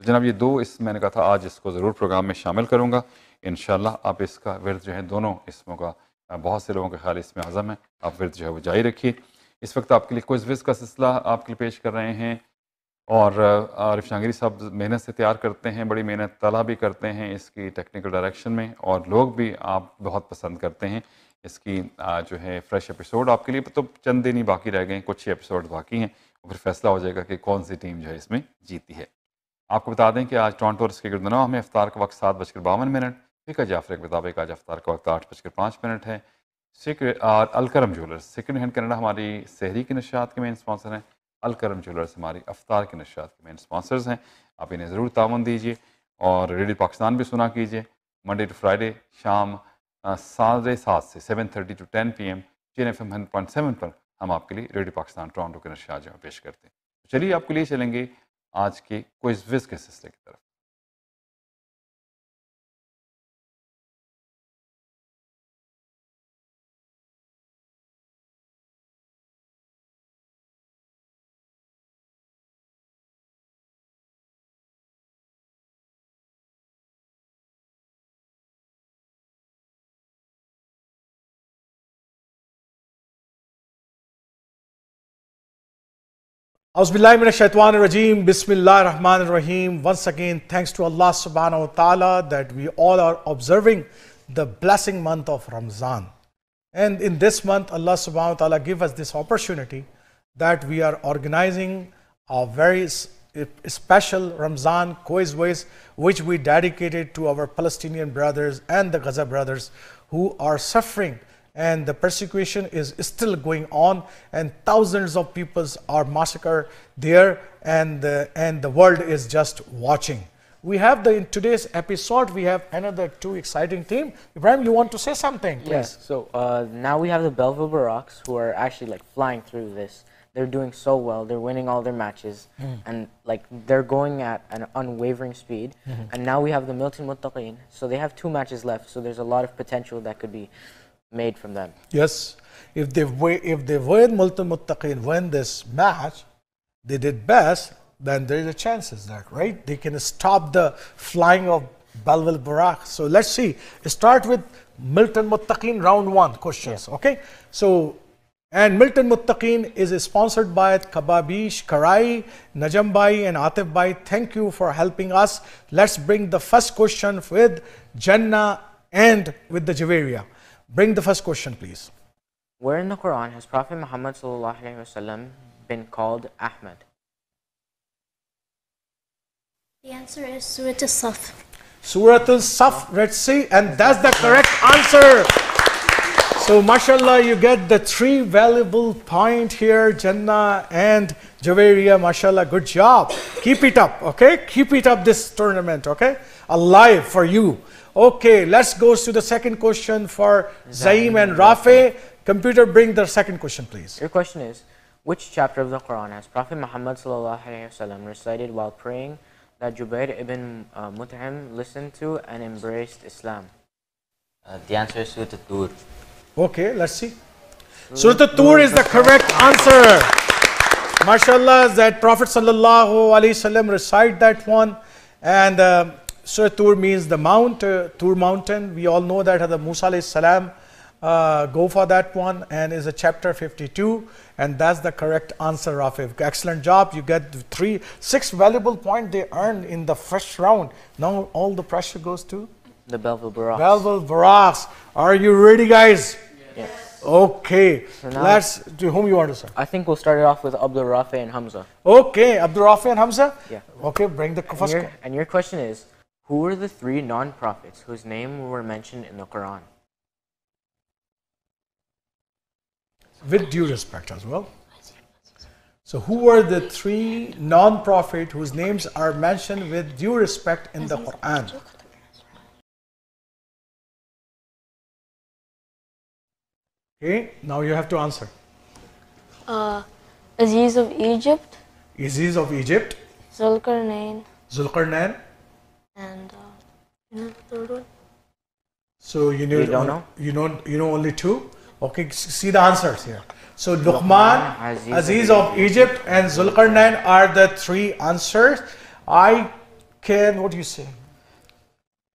جناب، یہ دو اس میں نے کہا تھا، آج اس کو ضرور پروگرام میں شامل کروں گا۔ انشاءاللہ آپ اس کا ورد جو ہے دونوں اسموں کا، بہت سے لوگوں کے خیال اس میں عظم ہے۔ آپ ورد جو ہے وہ جاری رکھیے۔ اس وقت آپ کے لیے کوئز وز کا سلسلہ آپ کے لیے پیش کر رہے ہیں۔ اور عارف جہانگیری صاحب محنت سے تیار کرتے ہیں، بڑی محنت طلع بھی کرتے ہیں اس کی ٹیکنیکل ڈائریکشن میں اور لوگ بھی آپ بہت پسند کرتے ہیں اس کی جو ہے فریش ایپیسوڈ آپ کے لیے تو چند دن ہی باقی رہ گئے ہیں کچھ ہی ایپیسوڈ باقی ہیں اور پھر فیصلہ ہو جائے گا کہ کون سی ٹیم جو ہے اس میں جیتی ہے۔ آپ کو بتا دیں کہ آج ٹورانٹو اور اس کے گردنوا ہمیں افطار کا وقت سات بج کر باون منٹ فکا جعفر جی، کے مطابق آج افطار کا وقت آٹھ بج کر پانچ منٹ ہے۔ سیکر Alkaram jewellers second hand Canada ہماری شہری کی نشیات کے مین اسپانسر ہیں۔ الکرم جولرس ہماری افطار کے نشیات کے مین اسپانسرز ہیں۔ آپ انہیں ضرور تعاون دیجیے اور ریڈیو پاکستان بھی سنا کیجیے منڈے ٹو فرائیڈے شام ساڑھے سات سے seven thirty to ten P M CHIN F M hundred point seven پر ہم آپ کے لیے ریڈیو پاکستان ٹورانٹو کے نشیات جو پیش کرتے ہیں۔ چلیے، آپ کے لیے چلیں گے آج کے کوئز وز کے سلسلے کی طرف۔ Rajim. Bismillah rahman rahim. Once again, thanks to Allah subhanahu wa ta'ala that we all are observing the blessing month of Ramzan. And in this month, Allah subhanahu wa ta'ala give us this opportunity that we are organizing a very special Ramzan quiz which we dedicated to our Palestinian brothers and the Gaza brothers who are suffering and the persecution is still going on and thousands of people are massacred there and the, and the world is just watching. We have the, in today's episode, we have another two exciting team. Ibrahim, you want to say something, please? Yes, so uh, now we have the Belleville Barracks who are actually like flying through this. They're doing so well. They're winning all their matches, mm. and like they're going at an unwavering speed. Mm -hmm. And now we have the Milton Muttaqin. So they have two matches left. So there's a lot of potential that could be made from them. Yes. If they if they win Multan Muttaqin win this match, they did best, then there is a chances that, right? They can stop the flying of Balwal Barak. So let's see. Start with Milton Muttaqin round one questions. Okay. So and Milton Muttaqin is sponsored by Kababish, Karai, Najam Bhai and Atif Bhai. Thank you for helping us. Let's bring the first question with Jannah and with the Javeria. Bring the first question, please. Where in the Quran has Prophet Muhammad been called Ahmad? The answer is Surah Al-Saf. Surah Al-Saf, let's see, and that's the correct answer. So, mashallah, you get the three valuable point here, Jannah and Javeria, mashallah, good job. Keep it up, okay? Keep it up this tournament, okay? Alive for you. Okay, let's go to the second question for Zaim and Rafe. Computer, bring the second question, please. Your question is, which chapter of the Quran has Prophet Muhammad recited while praying that Jubair ibn uh, Mut'im listened to and embraced Islam? Uh, the answer is Surah Tur. Okay, let's see. Surah Tur is the correct answer. MashaAllah, that Prophet sallallahu alaihi wasallam recite that one and uh, so Tur means the mount, uh, Tur mountain. We all know that the Musa salam uh, go for that one and is a chapter 52 and that's the correct answer Rafif. Excellent job. You get three, six valuable points they earned in the first round. Now all the pressure goes to? The Belleville Barracks. Belleville Barracks. Are you ready guys? Yes. Okay. So Let's, to whom you want to start? I think we'll start it off with Abdul Rafi and Hamza. Okay, Abdul Rafi and Hamza? Yeah. Okay, bring the and first your, and your question is, who were the three non-prophets whose names were mentioned in the Quran? With due respect as well. So who were the three non-prophets whose names are mentioned with due respect in the Quran? Okay, now you have to answer. Uh, Aziz of Egypt, Aziz of Egypt, Zulkarnain, Zulkarnain. And uh, you know the third one? So you know You don't know? you know you know only two. Okay, see the answers here. So Luqman, Aziz Aziz, of of Egypt, and Zulkarnain are the three answers. I can. What do you say?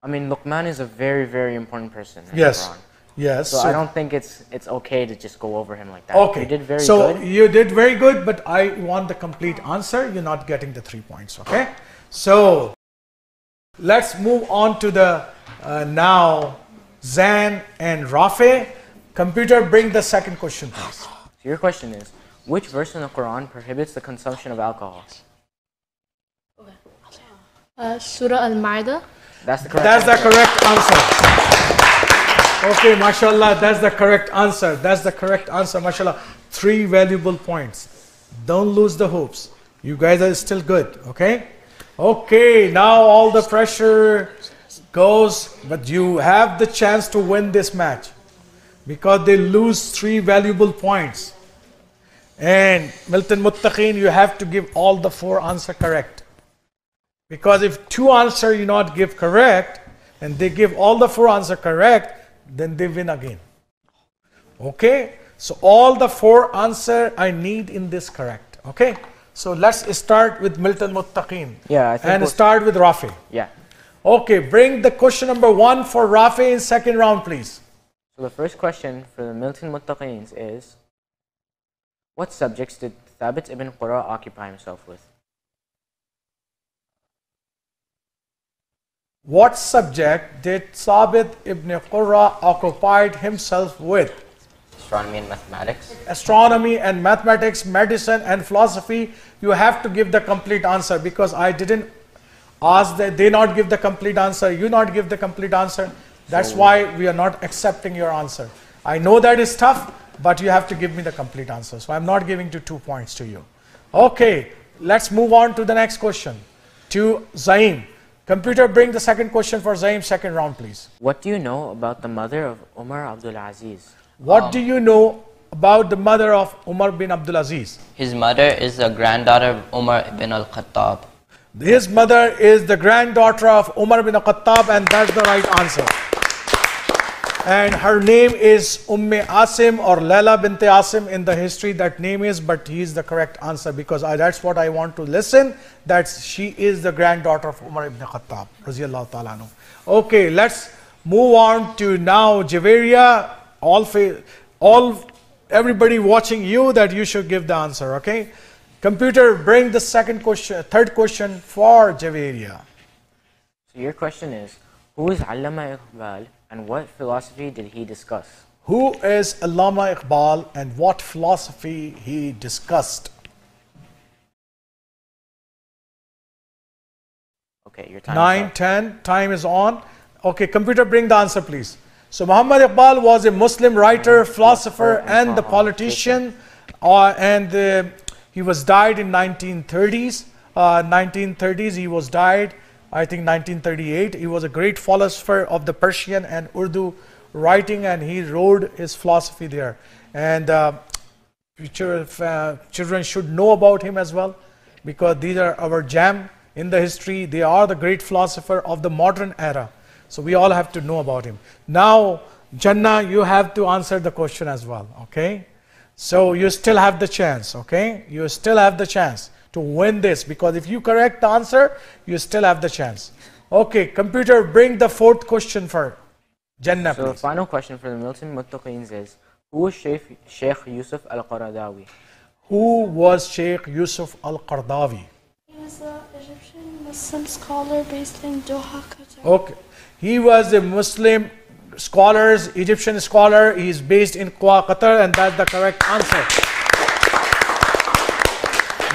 I mean, Luqman is a very, very important person. in Yes. Quran. Yes. So, so- I don't think it's it's okay to just go over him like that. Okay. You did very so good. you did very good, but I want the complete answer. You're not getting the three points. Okay. So let's move on to the uh, now Zan and Rafe. Computer, bring the second question, please. So your question is, which verse in the Quran prohibits the consumption of alcohol? Uh, Surah Al Ma'idah. That's the correct That's the answer. correct answer. Okay, mashallah, that's the correct answer. That's the correct answer, mashallah. Three valuable points. Don't lose the hopes. You guys are still good, okay? Okay, now all the pressure goes, but you have the chance to win this match because they lose three valuable points. And Milton Muttaqin, you have to give all the four answer correct. Because if two answer you not give correct, and they give all the four answer correct, then they win again. Okay? So all the four answer I need in this correct. Okay? So let's start with Milton Muttaqeen. Yeah, I think And start with Rafi. Yeah. Okay, bring the question number one for Rafi in second round, please. So the first question for the Milton Muttaqeens is, what subjects did Thabit ibn Qura occupy himself with? What subject did Sabit ibn Qurra occupy himself with? Astronomy and mathematics. astronomy and mathematics, medicine and philosophy, you have to give the complete answer because I didn't ask that they not give the complete answer, you not give the complete answer. That's So- why we are not accepting your answer. I know that is tough, but you have to give me the complete answer. So I'm not giving to two points to you. Okay, let's move on to the next question. To Zaim. Computer, bring the second question for Zaim, second round, please. What do you know about the mother of Umar Abdul Aziz? What um, do you know about the mother of Umar bin Abdul Aziz? His mother is the granddaughter of Umar bin al-Khattab. His mother is the granddaughter of Umar bin Al Khattab, and that's the right answer. And her name is Umme Asim or Laila bint Asim in the history. That name is, but he is the correct answer because I, that's what I want to listen. That she is the granddaughter of Umar ibn Khattab. Okay, let's move on to now Javeria. All, all, everybody watching you that you should give the answer. Okay. Computer, bring the second question, third question for Javeria. So your question is, who is Allama Iqbal and what philosophy did he discuss? Who is Allama Iqbal and what philosophy he discussed? Okay, your time is 9, up. 10, time is on. Okay, computer, bring the answer, please. So, Muhammad Iqbal was a Muslim writer, philosopher, and the politician, uh, and uh, he was died in 1930s. Uh, 1930s, he was died, I think 1938. He was a great philosopher of the Persian and Urdu writing, and he wrote his philosophy there. And uh, future uh, children should know about him as well because these are our jam in the history. They are the great philosopher of the modern era. So we all have to know about him. Now, Jannah, you have to answer the question as well, okay? So you still have the chance, okay? You still have the chance to win this because if you correct the answer, you still have the chance. Okay, computer, bring the fourth question for Jannah, So the final question for the Milton Muttaqeens is, who was Sheikh, Sheikh Yusuf al-Qaradawi? Who was Sheikh Yusuf al-Qardawi? He was an Egyptian Muslim scholar based in Doha, Qatar. Okay. He was a Muslim scholar, Egyptian scholar. He is based in Qatar, and that's the correct answer.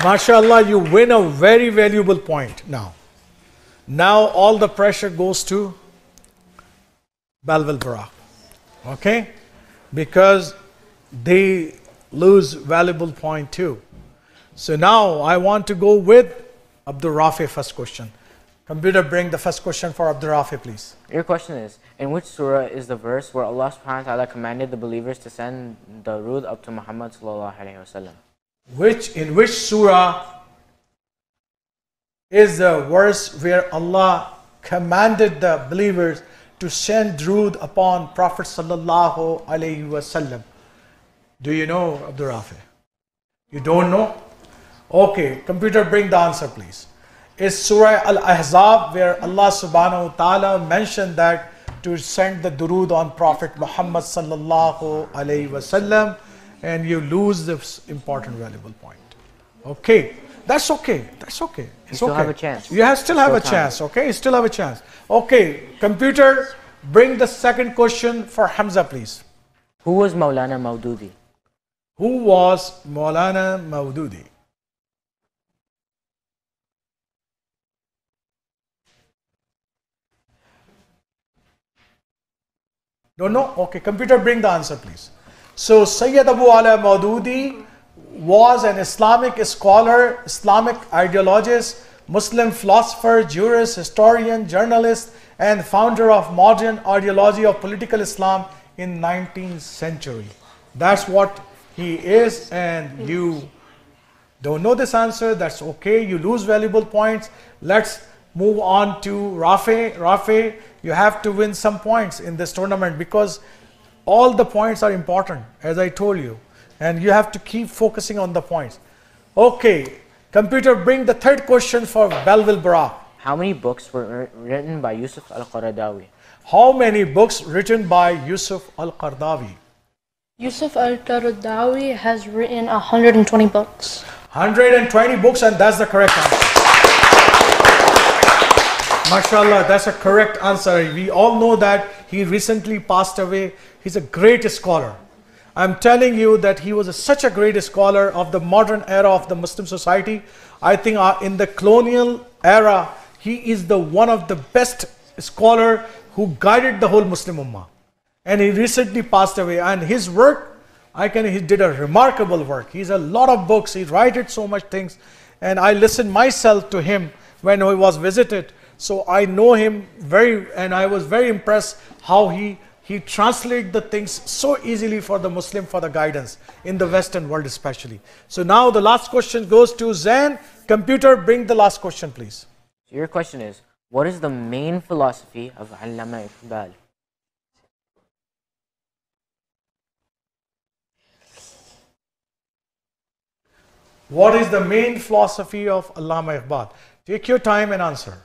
MashaAllah, you win a very valuable point now. Now all the pressure goes to Balwal Barak. Okay? Because they lose valuable point too. So now I want to go with Abdul Rafi first question. Computer, bring the first question for Abdul Rafi, please. Your question is, in which surah is the verse where Allah subhanahu wa ta'ala commanded the believers to send Darood up to Muhammad sallallahu alayhi wa sallam? Which in which surah is the verse where Allah commanded the believers to send Drood upon Prophet sallallahu alaihi wasallam? Do you know, Abdul Rafi? You don't know? Okay, computer, bring the answer, please. Is Surah Al Ahzab where Allah subhanahu wa ta'ala mentioned that to send the durood on Prophet Muhammad sallallahu alaihi wasallam, and you lose this important valuable point. Okay, that's okay. That's okay. It's still okay. have a chance. You have, still have Still a time. chance. Okay, you still have a chance. Okay, computer, bring the second question for Hamza, please. Who was Maulana Maududi? Who was Maulana Maududi? Don't know? Okay, computer, bring the answer, please. So, Sayyid Abu Ala Maududi was an Islamic scholar, Islamic ideologist, Muslim philosopher, jurist, historian, journalist, and founder of modern ideology of political Islam in 19th century. That's what he is, and you don't know this answer, that's okay. You lose valuable points. Let's move on to Rafe. Rafe, you have to win some points in this tournament because all the points are important, as I told you, and you have to keep focusing on the points. Okay, computer, bring the third question for Belville Barak. How many books were written by Yusuf al-Qaradawi? How many books written by Yusuf Al Qardawi? Yusuf al-Qaradawi has written 120 books. 120 books, and that's the correct answer. MashaAllah, that's a correct answer. We all know that he recently passed away. He's a great scholar. I'm telling you that he was a, such a great scholar of the modern era of the Muslim society. I think uh, in the colonial era, he is the one of the best scholar who guided the whole Muslim Ummah. And he recently passed away. And his work, I can, he did a remarkable work. He's a lot of books. He wrote so much things. And I listened myself to him when he was visited. So I know him very, and I was very impressed how he he translate the things so easily for the Muslim for the guidance in the Western world especially. So now the last question goes to Zain. Computer, bring the last question, please. So your question is, what is the main philosophy of Allama Iqbal? What is the main philosophy of Allama Iqbal? Take your time and answer.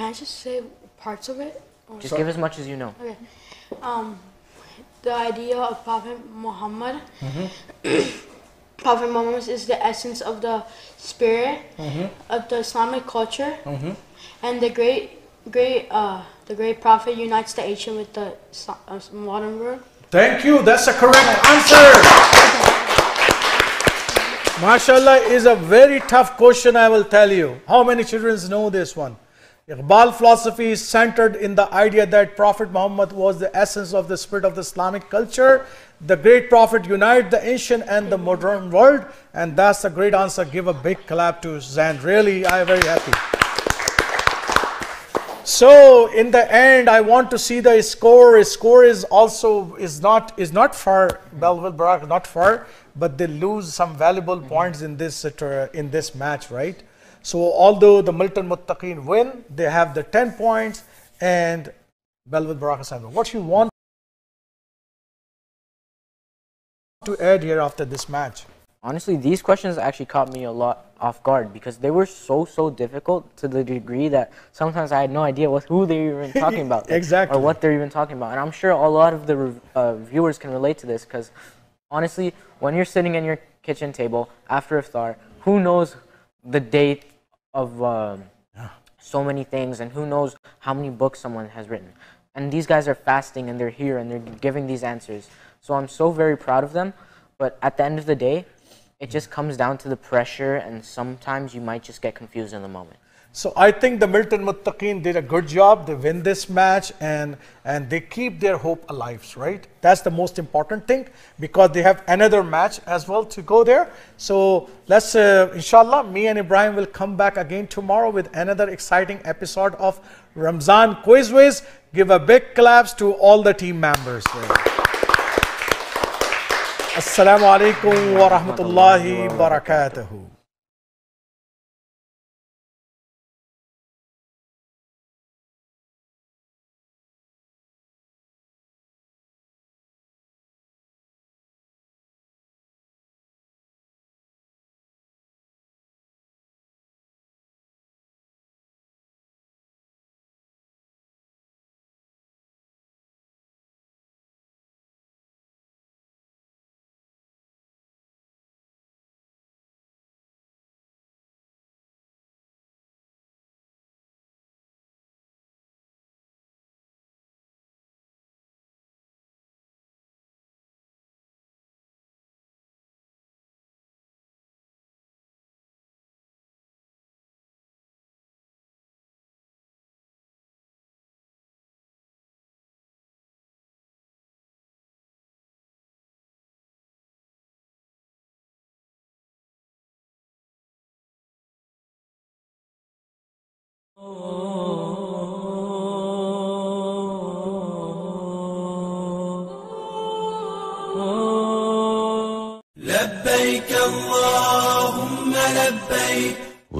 Can I just say parts of it? Or- Just give as much as you know. Okay. Um, the idea of Prophet Muhammad. Prophet Muhammad is the essence of the spirit of the Islamic culture, and the great, great, uh, the great Prophet unites the ancient with the so- uh, modern world. Thank you. That's a correct answer. MashaAllah is a very tough question, I will tell you. How many children know this one? Iqbal philosophy is centered in the idea that Prophet Muhammad was the essence of the spirit of the Islamic culture. The great Prophet united the ancient and the modern world. And that's a great answer. Give a big clap to Zan. Really, I am very happy. So in the end, I want to see the score. Score is also is not is not far. Belville Barak not far, but they lose some valuable points in this uh, in this match, right? So although the Milton Muttaqin win, they have the ten points, and Belville Barak has seven. What you want to add here after this match? Honestly, these questions actually caught me a lot off guard because they were so so difficult to the degree that sometimes I had no idea what who they were even talking about, Exactly. or what they're even talking about. And I'm sure a lot of the uh, viewers can relate to this because honestly, when you're sitting in your kitchen table after iftar, who knows the date of um, so many things, and who knows how many books someone has written. And these guys are fasting, and they're here, and they're giving these answers. So I'm so very proud of them. But at the end of the day, It just comes down to the pressure, and sometimes you might just get confused in the moment. So I think the Milton Muttaqeen did a good job. They win this match and and they keep their hope alive, right? That's the most important thing because they have another match as well to go there. So let's, uh, inshallah, me and Ibrahim will come back again tomorrow with another exciting episode of Ramzan Quizways. Give a big claps to all the team members. Assalamu alaikum wa rahmatullahi barakatuhu.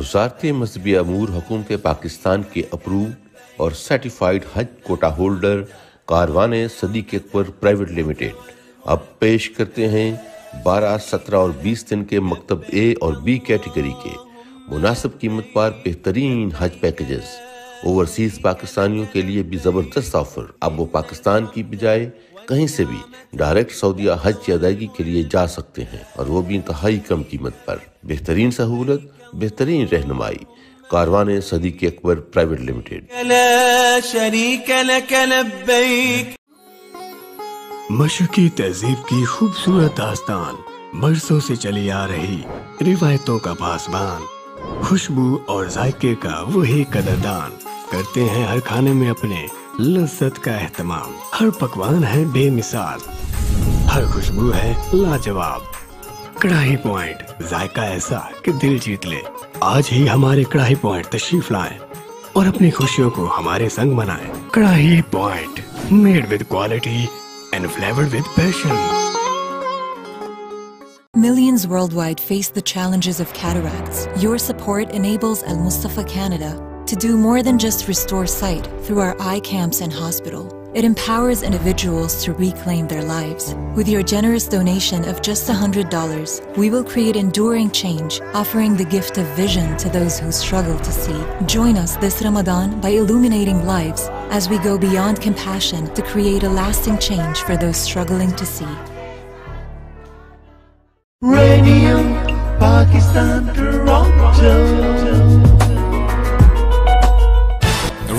وزارت مذہبی امور حکومت پاکستان کے approve اور certified حج quota holder کاروان Siddique Akbar private limited. اب پیش کرتے ہیں بارہ، سترہ اور بیس دن کے مکتب اے اور بی کیٹیگری کے۔ مناسب قیمت پر بہترین حج پیکیجز اوورسیز پاکستانیوں کے لیے بھی زبردست آفر اب وہ پاکستان کی بجائے کہیں سے بھی ڈائریکٹ سعودیہ حج کی ادائیگی کے لیے جا سکتے ہیں اور وہ بھی انتہائی کم قیمت پر۔ بہترین سہولت بہترین رہنمائی کاروان صدیق اکبر پرائیویٹ لمیٹڈ۔ مشرقی تہذیب کی خوبصورت داستان برسوں سے چلی آ رہی روایتوں کا پاسبان۔ خوشبو اور ذائقے کا وہی قدردان۔ کرتے ہیں ہر کھانے میں اپنے لذت کا اہتمام۔ ہر پکوان ہے بے مثال۔ ہر خوشبو ہے لاجواب۔ کڑاہی پوائنٹ ذائقہ ایسا کہ دل جیت لے آج ہی ہمارے کڑاہی پوائنٹ تشریف لائیں اور اپنی خوشیوں کو ہمارے سنگ منائیں Karahi point made with quality and flavoured with passion Millions worldwide face the challenges of cataracts. Your support enables Al Mustafa Canada to do more than just restore sight through our eye camps and hospital. It empowers individuals to reclaim their lives. With your generous donation of just $100, we will create enduring change, offering the gift of vision to those who struggle to see. Join us this Ramadan by illuminating lives as we go beyond compassion to create a lasting change for those struggling to see. Radio Pakistan Toronto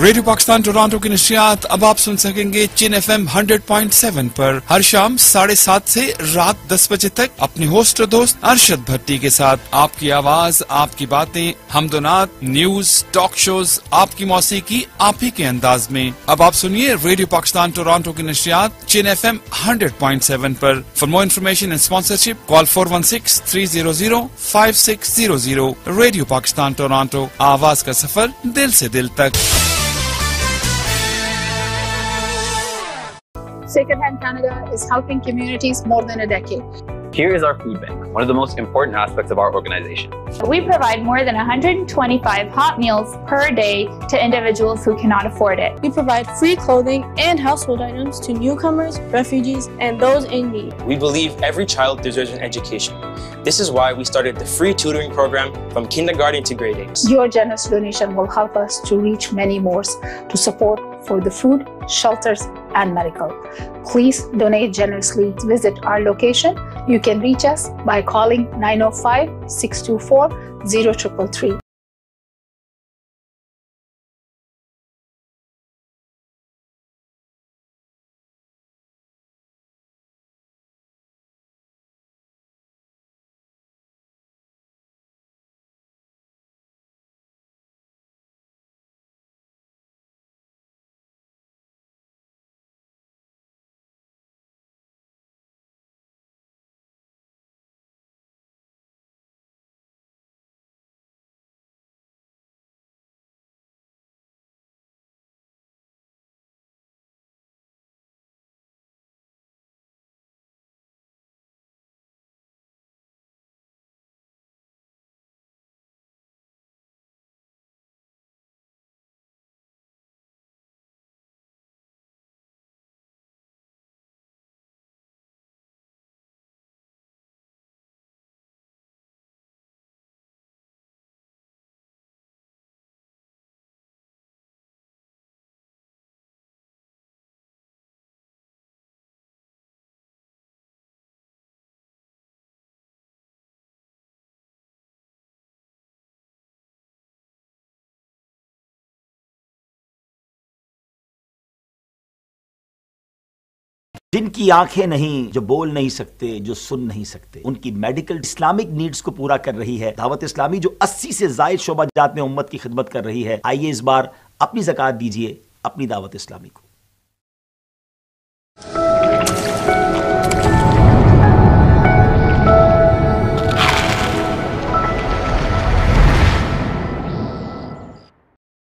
radio Pakistan Toronto کی نشریات اب آپ سن سکیں گے CHIN F M hundred point seven پر۔ ہر شام ساڑھے سات سے رات دس بجے تک اپنے ہوسٹ اور دوست ارشد بھٹی کے ساتھ۔ آپ کی آواز، آپ کی باتیں حمدونات نیوز، ٹاک شوز، آپ کی موسیقی، آپ ہی کے انداز میں۔ اب آپ سنیے ریڈیو پاکستان ٹورانٹو کی نشریات CHIN F M hundred point seven per. For more information and sponsorship call four one six three zero zero five six zero zero radio Pakistan Toronto, آواز کا سفر دل سے دل تک۔ Second Hand Canada is helping communities more than a decade. Here is our food bank, one of the most important aspects of our organization. We provide more than 125 hot meals per day to individuals who cannot afford it. We provide free clothing and household items to newcomers, refugees, and those in need. We believe every child deserves an education. This is why we started the free tutoring program from kindergarten to grade 8. Your generous donation will help us to reach many more to support for the food, shelters, and medical. Please donate generously. Visit our location. You can reach us by calling 905 624 0333. جن کی آنکھیں نہیں، جو بول نہیں سکتے، جو سن نہیں سکتے۔ ان کی میڈیکل اسلامک نیڈز کو پورا کر رہی ہے۔ دعوت اسلامی جو اسی سے زائد شعبہ جات میں امت کی خدمت کر رہی ہے، آئیے اس بار اپنی زکوٰۃ دیجیے اپنی دعوت اسلامی کو۔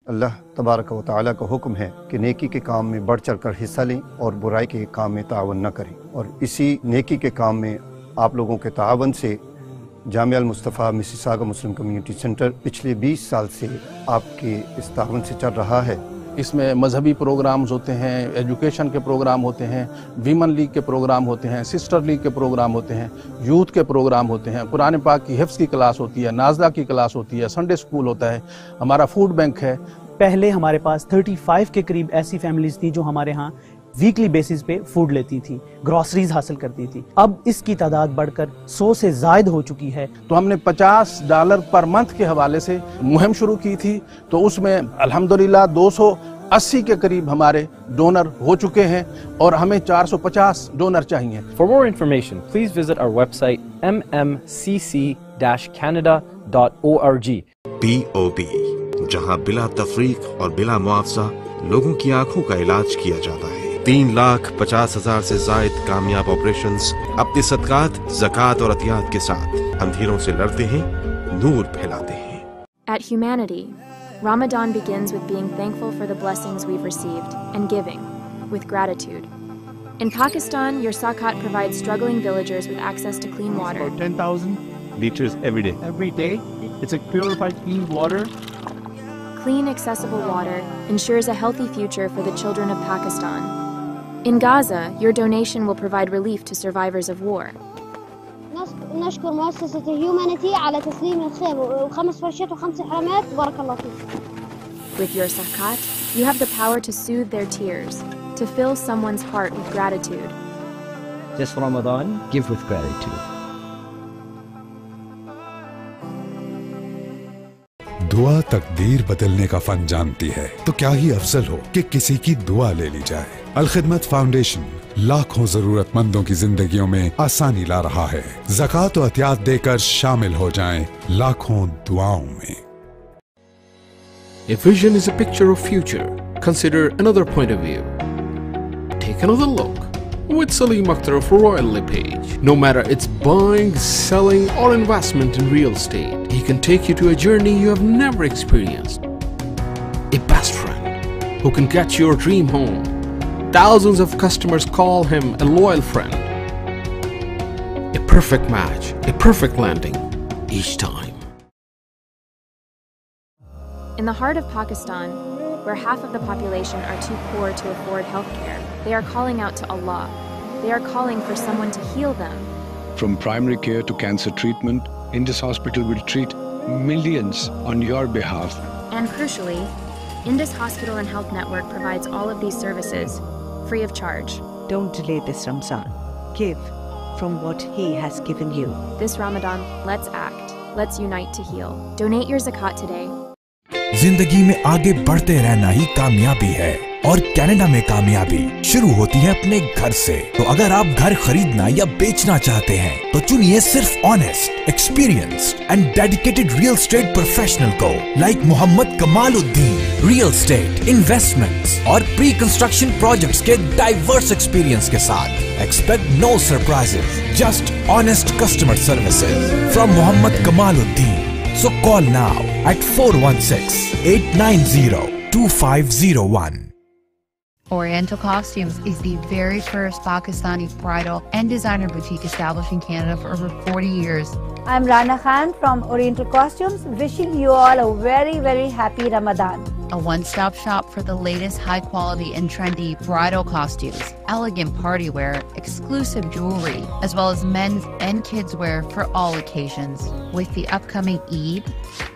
اللہ تبارک و تعالیٰ کا حکم ہے کہ نیکی کے کام میں بڑھ چڑھ کر حصہ لیں اور برائی کے کام میں تعاون نہ کریں۔ اور اسی نیکی کے کام میں آپ لوگوں کے تعاون سے Jamia Almustafa Mississauga Muslim community centre پچھلے بیس سال سے آپ کے اس تعاون سے چل رہا ہے۔ اس میں مذہبی پروگرامز ہوتے ہیں، ایجوکیشن کے پروگرام ہوتے ہیں، ویمن لیگ کے پروگرام ہوتے ہیں، سسٹر لیگ کے پروگرام ہوتے ہیں، یوتھ کے پروگرام ہوتے ہیں، قرآن پاک کی حفظ کی کلاس ہوتی ہے نازدہ کی کلاس ہوتی ہے، سنڈے سکول ہوتا ہے، ہمارا فوڈ بینک ہے پہلے ہمارے پاس 35 کے قریب ایسی فیملیز تھی جو ہمارے ہاں ویکلی بیسز پہ فوڈ لیتی تھی گروسریز حاصل کرتی تھی اب اس کی تعداد بڑھ کر سو سے زائد ہو چکی ہے۔ تو ہم نے پچاس ڈالر پر منتھ کے حوالے سے مہم شروع کی تھی۔ تو اس میں الحمدللہ دو سو اسی کے قریب ہمارے ڈونر ہو چکے ہیں اور ہمیں چار سو پچاس ڈونر چاہیے۔ For more information, please visit our website mmcc-canada.org. P O P جہاں بلا تفریق اور بلا معاوضہ لوگوں کی آنکھوں کا علاج کیا جاتا ہے تین لاکھ پچاس ہزار سے زائد کامیاب آپریشنز اپنی صدقات زکوٰۃ اور عطیات کے ساتھ اندھیروں سے لڑتے ہیں نور پھیلاتے ہیں At Humanity, Ramadan begins with being thankful for the blessings we've received and giving with gratitude. In Pakistan, your Sakat provides struggling villagers with access to clean water. 10,000 liters every day. Every day. It's a purified clean water. Clean, accessible water ensures a healthy future for the children of Pakistan. In Gaza, your donation will provide relief to survivors of war. نشكر مؤسسة هيومانيتي على تسليم الخير وخمس فرشات وخمس حرامات بارك الله فيك With your Sakat, you have the power to soothe their tears, to fill someone's heart with gratitude. This Ramadan, give with gratitude. دعا تقدیر بدلنے کا فن جانتی ہے، تو کیا ہی افضل ہو کہ کسی کی دعا لے لی جائے الخدمت فاؤنڈیشن لاکھوں ضرورت مندوں کی زندگیوں میں آسانی لا رہا ہے زکوٰۃ و احتیاط دے کر شامل ہو جائیں لاکھوں دعاؤں میں A vision is a picture of future. Consider another point of view. Take another look. With Salim Akhtar of Royal LePage, no matter it's buying, selling, or investment in real estate, he can take you to a journey you have never experienced. A best friend who can get your dream home. Thousands of customers call him a loyal friend. A perfect match, a perfect landing each time. In the heart of Pakistan, where half of the population are too poor to afford healthcare, they are calling out to Allah. They are calling for someone to heal them. From primary care to cancer treatment, Indus Hospital will treat millions on your behalf. And crucially, Indus Hospital and Health Network provides all of these services free of charge. Don't delay this Ramzan. Give from what He has given you. This Ramadan, let's act. Let's unite to heal. Donate your zakat today. زندگی میں آگے بڑھتے رہنا ہی کامیابی ہے اور Canada میں کامیابی شروع ہوتی ہے اپنے گھر سے۔ تو اگر آپ گھر خریدنا یا بیچنا چاہتے ہیں، تو چنیے صرف honest experience and dedicated real estate professional کو like Muhammad Kamaluddin real estate investment اور پری کنسٹرکشن پروجیکٹس کے ڈائیورس ایکسپیرینس کے ساتھ۔ Expect no surprise just honest customer services from Muhammad Kamaluddin. So call now at 416-890-2501. Oriental Costumes is the very first Pakistani bridal and designer boutique established in Canada for over 40 years. I'm Rana Khan from Oriental Costumes, wishing you all a very, very happy Ramadan. A one stop shop for the latest high quality and trendy bridal costumes, elegant party wear, exclusive jewelry, as well as men's and kids' wear for all occasions. With the upcoming Eid,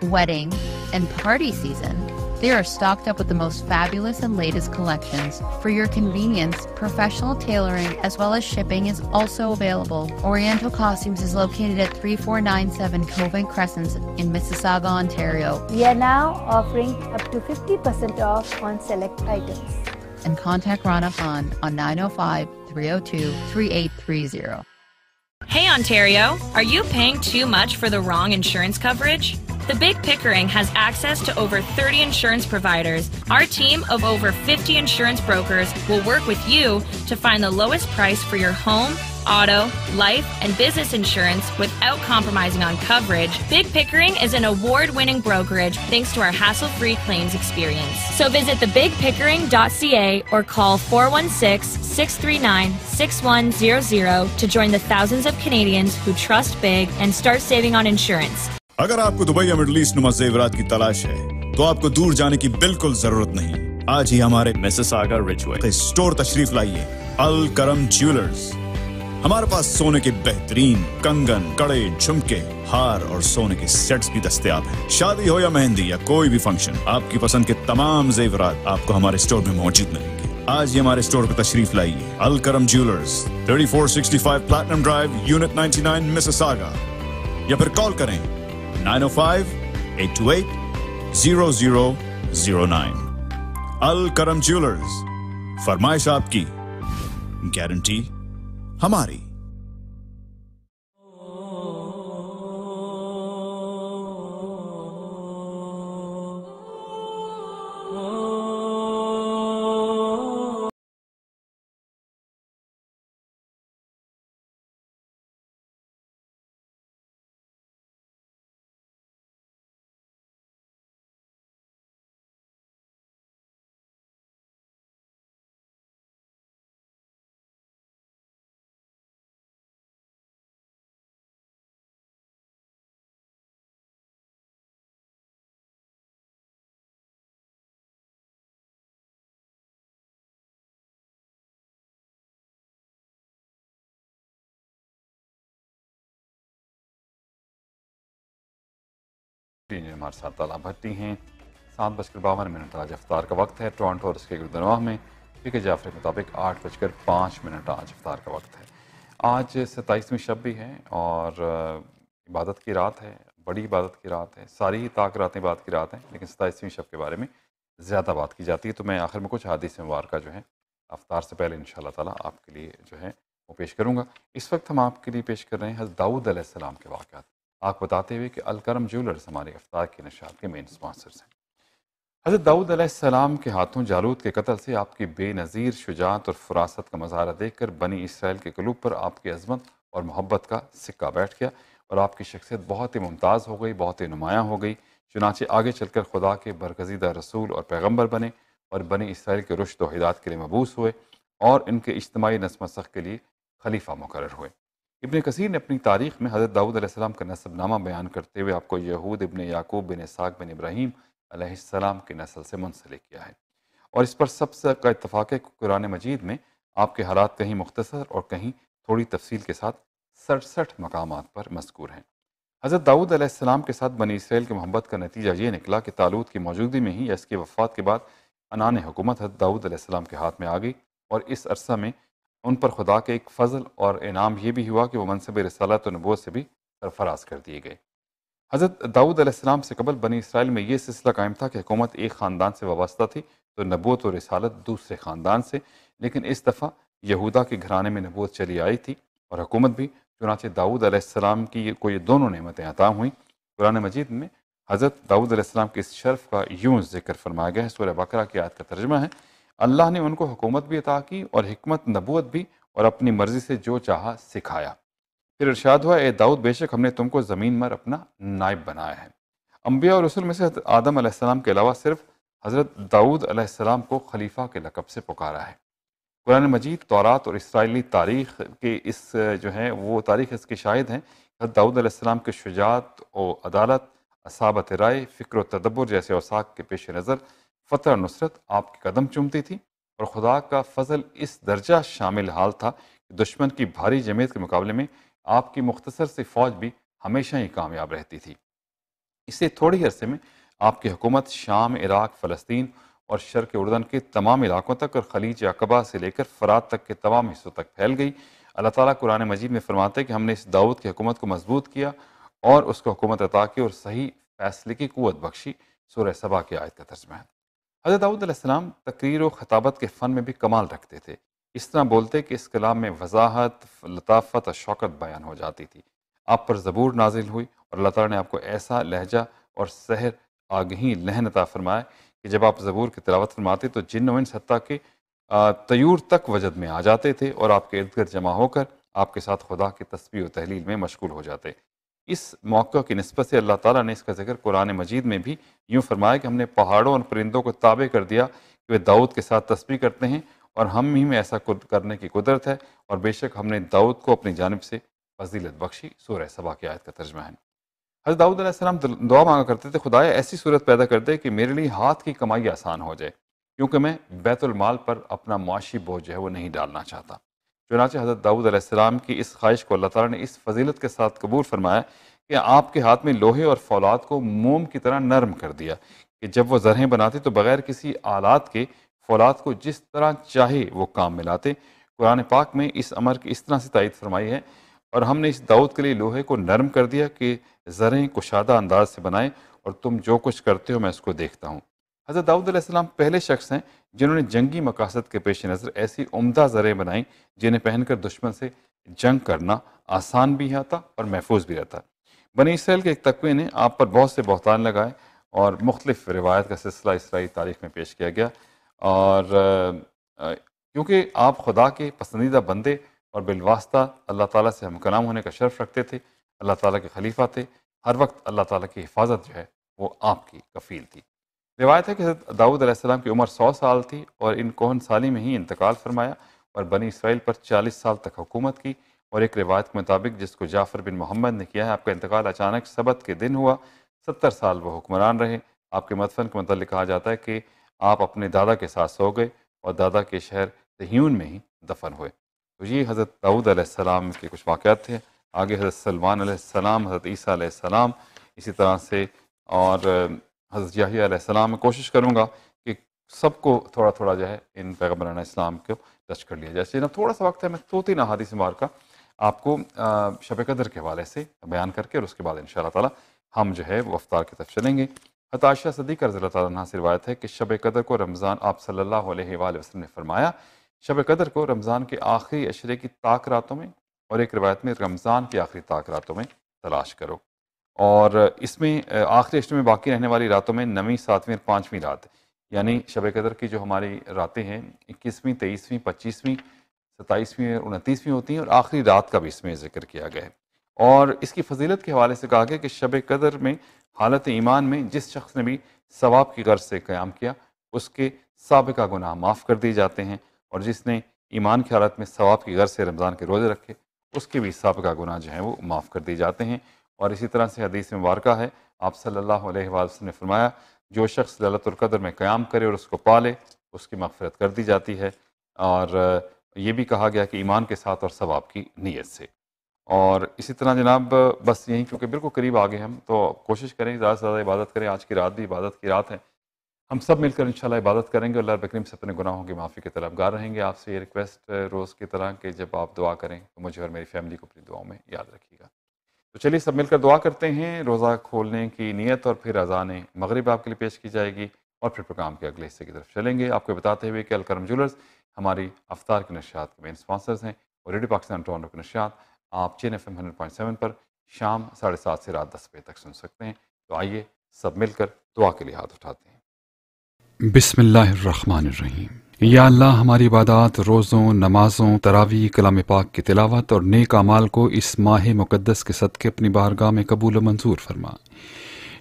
wedding, and party season, they are stocked up with the most fabulous and latest collections. For your convenience, professional tailoring as well as shipping is also available. Oriental Costumes is located at 3497 Covent Crescent in Mississauga, Ontario. We are now offering up to 50% off on select items. And contact Rana Khan on 905 302 3830. Hey Ontario, are you paying too much for the wrong insurance coverage? The Big Pickering has access to over 30 insurance providers. Our team of over 50 insurance brokers will work with you to find the lowest price for your home, auto, life, and business insurance without compromising on coverage. Big Pickering is an award winning brokerage thanks to our hassle free claims experience. So visit thebigpickering.ca or call 416 639 6100 to join the thousands of Canadians who trust Big and start saving on insurance. اگر آپ کو Dubai یا middle asset نما زیورات کی تلاش ہے تو آپ کو دور جانے کی بالکل ضرورت نہیں۔ آج ہی ہمارے میسس آگا تشریف لائیے۔ الکرم جیولرز۔ ہمارے پاس سونے کے بہترین کنگن کڑے جھمکے ہار اور سونے کے سیٹس بھی دستیاب ہیں۔ شادی ہو یا مہندی یا کوئی بھی فنکشن آپ کی پسند کے تمام زیورات آپ کو ہمارے اسٹور میں موجود ملیں گے۔ آج ہی ہمارے اسٹور پہ تشریف لائیے۔ Alkaram jewellers 3465 platinum drive unit 99 Mississauga یا پھر کال کریں۔ 905 828 0009. Al Karam Jewelers, Farmai Shop Ki. Guarantee Hamari. ہمارے ساتھ طالب بھٹی ہیں۔ سات بج کر باون منٹ آج افطار کا وقت ہے۔ ٹورانٹو اور اس کے گردنواہ میں پی جعفر کے مطابق آٹھ بج کر پانچ منٹ آج افطار کا وقت ہے۔ آج ستائیسویں شب بھی ہے اور عبادت کی رات ہے، بڑی عبادت کی رات ہے۔ ساری ہی طاق راتیں عبادت کی رات ہیں، لیکن ستائیسویں شب کے بارے میں زیادہ بات کی جاتی ہے۔ تو میں آخر میں کچھ حادث مبارکہ جو ہے افطار سے پہلے ان شاء اللہ تعالیٰ آپ کے لیے جو ہے وہ پیش کروں گا۔ اس وقت ہم آپ کے لیے پیش کر رہے ہیں حضرت داؤد علیہ السلام کے واقعات۔ آپ بتاتے ہوئے کہ الکرم جیولرز ہمارے افطار کے نشاط کے مین سپانسرز ہیں۔ حضرت داؤد علیہ السلام کے ہاتھوں جالود کے قتل سے آپ کی بے نظیر شجاعت اور فراست کا مظاہرہ دیکھ کر بنی اسرائیل کے قلوب پر آپ کی عظمت اور محبت کا سکہ بیٹھ گیا اور آپ کی شخصیت بہت ہی ممتاز ہو گئی، بہت ہی نمایاں ہو گئی۔ چنانچہ آگے چل کر خدا کے برگزیدہ رسول اور پیغمبر بنے اور بنی اسرائیل کے رشد و ہدایت کے لیے مبوس ہوئے اور ان کے اجتماعی نظم سخ کے لیے خلیفہ مقرر ہوئے۔ ابن کثیر نے اپنی تاریخ میں حضرت داؤد علیہ السلام کا نسب نامہ بیان کرتے ہوئے آپ کو یہود ابن یعقوب بن اساق بن ابراہیم علیہ السلام کی نسل سے منسلک کیا ہے۔ اور اس پر سب سے کا اتفاق ہے کہ قرآن مجید میں آپ کے حالات کہیں مختصر اور کہیں تھوڑی تفصیل کے ساتھ سڑسٹھ مقامات پر مذکور ہیں۔ حضرت داؤد علیہ السلام کے ساتھ بنی اسرائیل کی محبت کا نتیجہ یہ نکلا کہ تالود کی موجودگی میں ہی یا اس کی وفات کے بعد انان حکومت حضرت داؤد علیہ السلام کے ہاتھ میں آ گئی اور اس عرصہ میں ان پر خدا کے ایک فضل اور انعام یہ بھی ہوا کہ وہ منصب رسالت و نبوت سے بھی سرفراز کر دیے گئے۔ حضرت داؤد علیہ السلام سے قبل بنی اسرائیل میں یہ سلسلہ قائم تھا کہ حکومت ایک خاندان سے وابستہ تھی تو نبوت و رسالت دوسرے خاندان سے، لیکن اس دفعہ یہودا کے گھرانے میں نبوت چلی آئی تھی اور حکومت بھی، چنانچہ داؤد علیہ السلام کی کو یہ دونوں نعمتیں عطا ہوئیں۔ قرآن مجید میں حضرت داؤد علیہ السلام کے اس شرف کا یوں ذکر فرمایا گیا ہے، سورہ بقرہ کی آیت کا ترجمہ ہے۔ اللہ نے ان کو حکومت بھی عطا کی اور حکمت نبوت بھی اور اپنی مرضی سے جو چاہا سکھایا۔ پھر ارشاد ہوا، اے داؤد، بے شک ہم نے تم کو زمین مر اپنا نائب بنایا ہے۔ انبیاء اور رسول میں سے آدم علیہ السلام کے علاوہ صرف حضرت داؤد علیہ السلام کو خلیفہ کے لقب سے پکارا ہے۔ قرآن مجید، تورات اور اسرائیلی تاریخ کے اس جو ہیں وہ تاریخ اس کے شاہد ہیں۔ حضرت داؤد علیہ السلام کے شجاعت و عدالت اصابت رائے، فکر و تدبر جیسے اوساق کے پیش نظر فتح اور نصرت آپ کے قدم چومتی تھی اور خدا کا فضل اس درجہ شامل حال تھا کہ دشمن کی بھاری جمعیت کے مقابلے میں آپ کی مختصر سی فوج بھی ہمیشہ ہی کامیاب رہتی تھی۔ اسے تھوڑی عرصے میں آپ کی حکومت شام، عراق، فلسطین اور شرق اردن کے تمام علاقوں تک اور خلیج عقبہ سے لے کر فرات تک کے تمام حصوں تک پھیل گئی۔ اللہ تعالیٰ قرآن مجید میں فرماتے کہ ہم نے اس دعوت کی حکومت کو مضبوط کیا اور اس کو حکومت عطا کی اور صحیح فیصلے کی قوت بخشی۔ سورہ صبا کی آیت کا ترجمہ ہے۔ حضرت عالیہ السلام تقریر و خطابت کے فن میں بھی کمال رکھتے تھے۔ اس طرح بولتے کہ اس کلام میں وضاحت، لطافت اور شوقت بیان ہو جاتی تھی۔ آپ پر زبور نازل ہوئی اور اللہ تعالیٰ نے آپ کو ایسا لہجہ اور سحر آگہی لہن عطا فرمایا کہ جب آپ زبور کی تلاوت فرماتے تو جن و انس حتیٰ کہ طیور تک وجد میں آ جاتے تھے اور آپ کے ارد گرد جمع ہو کر آپ کے ساتھ خدا کی تسبیح و تحلیل میں مشغول ہو جاتے۔ اس موقع کی نسبت سے اللہ تعالیٰ نے اس کا ذکر قرآن مجید میں بھی یوں فرمایا کہ ہم نے پہاڑوں اور پرندوں کو تابع کر دیا کہ وہ داؤد کے ساتھ تسبیح کرتے ہیں اور ہم ہی میں ایسا کرنے کی قدرت ہے اور بے شک ہم نے داؤد کو اپنی جانب سے فضیلت بخشی۔ سورہ صبا کی آیت کا ترجمہ ہے۔ حضرت داؤد علیہ السلام دعا مانگا کرتے تھے، خدایا، ایسی صورت پیدا کر دے کہ میرے لیے ہاتھ کی کمائی آسان ہو جائے، کیونکہ میں بیت المال پر اپنا معاشی بوجھ جو ہے وہ نہیں ڈالنا چاہتا۔ چنانچہ حضرت داؤد علیہ السلام کی اس خواہش کو اللہ تعالیٰ نے اس فضیلت کے ساتھ قبول فرمایا کہ آپ کے ہاتھ میں لوہے اور فولاد کو موم کی طرح نرم کر دیا کہ جب وہ زرہیں بناتے تو بغیر کسی آلات کے فولاد کو جس طرح چاہے وہ کام میں لاتے۔ قرآن پاک میں اس عمر کی اس طرح سے تائید فرمائی ہے اور ہم نے اس داؤد کے لیے لوہے کو نرم کر دیا کہ زریں کشادہ انداز سے بنائیں اور تم جو کچھ کرتے ہو میں اس کو دیکھتا ہوں۔ حضرت داؤد علیہ السلام پہلے شخص ہیں جنہوں نے جنگی مقاصد کے پیش نظر ایسی عمدہ زریں بنائیں جنہیں پہن کر دشمن سے جنگ کرنا آسان بھی آتا اور محفوظ بھی رہتا بنی اسرائیل کے ایک تقوی نے آپ پر بہت سے بہتان لگائے اور مختلف روایت کا سلسلہ اسرائیلی تاریخ میں پیش کیا گیا۔ اور کیونکہ آپ خدا کے پسندیدہ بندے اور بالواسطہ اللہ تعالیٰ سے ہم کلام ہونے کا شرف رکھتے تھے، اللہ تعالیٰ کے خلیفہ تھے، ہر وقت اللہ تعالیٰ کی حفاظت جو ہے وہ آپ کی کفیل تھی۔ روایت ہے کہ حضرت داؤد علیہ السلام کی عمر سو سال تھی اور ان کوہن سالی میں ہی انتقال فرمایا اور بنی اسرائیل پر چالیس سال تک حکومت کی اور ایک روایت کے مطابق جس کو جعفر بن محمد نے کیا ہے، آپ کا انتقال اچانک سبت کے دن ہوا، ستر سال وہ حکمران رہے۔ آپ کے مدفن کے متعلق کہا جاتا ہے کہ آپ اپنے دادا کے ساتھ سو گئے اور دادا کے شہر تہیون میں ہی دفن ہوئے۔ تو یہ حضرت داؤد علیہ السلام کے کچھ واقعات تھے۔ آگے حضرت سلمان علیہ السلام، حضرت عیسیٰ علیہ السلام، اسی طرح سے اور حضرت یاہی علیہ السلام میں کوشش کروں گا کہ سب کو تھوڑا تھوڑا جو ہے ان پیغمبران اسلام کو ٹچ کر لیا جائے۔ جناب تھوڑا سا وقت ہے، میں دو تین احادیث مبارکہ آپ کو شب قدر کے حوالے سے بیان کر کے اور اس کے بعد ان شاء اللہ تعالیٰ ہم جو ہے وہ افطار کی طرف چلیں گے۔ حتاشہ صدیق رضی اللہ تعالیٰ عنہ سے روایت ہے کہ شب قدر کو رمضان آپ صلی اللہ علیہ وآلہ وسلم نے فرمایا، شب قدر کو رمضان کے آخری اشرے کی طاق راتوں میں اور ایک روایت میں رمضان کی آخری طاق راتوں میں تلاش کرو۔ اور اس میں آخری اشرے میں باقی رہنے والی راتوں میں نویں، ساتویں اور پانچویں رات یعنی شب قدر کی جو ہماری راتیں ہیں، اکیسویں، تیئیسویں، پچیسویں، ستائیسویں اور انتیسویں ہوتی ہیں اور آخری رات کا بھی اس میں ذکر کیا گیا ہے۔ اور اس کی فضیلت کے حوالے سے کہا گیا کہ شب قدر میں حالت ایمان میں جس شخص نے بھی ثواب کی غرض سے قیام کیا، اس کے سابقہ گناہ معاف کر دیے جاتے ہیں اور جس نے ایمان کی حالت میں ثواب کی غرض سے رمضان کے روزے رکھے، اس کے بھی سابقہ گناہ جو ہیں وہ معاف کر دیے جاتے ہیں۔ اور اسی طرح سے حدیث مبارکہ ہے، آپ صلی اللہ علیہ وسلم نے فرمایا، جو شخص للت القدر میں قیام کرے اور اس کو پالے، اس کی مغفرت کر دی جاتی ہے۔ اور یہ بھی کہا گیا کہ ایمان کے ساتھ اور ثواب کی نیت سے۔ اور اسی طرح جناب، بس یہیں کیونکہ بالکل قریب آگے ہم تو کوشش کریں، زیادہ سے زیادہ عبادت کریں۔ آج کی رات بھی عبادت کی رات ہے۔ ہم سب مل کر انشاءاللہ عبادت کریں گے۔ اللہ بکریم سے اپنے گناہوں کی معافی کے طرف رہیں گے۔ آپ سے یہ ریکویسٹ روز کی طرح کہ جب آپ دعا کریں تو مجھے اور میری فیملی کو اپنی دعاؤں میں یاد رکھیے گا۔ تو چلیے، سب مل کر دعا کرتے ہیں، روزہ کھولنے کی نیت اور پھر اذان مغرب آپ کے لیے پیش کی جائے گی اور پھر پروگرام کے اگلے حصے کی طرف چلیں گے۔ آپ کو بتاتے ہوئے کہ الکرم جولرز ہماری افطار کے نشیات کے مین اسپانسرز ہیں اور ریڈیو پاکستان ٹورنٹو کے نشیات آپ CHIN F M hundred point seven پر شام ساڑھے سات سے رات دس بجے تک سن سکتے ہیں۔ تو آئیے، سب مل کر دعا کے لیے ہاتھ اٹھاتے ہیں۔ بسم اللہ الرحمن الرحیم۔ یا اللہ، ہماری عبادات، روزوں، نمازوں تراوی کلام پاک کی تلاوت اور نیک اعمال کو اس ماہ مقدس کے صدقے اپنی بارگاہ میں قبول و منظور فرما۔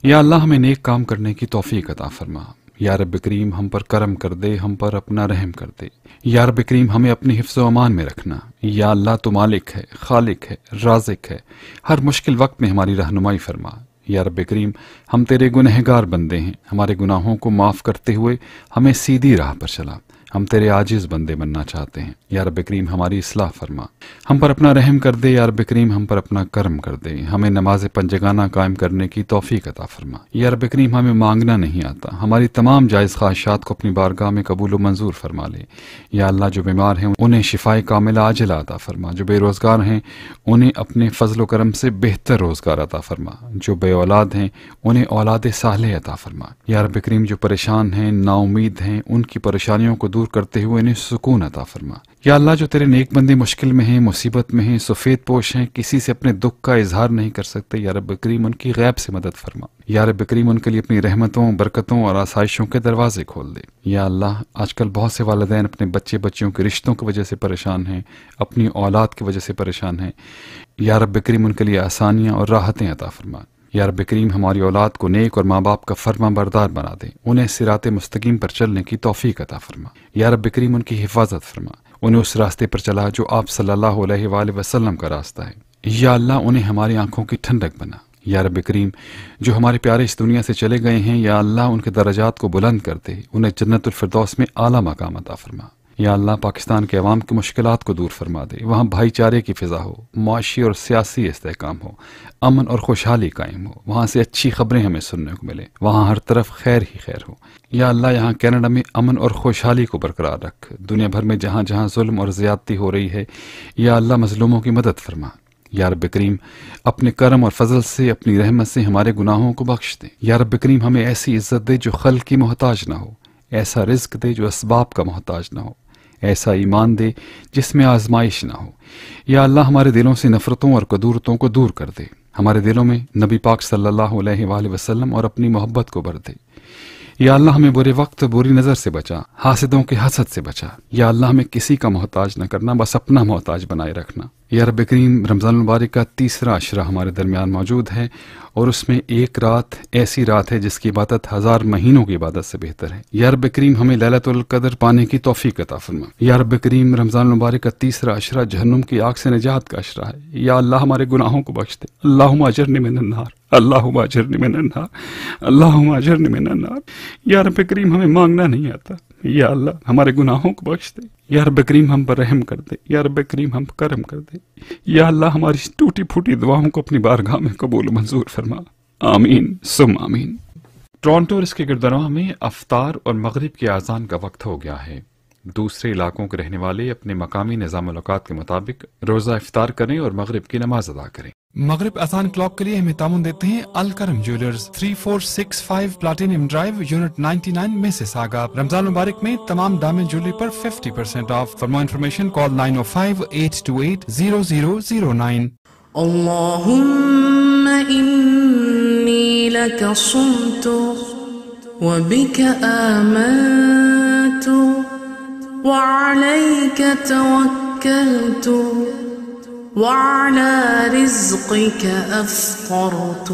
یا اللہ، ہمیں نیک کام کرنے کی توفیق عطا فرما۔ یا رب کریم، ہم پر کرم کر دے، ہم پر اپنا رحم کر دے۔ یا رب کریم، ہمیں اپنی حفظ و امان میں رکھنا۔ یا اللہ، تو مالک ہے، خالق ہے، رازق ہے۔ ہر مشکل وقت میں ہماری رہنمائی فرما۔ یا رب کریم، ہم تیرے گنہگار بندے ہیں۔ ہمارے گناہوں کو معاف کرتے ہوئے ہمیں سیدھی راہ پر چلا۔ ہم تیرے عاجز بندے بننا چاہتے ہیں۔ یا رب کریم ہماری اصلاح فرما۔ ہم پر اپنا رحم کر دے، یا رب کریم ہم پر اپنا کرم کر دے۔ ہمیں نماز پنجگانہ قائم کرنے کی توفیق عطا فرما۔ یا رب کریم ہمیں مانگنا نہیں آتا۔ ہماری تمام جائز خواہشات کو اپنی بارگاہ میں قبول و منظور فرما لے۔ یا اللہ، جو بیمار ہیں، انہیں شفائی کامل عاجل عطا فرما۔ جو بے روزگار ہیں، انہیں اپنے فضل و کرم سے بہتر روزگار عطا فرما۔ جو بے اولاد ہیں، انہیں اولاد صالح عطا فرما۔ یا رب کریم، جو پریشان ہیں نا امید ہیں، ان کی پریشانیوں کو دور دور کرتے ہوئے انہیں سکون عطا فرما۔ یا اللہ جو تیرے نیک بندے مشکل میں ہیں، مصیبت میں ہیں، سفید پوش ہیں، کسی سے اپنے دکھ کا اظہار نہیں کر سکتے، یا رب کریم ان کی غیب سے مدد فرما۔ یا رب کریم ان کے لیے اپنی رحمتوں، برکتوں اور آسائشوں کے دروازے کھول دے۔ یا اللہ، آج کل بہت سے والدین اپنے بچے بچیوں کے رشتوں کی وجہ سے پریشان ہیں، اپنی اولاد کی وجہ سے پریشان ہیں۔ یا رب کریم ان کے لیے آسانیاں اور راحتیں عطا فرما۔ یا رب کریم ہماری اولاد کو نیک اور ماں باپ کا فرما بردار بنا دے۔ انہیں سرات مستقیم پر چلنے کی توفیق عطا فرما۔ یا رب کریم ان کی حفاظت فرما۔ انہیں اس راستے پر چلا جو آپ صلی اللہ علیہ وآلہ وسلم کا راستہ ہے۔ یا اللہ انہیں ہماری آنکھوں کی ٹھنڈک بنا۔ یا رب کریم، جو ہمارے پیارے اس دنیا سے چلے گئے ہیں، یا اللہ ان کے درجات کو بلند کرتے انہیں جنت الفردوس میں اعلیٰ مقام عطا فرما۔ یا اللہ پاکستان کے عوام کی مشکلات کو دور فرما دے، وہاں بھائی چارے کی فضا ہو، معاشی اور سیاسی استحکام ہو، امن اور خوشحالی قائم ہو، وہاں سے اچھی خبریں ہمیں سننے کو ملے وہاں ہر طرف خیر ہی خیر ہو۔ یا اللہ، یہاں کینیڈا میں امن اور خوشحالی کو برقرار رکھ، دنیا بھر میں جہاں جہاں ظلم اور زیادتی ہو رہی ہے، یا اللہ مظلوموں کی مدد فرما۔ یا رب کریم، اپنے کرم اور فضل سے، اپنی رحمت سے ہمارے گناہوں کو بخش دے۔ یا رب کریم، ہمیں ایسی عزت دے جو خل کی محتاج نہ ہو، ایسا رزق دے جو اسباب کا محتاج نہ ہو۔ ایسا ایمان دے جس میں آزمائش نہ ہو۔ یا اللہ ہمارے دلوں سے نفرتوں اور قدورتوں کو دور کر دے۔ ہمارے دلوں میں نبی پاک صلی اللہ علیہ وآلہ وسلم اور اپنی محبت کو بھر دے۔ یا اللہ ہمیں برے وقت بری نظر سے بچا، حاسدوں کے حسد سے بچا۔ یا اللہ ہمیں کسی کا محتاج نہ کرنا، بس اپنا محتاج بنائے رکھنا۔ یا رب کریم، رمضان المبارک کا تیسرا عشرہ ہمارے درمیان موجود ہے اور اس میں ایک رات ایسی رات ہے جس کی عبادت ہزار مہینوں کی عبادت سے بہتر ہے۔ یا رب کریم، ہمیں للت القدر پانے کی توفیق عطا فرما۔ یا رب کریم، رمضان المبارک کا تیسرا عشرہ جہنم کی آگ سے نجات کا عشرہ ہے۔ یا اللہ ہمارے گناہوں کو بخش دے۔ اللہ اجرنی من النار۔ اللہ اجرنی من النار۔ اللہ اجرنی من النار۔ یا رب کریم، ہمیں مانگنا نہیں آتا۔ یا اللہ، ہمارے گناہوں کو بخش دے۔ یا رب کریم ہم پر رحم کر دے۔ یا رب کریم ہم پر کرم کر دے۔ یا اللہ، ہماری ٹوٹی پھوٹی دعاؤں کو اپنی بارگاہ میں قبول و منظور فرما۔ آمین۔ سم آمین۔ ٹورانٹو اور اس کے گردنواہ میں افطار اور مغرب کی آزان کا وقت ہو گیا ہے۔ دوسرے علاقوں کے رہنے والے اپنے مقامی نظام الاوقات کے مطابق روزہ افطار کریں اور مغرب کی نماز ادا کریں۔ مغرب اذان کلاک کے لیے ہمیں تعاون دیتے ہیں Alkaram jewellers 3465 platinum drive unit 99 Mississauga. Ramzan مبارک میں تمام ڈامن جولی پر 50% off for more information call 905-828-0009 اللهم إني لك صمت وبك آمنت وعليك توكلت وعلى رزقك أفطرت.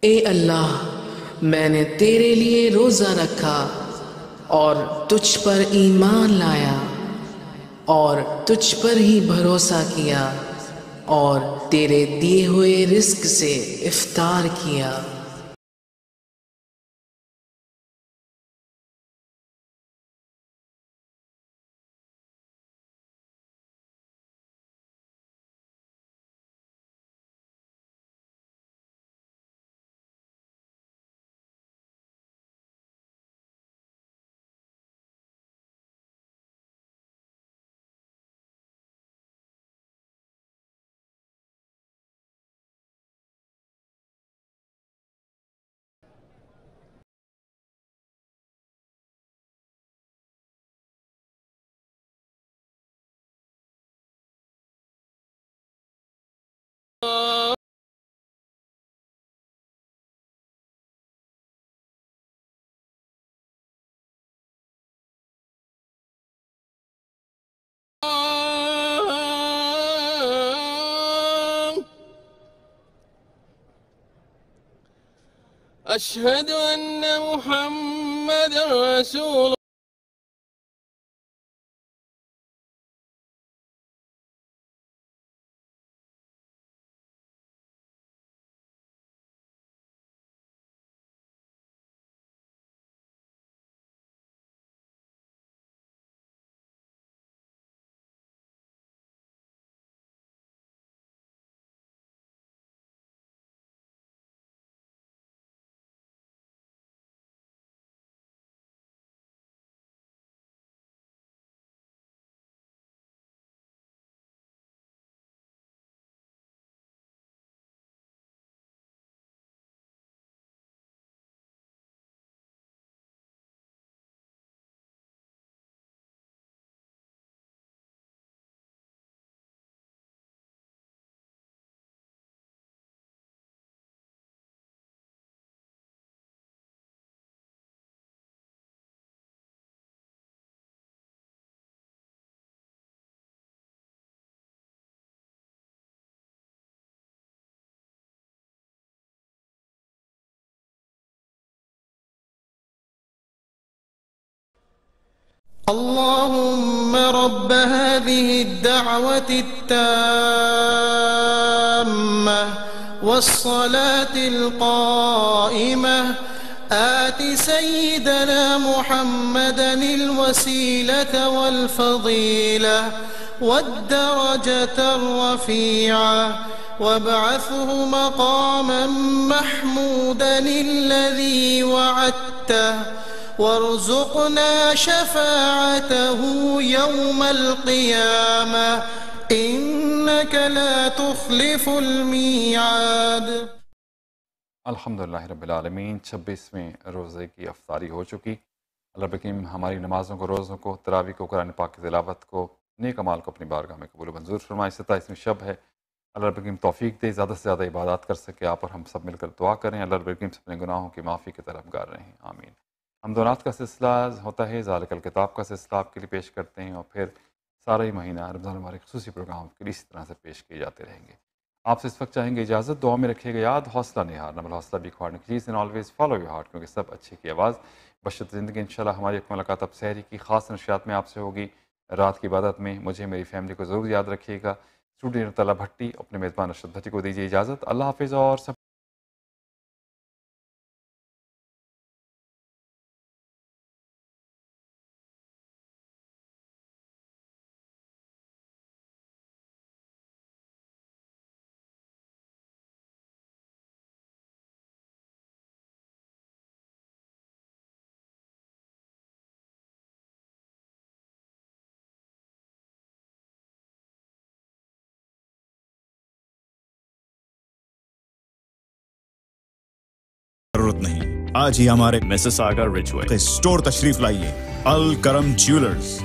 اے اللہ، میں نے تیرے لیے روزہ رکھا اور تجھ پر ایمان لایا اور تجھ پر ہی بھروسہ کیا اور تیرے دیے ہوئے رزق سے افطار کیا۔ أشهد أن محمد رسول اللهم رب هذه الدعوة التامة والصلاة القائمة. آت سيدنا محمدا الوسيلة والفضيلة والدرجة الرفيعة. وابعثه مقاما محمودا الذي وعدته. وارزقنا شفاعته يوم القيامة. إنك لا تخلف الميعاد. الحمدللہ رب العالمین، چھبیسویں روزے کی افطاری ہو چکی۔ اللہ بکیم ہماری نمازوں کو، روزوں کو تراوی کو، قرآن پاک کی تلاوت کو، نیک امال کو اپنی بارگاہ میں قبول و منظور فرمائے۔ ستائیسویں شب ہے۔ اللہ رب توفیق دے، زیادہ سے زیادہ عبادات کر سکے۔ آپ اور ہم سب مل کر دعا کریں۔ اللہ رب سے اپنے گناہوں کی معافی کی طرف گار رہیں۔ آمین۔ ہمدونات کا سلسلہ ہوتا ہے، ذالک الکتاب کا سلسلہ آپ کے لیے پیش کرتے ہیں اور پھر سارا ہی مہینہ رمضان ہمارے خصوصی پروگرام کے لیے اسی طرح سے پیش کیے جاتے رہیں گے۔ آپ سے اس وقت چاہیں گے اجازت، دعا میں رکھے گا یاد، حوصلہ نہیں ہارنا بل حوصلہ بھی کھوڑنے کی چیز آلویز فالو یو ہارٹ کیونکہ سب اچھی کی آواز۔ بشت زندگی، انشاءاللہ ہماری ایک ملاقات اب سحری کی خاص نشیات میں آپ سے ہوگی۔ رات کی عبادت میں مجھے، میری فیملی کو ضرور یاد رکھیے گا۔ اسٹوڈنٹ طلع بھٹی، اپنے میزبان ارشد بھٹی کو دیجیے اجازت۔ اللہ حافظ اور سب آج ہی ہمارے میسس آگا ریچوے اسٹور تشریف لائیے۔ الکرم جیولرز۔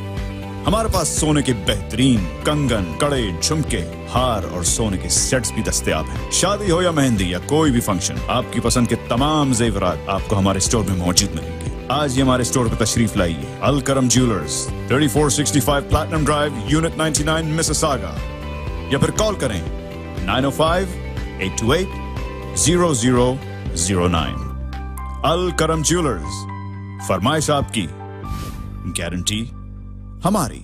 ہمارے پاس سونے کے بہترین کنگن کڑے جھمکے ہار اور سونے کے سیٹس بھی دستیاب ہیں۔ شادی ہو یا مہندی یا کوئی بھی فنکشن آپ کی پسند کے تمام زیورات آپ کو ہمارے اسٹور میں موجود ملیں گے۔ آج ہی ہمارے اسٹور پہ تشریف لائیے۔ Alkaram jewellers 3465 platinum drive unit 99 Mississauga یا پھر کال کریں 905 828 0009 الکرم جیولرز فرمائش آپ کی. گارنٹی ہماری.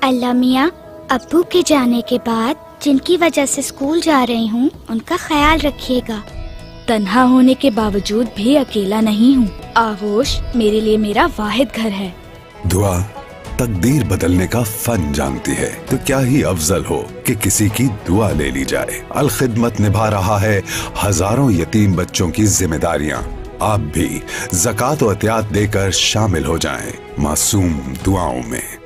اللہ میاں ابو کے جانے کے بعد جن کی وجہ سے اسکول جا رہی ہوں ان کا خیال رکھیے گا۔ تنہا ہونے کے باوجود بھی اکیلا نہیں ہوں۔ آغوش میرے لیے میرا واحد گھر ہے۔ دعا تقدیر بدلنے کا فن جانتی ہے۔ تو کیا ہی افضل ہو کہ کسی کی دعا لے لی جائے۔ الخدمت نبھا رہا ہے ہزاروں یتیم بچوں کی ذمہ داریاں۔ آپ بھی زکوٰۃ و احتیاط دے کر شامل ہو جائیں معصوم دعاؤں میں۔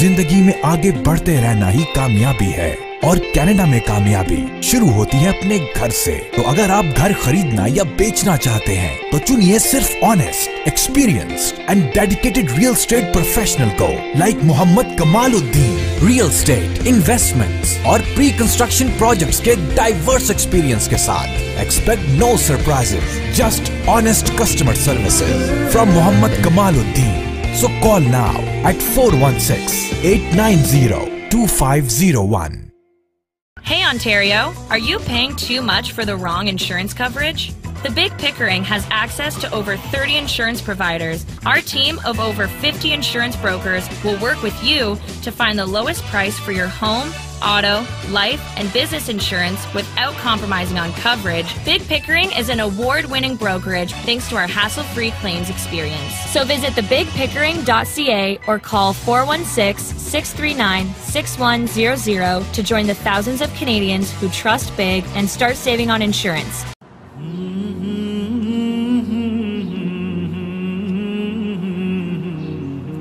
زندگی میں آگے بڑھتے رہنا ہی کامیابی ہے۔ اور کینیڈا میں کامیابی شروع ہوتی ہے اپنے گھر سے۔ تو اگر آپ گھر خریدنا یا بیچنا چاہتے ہیں، تو چنیے صرف honest experience and dedicated real estate professional کو like Muhammad Kamaluddin real estate investment اور پری کنسٹرکشن پروجیکٹس کے ڈائیورس ایکسپیرینس کے ساتھ۔ Expect no surprise just honest customer services from Muhammad Kamaluddin. So call now at 416-890-2501. Hey Ontario, are you paying too much for the wrong insurance coverage? The Big Pickering has access to over 30 insurance providers. Our team of over 50 insurance brokers will work with you to find the lowest price for your home, auto, life, and business insurance without compromising on coverage, Big Pickering is an award winning brokerage thanks to our hassle free claims experience. So visit thebigpickering.ca or call 416 639 6100 to join the thousands of Canadians who trust Big and start saving on insurance.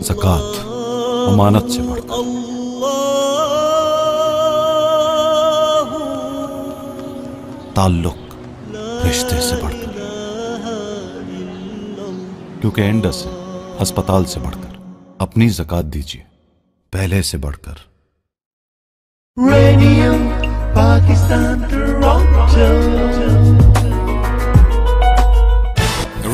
زکوٰۃ امانت سے بڑھ کر۔ تعلق رشتے سے بڑھ کر۔ کیونکہ اینڈس ہے ہسپتال سے بڑھ کر۔ اپنی زکوٰۃ دیجیے پہلے سے بڑھ کر۔ پاکستان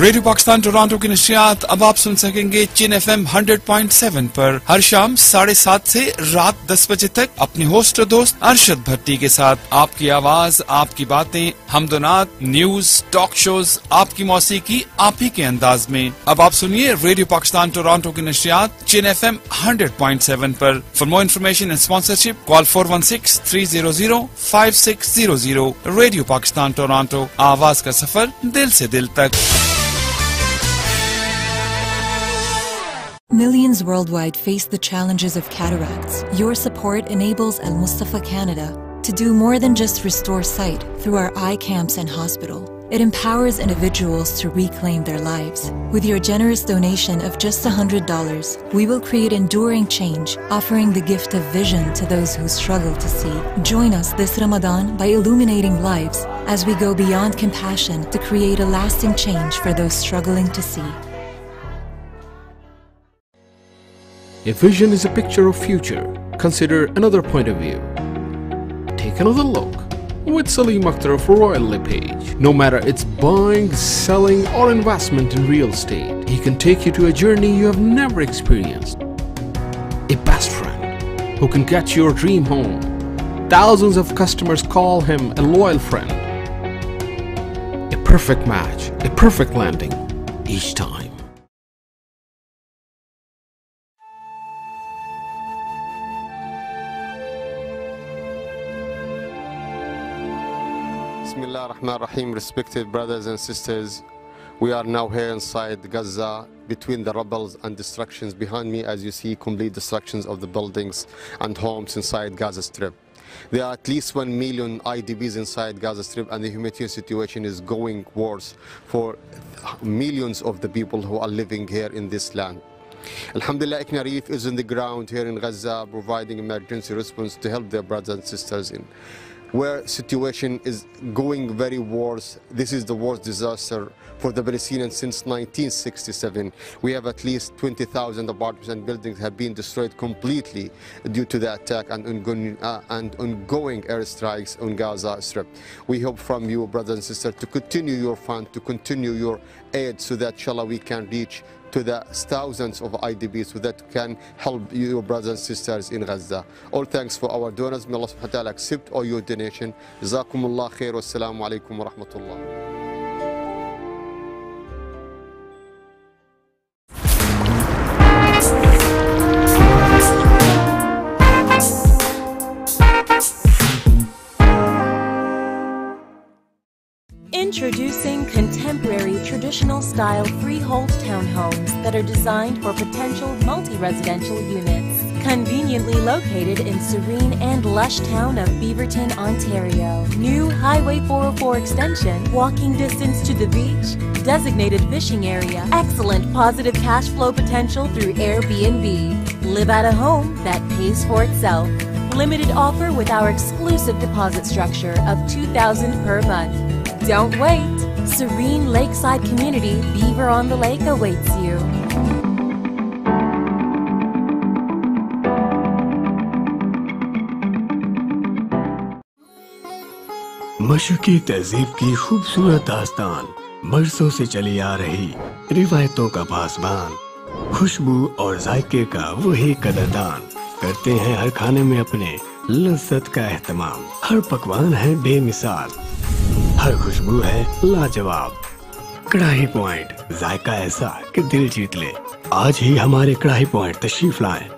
ریڈیو پاکستان ٹورانٹو کی نشریات اب آپ سن سکیں گے CHIN F M hundred point seven پر ہر شام ساڑھے سات سے رات دس بجے تک اپنے ہوسٹ اور دوست ارشد بھٹی کے ساتھ آپ کی آواز، آپ کی باتیں ہمدونات نیوز، ٹاک شوز، آپ کی موسیقی، آپ ہی کے انداز میں۔ اب آپ سنیے ریڈیو پاکستان ٹورانٹو کی نشریات CHIN F M hundred point seven per. For more information and sponsorship call four one six three zero zero five six zero zero radio Pakistan Toronto آواز کا سفر دل سے دل تک Millions worldwide face the challenges of cataracts. Your support enables Al Mustafa Canada to do more than just restore sight through our eye camps and hospital. It empowers individuals to reclaim their lives. With your generous donation of just $100, we will create enduring change, offering the gift of vision to those who struggle to see. Join us this Ramadan by illuminating lives as we go beyond compassion to create a lasting change for those struggling to see. A vision is a picture of future. Consider another point of view. Take another look. With Salim Akhtar of Royal LePage, no matter it's buying, selling, or investment in real estate, he can take you to a journey you have never experienced. A best friend who can get your dream home. Thousands of customers call him a loyal friend. A perfect match, a perfect landing each time. Ar-Rahman ar-Rahim, respected brothers and sisters. We are now here inside Gaza between the rebels and destructions behind me as you see complete destructions of the buildings and homes inside Gaza Strip. There are at least 1 million IDPs inside Gaza Strip and the humanitarian situation is going worse for millions of the people who are living here in this land. Alhamdulillah, Iknarif is on the ground here in Gaza providing emergency response to help their brothers and sisters in where situation is going very worse. This is the worst disaster for the Palestinians since 1967. We have at least 20,000 apartments and buildings have been destroyed completely due to the attack and ongoing, uh, and ongoing airstrikes on Gaza Strip. We hope from you, brothers and sisters, to continue your fund, to continue your aid so that inshallah we can reach to the thousands of IDPs so that can help your brothers and sisters in Gaza. All thanks for our donors. May Allah subhanahu wa ta'ala accept all your donation. Jazakumullah khair. Wassalamu alaikum wa rahmatullah. Style freehold townhomes that are designed for potential multi residential units. Conveniently located in serene and lush town of Beaverton, Ontario. New Highway 404 extension, walking distance to the beach, designated fishing area, excellent positive cash flow potential through Airbnb. Live at a home that pays for itself. Limited offer with our exclusive deposit structure of 2000 per month. Don't wait. Serene Lakeside Community Beaver on the Lake awaits you. مشرقی تہذیب کی خوبصورت داستان برسوں سے چلی آ رہی روایتوں کا پاسبان، خوشبو اور ذائقے کا وہی قدردان کرتے ہیں ہر کھانے میں اپنے لذت کا اہتمام۔ ہر پکوان ہے بے مثال۔ ہر خوشبو ہے لاجواب۔ کڑاہی پوائنٹ۔ ذائقہ ایسا کہ دل جیت لے۔ آج ہی ہمارے کڑاہی پوائنٹ تشریف لائیں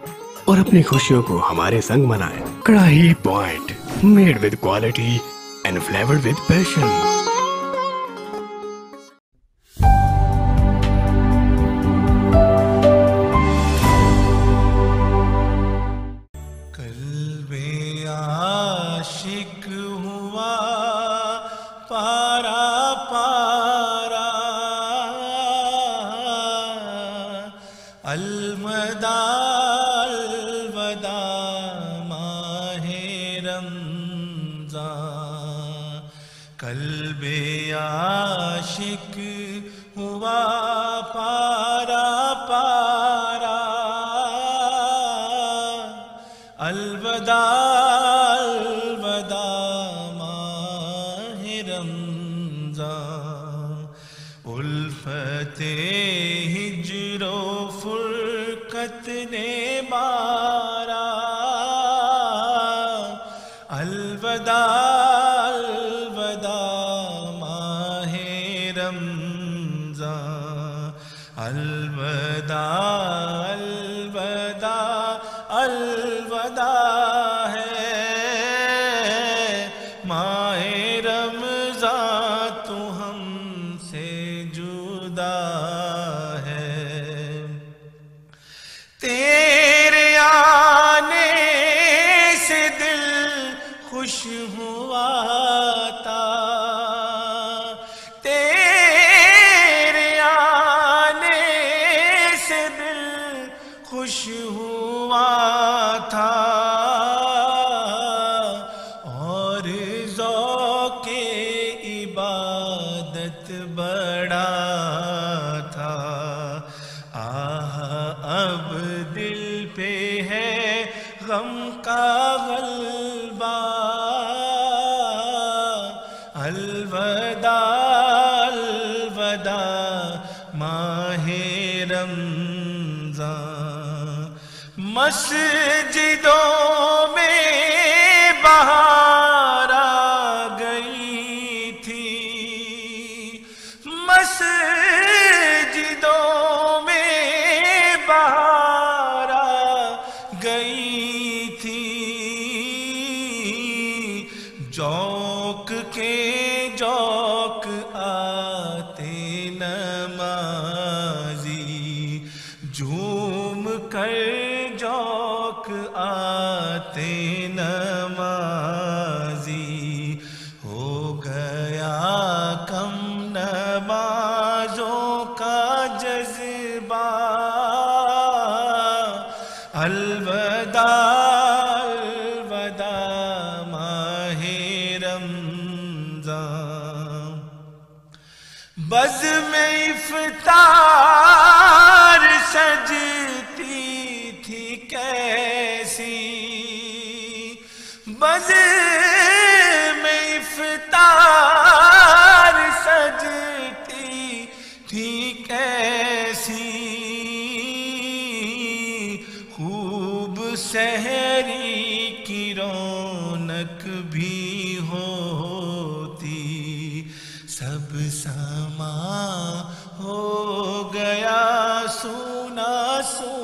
اور اپنی خوشیوں کو ہمارے سنگ منائیں۔ Karahi point. Made with quality and flavour with passion سحری کی رونک بھی ہوتی سب سما ہو گیا سونا سونا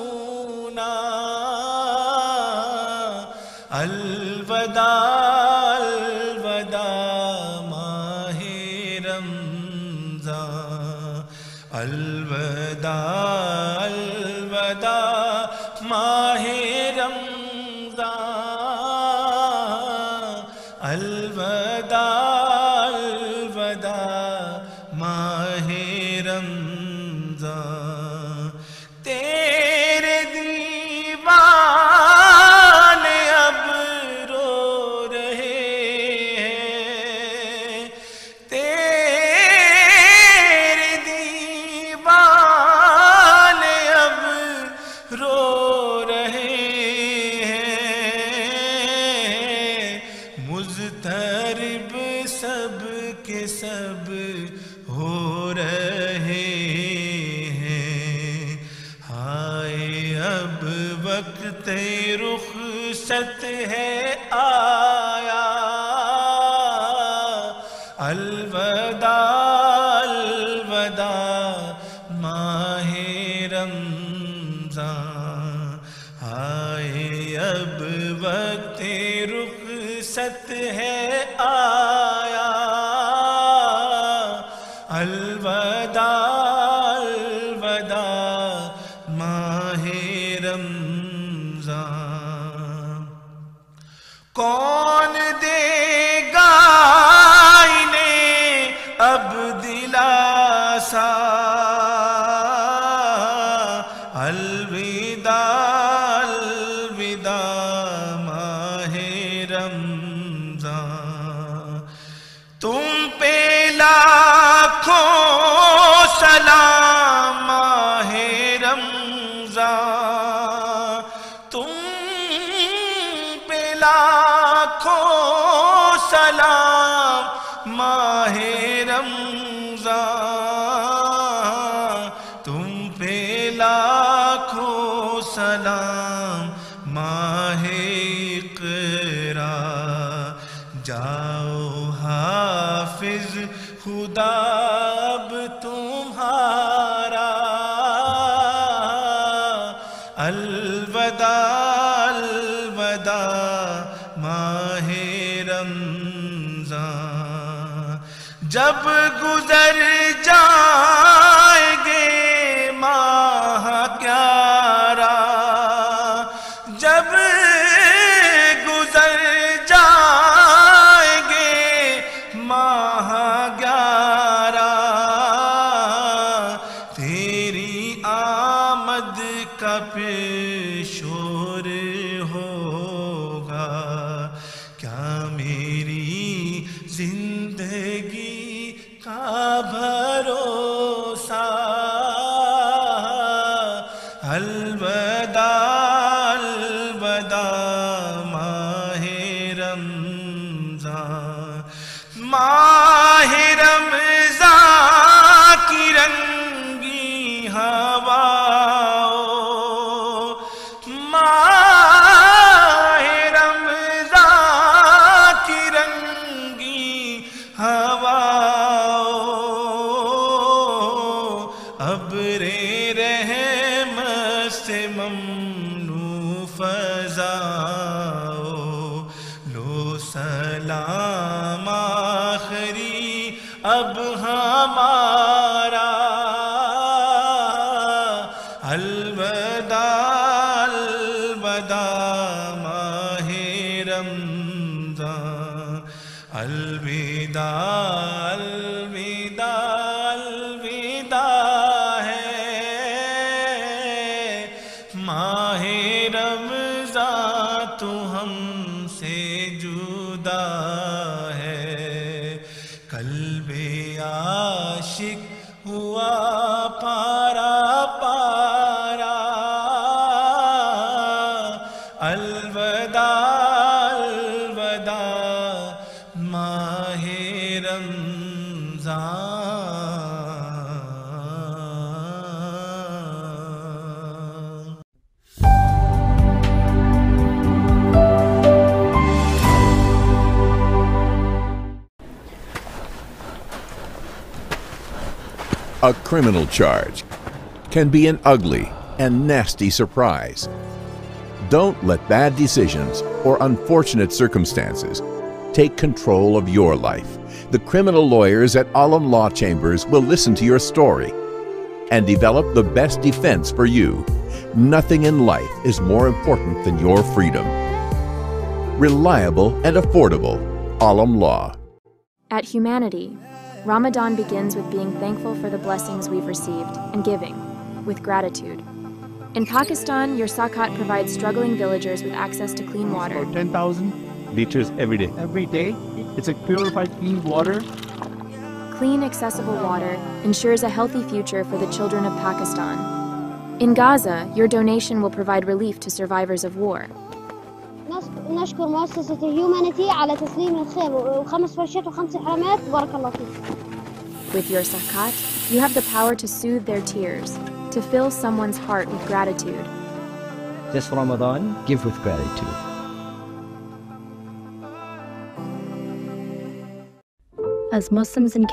A criminal charge can be an ugly and nasty surprise. Don't let bad decisions or unfortunate circumstances take control of your life. The criminal lawyers at Alam Law Chambers will listen to your story and develop the best defense for you. Nothing in life is more important than your freedom. Reliable and affordable. Alam Law. At Humanity, Ramadan begins with being thankful for the blessings we've received and giving, with gratitude. In Pakistan, your Sakat provides struggling villagers with access to clean water. 10,000 liters every day. Every day? It's a purified clean water. Clean, accessible water ensures a healthy future for the children of Pakistan. In Gaza, your donation will provide relief to survivors of war. نشك- نشكر مؤسسة هيومانيتي على تسليم الخير وخمس فرشات وخمس حرامات بارك الله فيك With your Sakat, you have the power to soothe their tears, to fill someone's heart with gratitude. This Ramadan, give with gratitude. As Muslims in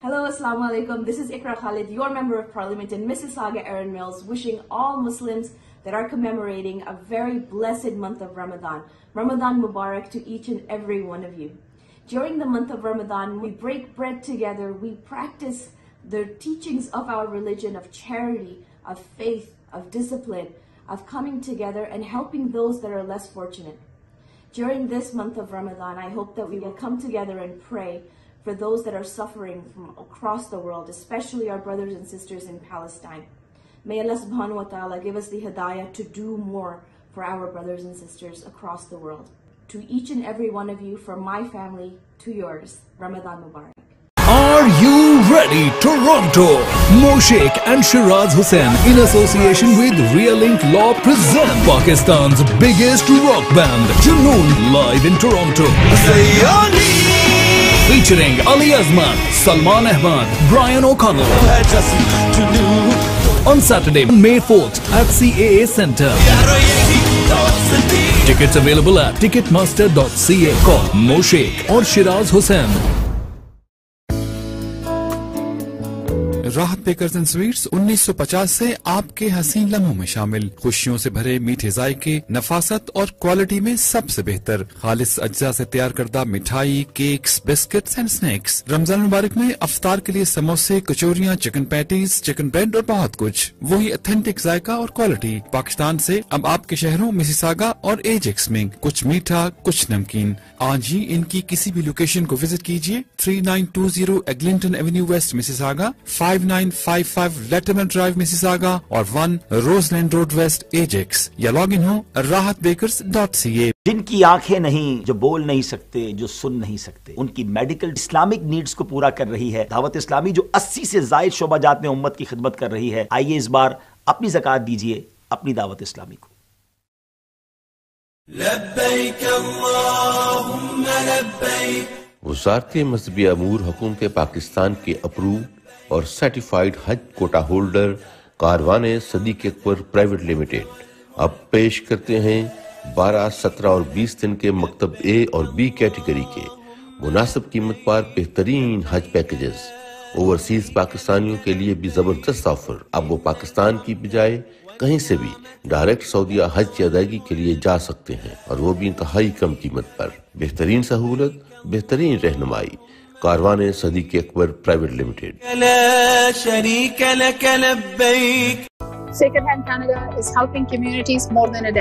Hello, Assalamu alaikum. This is Ikra Khalid, your Member of Parliament in Mississauga, Erin Mills, wishing all Muslims that are commemorating a very blessed month of Ramadan. Ramadan Mubarak to each and every one of you. During the month of Ramadan, we break bread together, we practice the teachings of our religion of charity, of faith, of discipline, of coming together and helping those that are less fortunate. During this month of Ramadan, I hope that we will come together and pray for those that are suffering from across the world, especially our brothers and sisters in Palestine. May Allah subhanahu wa ta'ala give us the hidayah to do more for our brothers and sisters across the world. To each and every one of you, from my family to yours, Ramadan Mubarak. Are you ready, Toronto? Moshik and Shiraz Hussain, in association with Realink Law, present Pakistan's biggest rock band, Junoon, live in Toronto. Featuring Ali Azman, Salman Ahmad, Brian O'Connell. On Saturday, May 4th at CAA Center. Tickets available at ticketmaster.ca. Call Moshik or Shiraz Hussain. Rahat bakers and sweets انیس سو پچاس سے آپ کے حسین لمحوں میں شامل۔ خوشیوں سے بھرے میٹھے ذائقے، نفاست اور کوالٹی میں سب سے بہتر۔ خالص اجزاء سے تیار کردہ مٹھائی cakes biscuits and snacks Ramzan مبارک میں افطار کے لیے سموسے، کچوریاں چکن پیٹیز چکن بریڈ اور بہت کچھ۔ وہی اتھینٹک ذائقہ اور کوالٹی پاکستان سے اب آپ کے شہروں مسیساگا اور ایجیکس میں کچھ میٹھا، کچھ نمکین۔ آج ہی ان کی کسی بھی لوکیشن کو وزٹ کیجیے 3920 Eglinton avenue west Mississauga 5955 Letterman drive Mississauga اور 1 rose land road west Ajax یا log in who Rahat bakers dot C A جن کی آنکھیں نہیں جو بول نہیں سکتے جو سن نہیں سکتے۔ ان کی میڈیکل اسلامک نیڈز کو پورا کر رہی ہے۔ دعوت اسلامی جو اسی سے زائد شعبہ جات میں امت کی خدمت کر رہی ہے۔ آئیے اس بار اپنی زکوٰۃ دیجیے اپنی دعوت اسلامی کو۔ لبيك اللهم لبيك وزارت مذہبی امور حکومت پاکستان کے اپروو اور سرٹیفائیڈ حج کوٹا ہولڈر کاروان صدیق اکبر پرائیویٹ لمیٹڈ اب پیش کرتے ہیں بارہ، سترہ اور بیس دن کے مکتب اے اور بی کیٹیگری کے۔ مناسب قیمت پر بہترین حج پیکجز اوورسیز پاکستانیوں کے لیے بھی زبردست آفر اب وہ پاکستان کی بجائے کہیں سے بھی ڈائریکٹ سعودیہ حج کی ادائیگی کے لیے جا سکتے ہیں اور وہ بھی انتہائی کم قیمت پر۔ بہترین سہولت، بہترین رہنمائی۔ کاروانے سدی کے اکبر پرائیویٹ لینا second handers helping communities more than a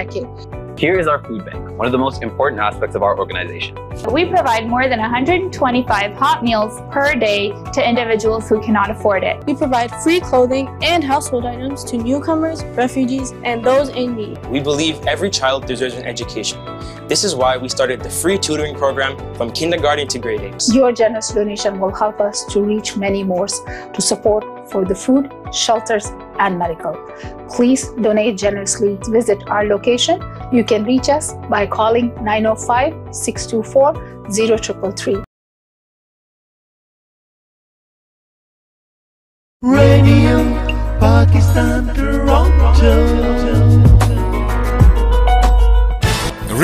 Here is our food bank, one of the most important aspects of our organization. We provide more than 125 hot meals per day to individuals who cannot afford it. We provide free clothing and household items to newcomers, refugees, and those in need. We believe every child deserves an education. This is why we started the free tutoring program from kindergarten to grade 8. Your generous donation will help us to reach many more to support for the food, shelters, and medical. Please donate generously. Visit our location. You can reach us by calling 905 624 0333. Radio Pakistan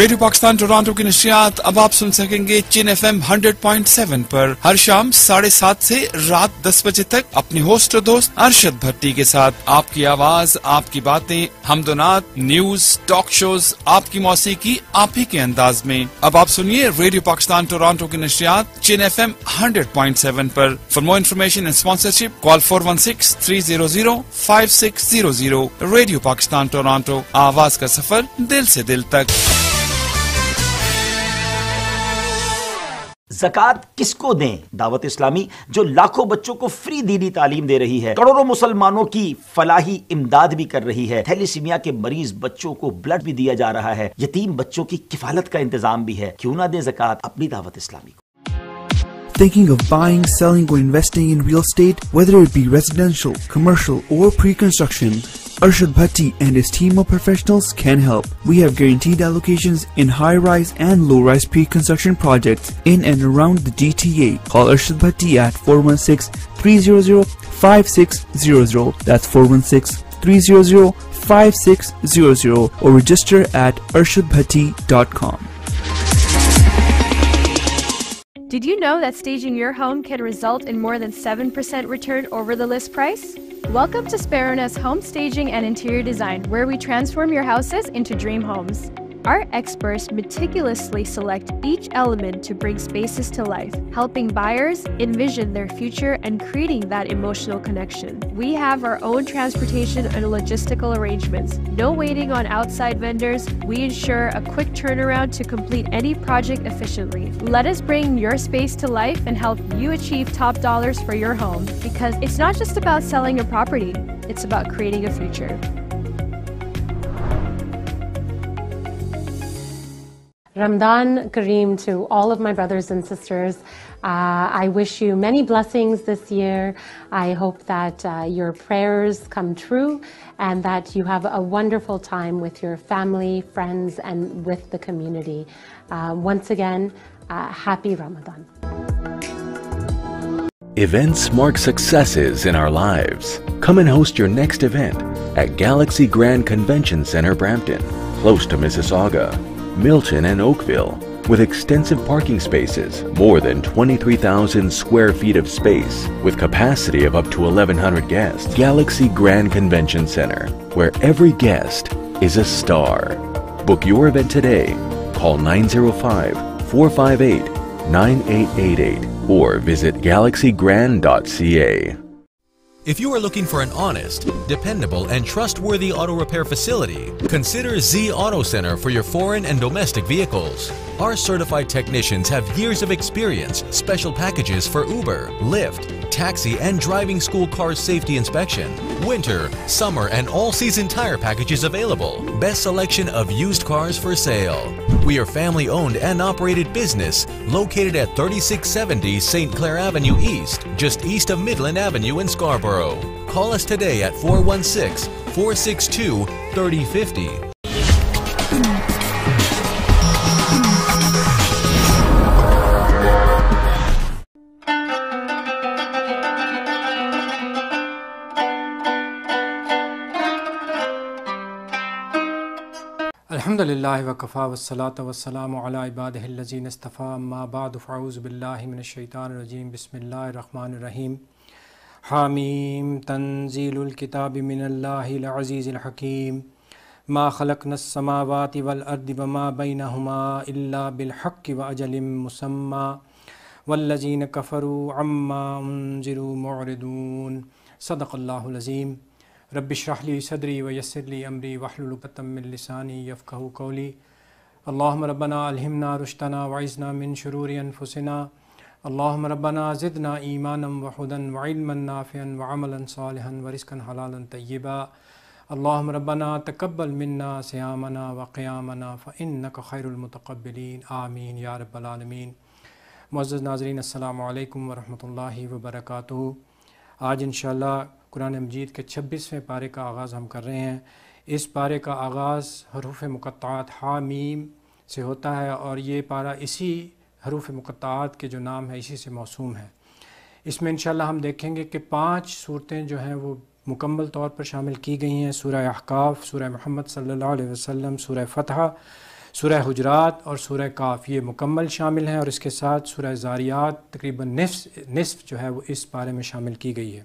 radio Pakistan Toronto کی نشریات اب آپ سن سکیں گے Chin F M hundred point seven پر۔ ہر شام ساڑھے سات سے رات دس بجے تک اپنے ہوسٹ دوست ارشد بھٹی کے ساتھ۔ آپ کی آواز، آپ کی باتیں حمدونات نیوز، ٹاک شوز، آپ کی موسیقی آپ ہی کے انداز میں۔ اب آپ سنیے ریڈیو پاکستان ٹورانٹو کی نشریات Chin F M hundred point seven per. For more information and sponsorship call four one six three zero zero five six zero zero radio Pakistan Toronto آواز کا سفر دل سے دل تک زکوٰۃ کس کو دیں؟ دعوت اسلامی جو لاکھوں بچوں کو فری دینی تعلیم دے رہی ہے کروڑوں مسلمانوں کی فلاحی امداد بھی کر رہی ہے۔ تھیلیسیمیا کے مریض بچوں کو بلڈ بھی دیا جا رہا ہے۔ یتیم بچوں کی کفالت کا انتظام بھی ہے۔ کیوں نہ دیں زکوٰۃ اپنی دعوت اسلامی کو؟ Thinking of buying, selling, or investing in real estate, whether it be residential, commercial, or pre-construction, Arshad Bhatti and his team of professionals can help. We have guaranteed allocations in high-rise and low-rise pre-construction projects in and around the GTA. Call Arshad Bhatti at 416-300-5600. That's 416-300-5600 or register at arshadbhatti.com. Did you know that staging your home can result in more than 7% return over the list price? Welcome to Sparoness Home Staging and Interior Design, where we transform your houses into dream homes. Our experts meticulously select each element to bring spaces to life, helping buyers envision their future and creating that emotional connection. We have our own transportation and logistical arrangements. No waiting on outside vendors. We ensure a quick turnaround to complete any project efficiently. Let us bring your space to life and help you achieve top dollars for your home because it's not just about selling a property, it's about creating a future. Ramadan Kareem to all of my brothers and sisters. Uh, I wish you many blessings this year. I hope that uh, your prayers come true and that you have a wonderful time with your family, friends, and with the community. Uh, once again, uh, happy Ramadan. Events mark successes in our lives. Come and host your next event at Galaxy Grand Convention Center, Brampton, close to Mississauga, Milton, and Oakville. With extensive parking spaces, more than 23,000 square feet of space, with capacity of up to 1,100 guests, Galaxy Grand Convention Center, where every guest is a star. Book your event today. Call 905 458 9888 or visit galaxygrand.ca. If you are looking for an honest, dependable, and trustworthy auto repair facility, consider Z Auto Center for your foreign and domestic vehicles. Our certified technicians have years of experience, special packages for Uber, Lyft, taxi, and driving school car safety inspection, winter, summer, and all-season tire packages available. Best selection of used cars for sale. We are family-owned and operated business located at 3670 St. Clair Avenue East, just east of Midland Avenue in Scarborough. Call us today at 416 462 3050. الحمد للہ وقفا وسلاۃ وسلام علی عباد الزین اصطفیٰ ما بعد فعوذ باللہ من الشیطان الرجیم بسم اللہ الرحمن الرحیم حامیم، تنزیل الکتاب من اللہ العزیز الحکیم، ما خلقنا السماوات والارض وما بینہما الا بالحق واجل مسمى والذین کفروا عما انذروا معرضون. صدق اللہ العظیم. رب اشرح لي صدری ويسر لي امری واحلل عقدة من لسانی يفقهوا قولی. اللهم ربنا الہمنا رشدنا وعزنا من شرور انفسنا اللهم ربنا زدنا ایمانا وهدى وعلما نافعا وعملا صالحا ورزقا حلالا طیبا اللهم ربنا تقبل منا صيامنا وقيامنا فانك خير المتقبلين آمین یا رب العالمین معزز ناظرین، السلام علیکم ورحمۃ اللہ وبرکاتہ۔ آج انشاءاللہ قرآن مجید کے چھبیسویں پارے کا آغاز ہم کر رہے ہیں۔ اس پارے کا آغاز حروف مقطعات حامیم سے ہوتا ہے اور یہ پارہ اسی حروف مقطعات کے جو نام ہے اسی سے موسوم ہے اس میں انشاءاللہ ہم دیکھیں گے کہ پانچ صورتیں جو ہیں وہ مکمل طور پر شامل کی گئی ہیں۔ سورہ احقاف، سورہ محمد صلی اللہ علیہ وسلم، سورہ فتح، سورہ حجرات اور سورہ کاف، یہ مکمل شامل ہیں اور اس کے ساتھ سورہ زاریات تقریباً نصف نصف جو ہے وہ اس پارے میں شامل کی گئی ہے۔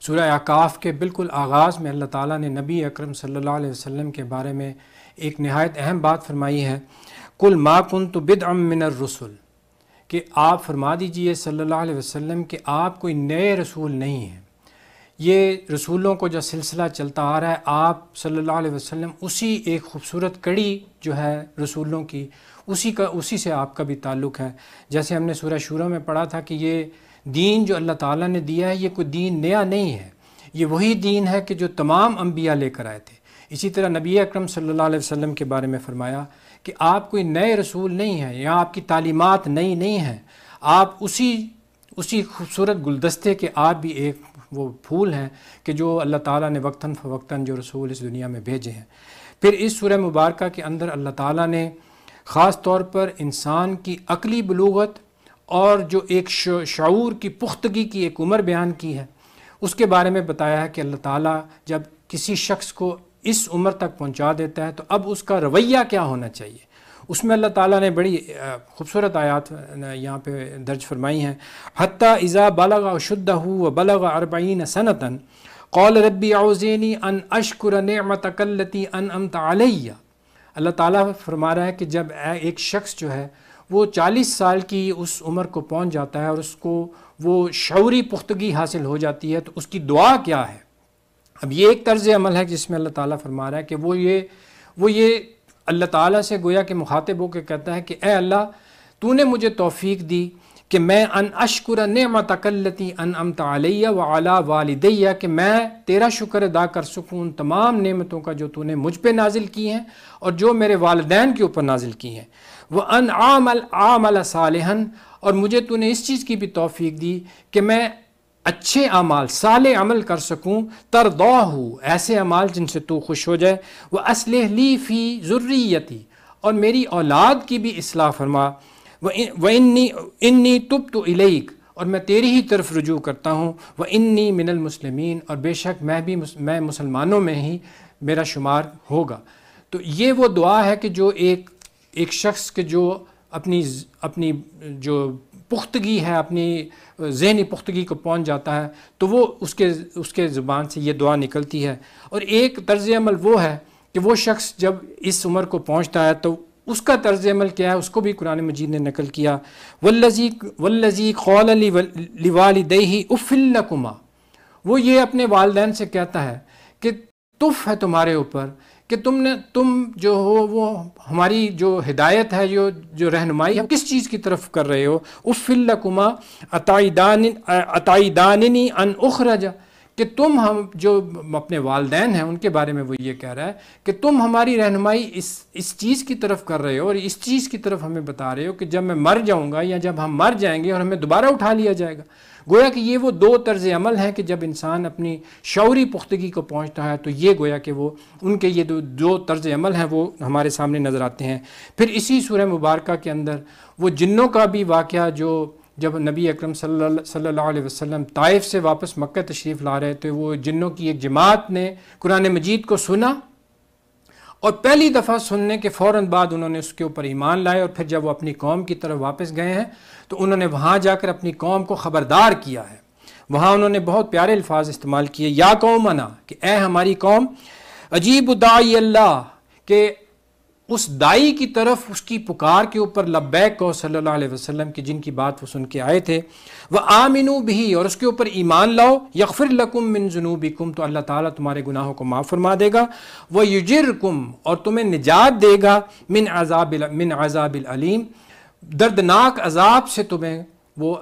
سورہ اعقاف کے بالکل آغاز میں اللہ تعالیٰ نے نبی اکرم صلی اللہ علیہ وسلم کے بارے میں ایک نہایت اہم بات فرمائی ہے۔ کل ما کن تو بد ام من الرسول کہ آپ فرما دیجیے صلی اللہ علیہ وسلم کہ آپ کوئی نئے رسول نہیں ہیں۔ یہ رسولوں کو جو سلسلہ چلتا آ رہا ہے، آپ صلی اللہ علیہ وسلم اسی ایک خوبصورت کڑی جو ہے رسولوں کی، اسی کا، اسی سے آپ کا بھی تعلق ہے۔ جیسے ہم نے سورہ شورہ میں پڑھا تھا کہ یہ دین جو اللہ تعالیٰ نے دیا ہے، یہ کوئی دین نیا نہیں ہے۔ یہ وہی دین ہے کہ جو تمام انبیاء لے کر آئے تھے۔ اسی طرح نبی اکرم صلی اللہ علیہ وسلم کے بارے میں فرمایا کہ آپ کوئی نئے رسول نہیں ہیں یا آپ کی تعلیمات نئی نہیں ہیں، آپ اسی اسی خوبصورت گلدستے کے آپ بھی ایک وہ پھول ہیں کہ جو اللہ تعالیٰ نے وقتاً فوقتاً جو رسول اس دنیا میں بھیجے ہیں۔ پھر اس سورہ مبارکہ کے اندر اللہ تعالیٰ نے خاص طور پر انسان کی عقلی بلوغت اور جو ایک شعور کی پختگی کی ایک عمر بیان کی ہے، اس کے بارے میں بتایا ہے کہ اللہ تعالیٰ جب کسی شخص کو اس عمر تک پہنچا دیتا ہے، تو اب اس کا رویہ کیا ہونا چاہیے؟ اس میں اللہ تعالیٰ نے بڑی خوبصورت آیات یہاں پہ درج فرمائی ہیں۔ حتیٰ ازا بالغ شدہ و بلغ اربعین صنعتاً قول ربی اوزینی ان اشکر نعمت کلتی ان امت علیہ اللہ تعالیٰ فرما رہا ہے کہ جب ایک شخص جو ہے، وہ چالیس سال کی اس عمر کو پہنچ جاتا ہے اور اس کو وہ شعوری پختگی حاصل ہو جاتی ہے، تو اس کی دعا کیا ہے؟ اب یہ ایک طرز عمل ہے جس میں اللہ تعالیٰ فرما رہا ہے کہ وہ یہ وہ یہ اللہ تعالیٰ سے گویا کہ مخاطب ہو کے کہتا ہے کہ اے اللہ، تو نے مجھے توفیق دی کہ میں ان اشکر نعمت اکلتی ان امت علیہ و اعلیٰ والدیہ، کہ میں تیرا شکر ادا کر سکوں ان تمام نعمتوں کا جو تو نے مجھ پہ نازل کی ہیں اور جو میرے والدین کے اوپر نازل کی ہیں۔ وہ ان عامل عامل صالحن اور مجھے تو نے اس چیز کی بھی توفیق دی کہ میں اچھے اعمال، صالح عمل کر سکوں تردو ہو ایسے اعمال جن سے تو خوش ہو جائے۔ وہ اسلح لی فی ضروریتی اور میری اولاد کی بھی اصلاح فرما۔ وہ انی انی تب تو علیق اور میں تیری ہی طرف رجوع کرتا ہوں۔ وہ انی من المسلمین اور بے شک میں بھی میں مسلمانوں میں ہی میرا شمار ہوگا۔ تو یہ وہ دعا ہے کہ جو ایک ایک شخص کے جو اپنی اپنی جو پختگی ہے، اپنی ذہنی پختگی کو پہنچ جاتا ہے، تو وہ اس کے اس کے زبان سے یہ دعا نکلتی ہے۔ اور ایک طرز عمل وہ ہے کہ وہ شخص جب اس عمر کو پہنچتا ہے، تو اس کا طرز عمل کیا ہے؟ اس کو بھی قرآن مجید نے نقل کیا۔ ولزی ولزی قول علی والدہی افلکما وہ یہ اپنے والدین سے کہتا ہے کہ تف ہے تمہارے اوپر کہ تم نے تم جو ہو وہ ہماری جو ہدایت ہے، جو جو رہنمائی ہے کس چیز کی طرف کر رہے ہو؟ افلکما عطائی داننی ان اخرج۔ کہ تم ہم جو اپنے والدین ہیں، ان کے بارے میں وہ یہ کہہ رہا ہے کہ تم ہماری رہنمائی اس اس چیز کی طرف کر رہے ہو اور اس چیز کی طرف ہمیں بتا رہے ہو کہ جب میں مر جاؤں گا یا جب ہم مر جائیں گے اور ہمیں دوبارہ اٹھا لیا جائے گا گویا کہ یہ وہ دو طرز عمل ہیں کہ جب انسان اپنی شعوری پختگی کو پہنچتا ہے تو یہ گویا کہ وہ ان کے یہ دو دو طرز عمل ہیں وہ ہمارے سامنے نظر آتے ہیں۔ پھر اسی سورہ مبارکہ کے اندر وہ جنوں کا بھی واقعہ جو جب نبی اکرم صلی اللہ صلی اللہ علیہ وسلم طائف سے واپس مکہ تشریف لا رہے تھے وہ جنوں کی ایک جماعت نے قرآن مجید کو سنا اور پہلی دفعہ سننے کے فوراً بعد انہوں نے اس کے اوپر ایمان لائے اور پھر جب وہ اپنی قوم کی طرف واپس گئے ہیں تو انہوں نے وہاں جا کر اپنی قوم کو خبردار کیا ہے۔ وہاں انہوں نے بہت پیارے الفاظ استعمال کیے۔ یا قوم منا کہ اے ہماری قوم، عجیب دائی اللہ، کہ اس دائی کی طرف اس کی پکار کے اوپر لبیک کو صلی اللہ علیہ وسلم کی جن کی بات وہ سن کے آئے تھے۔ وہ آمنو بھی اور اس کے اوپر ایمان لاؤ۔ یغفر لکم من جنوبکم تو اللہ تعالیٰ تمہارے گناہوں کو معاف فرما دے گا۔ وہ یجرکم اور تمہیں نجات دے گا من عذاب من عذاب العلیم۔ دردناک عذاب سے تمہیں وہ